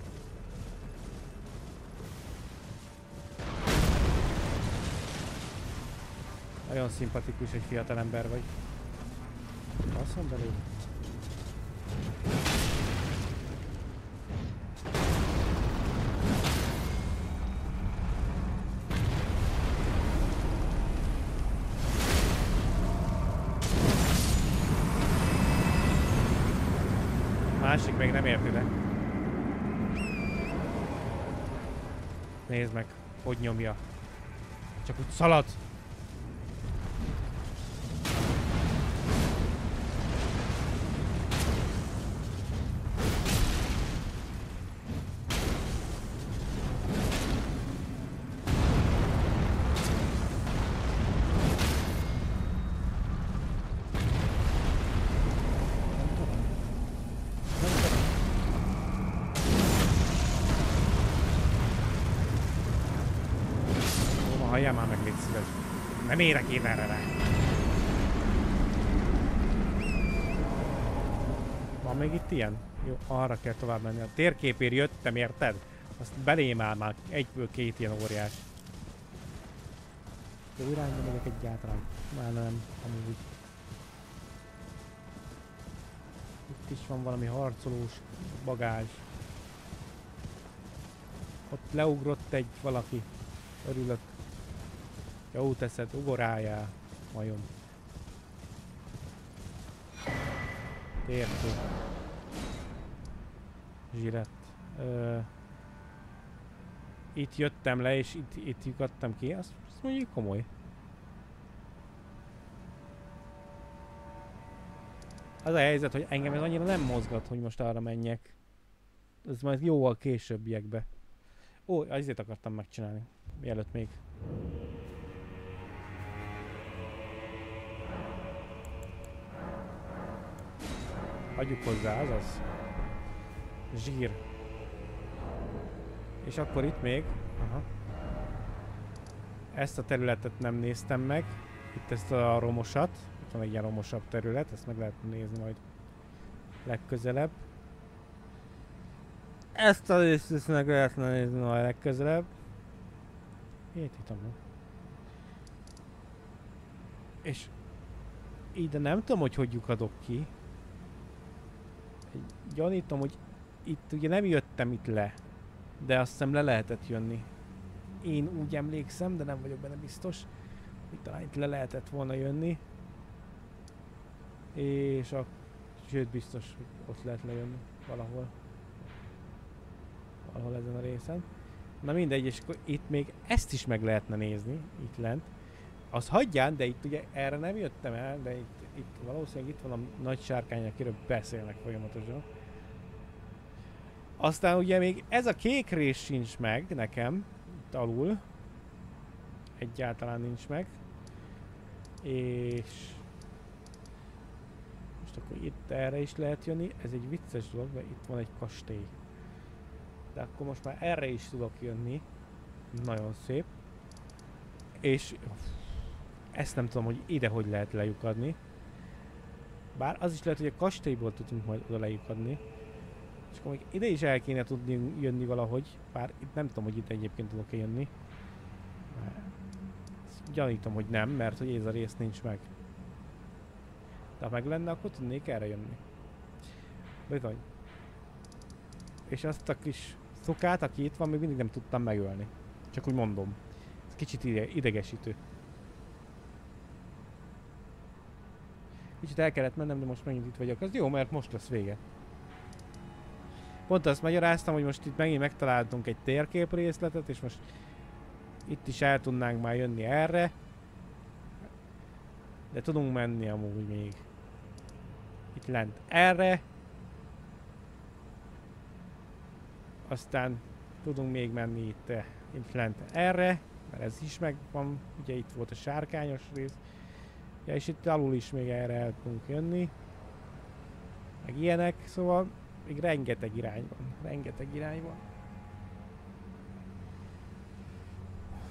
Nagyon szimpatikus, hogy fiatal ember vagy. Basszom belül. Másik még nem ért ide. Nézd meg, hogy nyomja. Csak úgy szalad. Nem érek én erre rá. Van még itt ilyen? Jó, arra kell tovább menni. A térképért jöttem, érted? Azt belém áll már egyből két ilyen óriás. Jó irányba megyek egyáltalán. Már nem, amúgy. Itt is van valami harcolós bagázs. Ott leugrott egy valaki. Örülök. Jó teszed, ugoráljál, majom. Térkép. Zsirett. Ö, itt jöttem le, és itt, itt lyukadtam ki. Azt, azt mondjuk komoly. Az a helyzet, hogy engem ez annyira nem mozgat, hogy most arra menjek. Ez majd jóval későbbiekbe. Ó, azért akartam megcsinálni. Mielőtt még. Adjuk hozzá, azaz. Zsír. És akkor itt még... Aha. Ezt a területet nem néztem meg. Itt ezt a romosat. Itt van egy ilyen romosabb terület, ezt meg lehet nézni majd legközelebb. Ezt a részt ezt meg lehetne nézni majd legközelebb. Itt van. És ide nem tudom, hogy hogy lyukadok ki. Gyanítom, hogy itt ugye nem jöttem itt le, de azt hiszem le lehetett jönni. Én úgy emlékszem, de nem vagyok benne biztos, hogy talán itt le lehetett volna jönni. És a... Sőt, biztos, hogy ott lehet lejönni valahol. Valahol ezen a részen. Na mindegy, és akkor itt még ezt is meg lehetne nézni, itt lent. Az hagyján, de itt ugye erre nem jöttem el, de itt, itt valószínűleg itt van a nagy sárkány, akiről beszélnek folyamatosan. Aztán ugye még ez a kék rész sincs meg nekem, itt alul. Egyáltalán nincs meg. És... Most akkor itt erre is lehet jönni. Ez egy vicces dolog, mert itt van egy kastély. De akkor most már erre is tudok jönni. Nagyon szép. És ezt nem tudom, hogy ide hogy lehet lejukadni. Bár az is lehet, hogy a kastélyból tudunk majd oda lejukadni. És akkor még ide is el kéne tudni jönni valahogy. Bár itt nem tudom, hogy itt egyébként tudok-e jönni. Gyanítom, hogy nem, mert hogy ez a rész nincs meg. De ha meg lenne, akkor tudnék erre jönni. Bizony. És azt a kis szukát, aki itt van, még mindig nem tudtam megölni. Csak úgy mondom. Ez kicsit ide idegesítő. Kicsit el kellett mennem, de most megint itt vagyok. Az jó, mert most lesz vége. Pont azt magyaráztam, hogy most itt megint megtaláltunk egy térkép részletet, és most itt is el tudnánk már jönni erre. De tudunk menni amúgy még. Itt lent erre. Aztán tudunk még menni itt, eh, itt lent erre, mert ez is megvan. Ugye itt volt a sárkányos rész. Ja, és itt alul is még erre el tudunk jönni. Meg ilyenek, szóval még rengeteg irány van. Rengeteg irány van.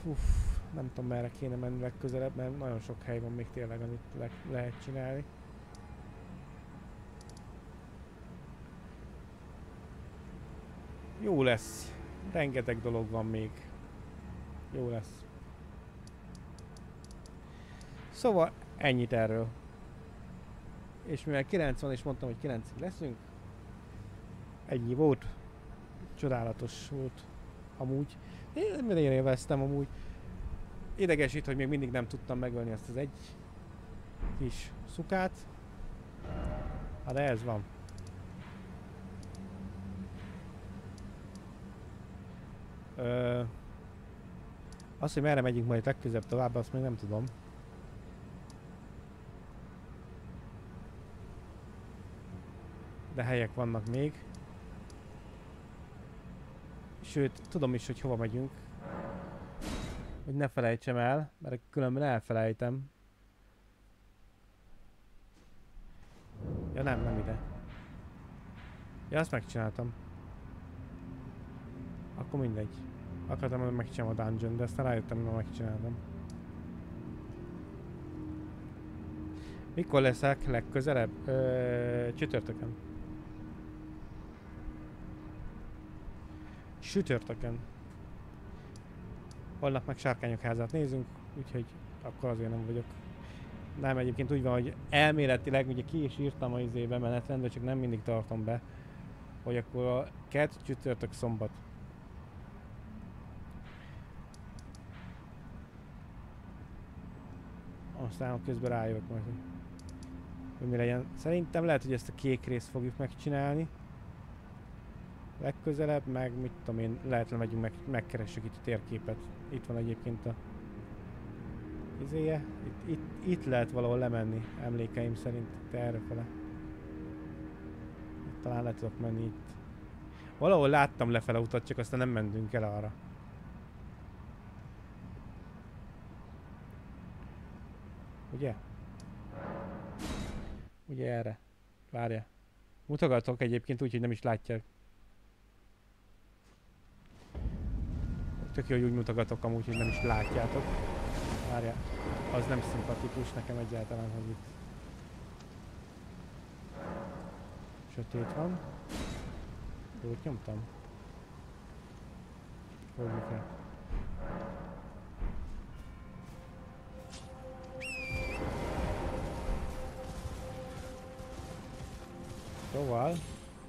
Uff, nem tudom merre kéne menni legközelebb, mert nagyon sok hely van még tényleg, amit le lehet csinálni. Jó lesz. Rengeteg dolog van még. Jó lesz. Szóval ennyit erről. És mivel 90 és mondtam, hogy 9 leszünk, ennyi volt. Csodálatos volt. Amúgy. Én nagyon élveztem amúgy. Idegesít, hogy még mindig nem tudtam megölni ezt az egy kis szukát. Hát de ez van. Ö, azt, hogy merre megyünk majd legközelebb tovább, azt még nem tudom. De helyek vannak még. Sőt, tudom is, hogy hova megyünk. Hogy ne felejtsem el, mert különben elfelejtem. Ja nem, nem ide. Ja, azt megcsináltam. Akkor mindegy. Akartam, hogy megcsinálom a dungeon, de aztán rájöttem, hogy ma megcsináltam. Mikor leszek legközelebb? Ö, csütörtökön. Sütörtökön. Holnap meg sárkányok házát nézünk, úgyhogy akkor azért nem vagyok. Nem, egyébként úgy van, hogy elméletileg ugye ki is írtam az izébe menetrendbe, csak nem mindig tartom be, hogy akkor a kett csütörtök szombat. Aztán közben rájövök majd, hogy mi legyen. Szerintem lehet, hogy ezt a kék részt fogjuk megcsinálni. Legközelebb, meg mit tudom én, lehet lemegyünk, meg, megkeressük itt a térképet. Itt van egyébként a izéje. Itt, itt, itt lehet valahol lemenni, emlékeim szerint, itt errefele. Talán le tudok menni itt. Valahol láttam lefele utat, csak aztán nem mentünk el arra. Ugye? Ugye erre? Várja. Mutogatok egyébként úgy, hogy nem is látják. Tök jó, hogy úgy mutogatok amúgy, hogy nem is látjátok. Várja. Az nem szimpatikus nekem egyáltalán, hogy itt sötét van. Jót nyomtam. Fogjuk el. Szóval,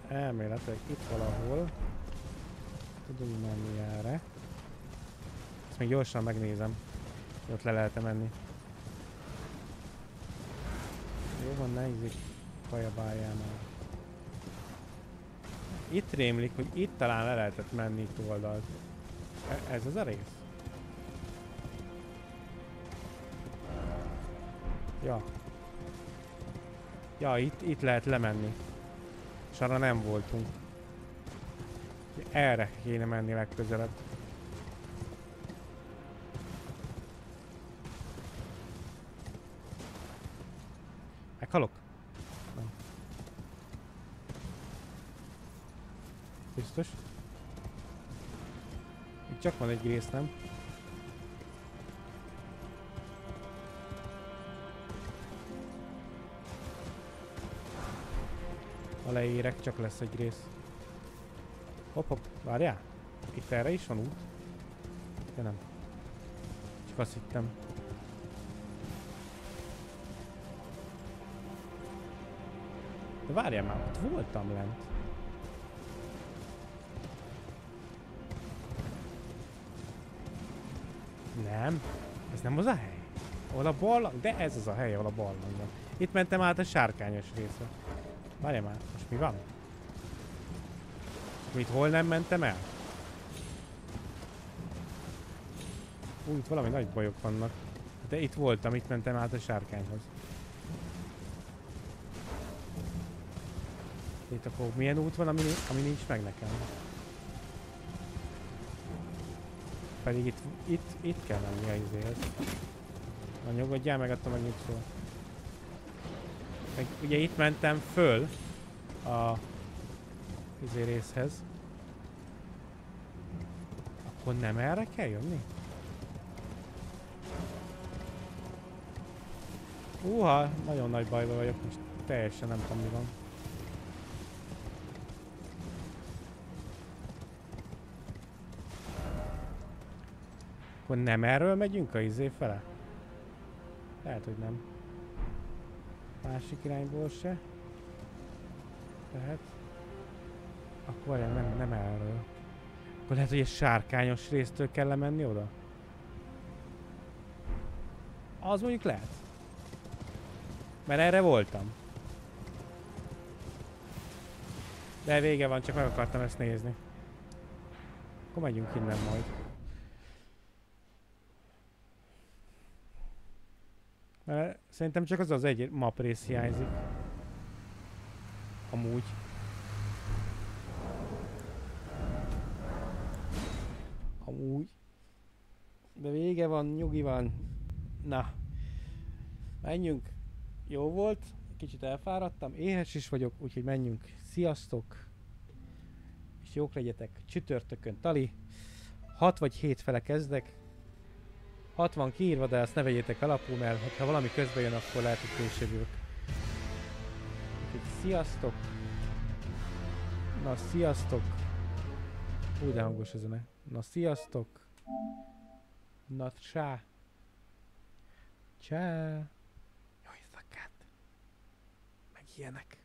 elméletek itt valahol tudunk menni erre. Még gyorsan megnézem, hogy ott le lehet -e menni. Jó van, ne ízik kajabáljánál. Itt rémlik, hogy itt talán le lehetett menni itt oldalt. E- ez az a rész? Ja. Ja, itt, itt lehet lemenni. És arra nem voltunk. Erre kéne menni legközelebb. Meghalok? Nem. Biztos? Itt csak van egy rész, nem? Ha leérek, csak lesz egy rész. Hopp, hopp, várjál. Itt erre is van út. De nem. Csak azt hittem. De várjál már, ott voltam lent. Nem, ez nem az a hely. Ahol a barlang, de ez az a hely, ahol a barlang van. Itt mentem át a sárkányos részre. Várjál már, most mi van? Mit hol nem mentem el? Ú, itt valami nagy bajok vannak. De itt voltam, itt mentem át a sárkányhoz. Itt akkor milyen út van, ami, ami nincs meg nekem? Pedig itt, itt, itt kell menni a izéhez. Na nyugodjál meg, attól meg nincs. Meg ugye itt mentem föl a izé részhez. Akkor nem erre kell jönni? Uha, nagyon nagy bajban vagyok, most teljesen nem tudom mi van. Akkor nem erről megyünk a izé fele? Lehet, hogy nem. Másik irányból se. Lehet. Akkor várjál, nem, nem erről. Akkor lehet, hogy egy sárkányos résztől kell lemenni oda? Az mondjuk lehet. Mert erre voltam. De vége van, csak meg akartam ezt nézni. Akkor megyünk innen majd. Szerintem csak az az egy map rész hiányzik. Amúgy. Amúgy. De vége van, nyugi van. Na. Menjünk. Jó volt. Kicsit elfáradtam. Éhes is vagyok, úgyhogy menjünk. Sziasztok. És jók legyetek. Csütörtökön tali. 6 vagy 7 fele kezdek. 6 van kiírva, de azt ne vegyétek alapul, mert ha valami közben jön, akkor lehet, hogy később jövök. Úgyhogy sziasztok! Na, sziasztok! Úgy de hangos a zene. Na, sziasztok! Na, csá! Csá! Jó éjszakát! Meg ilyenek.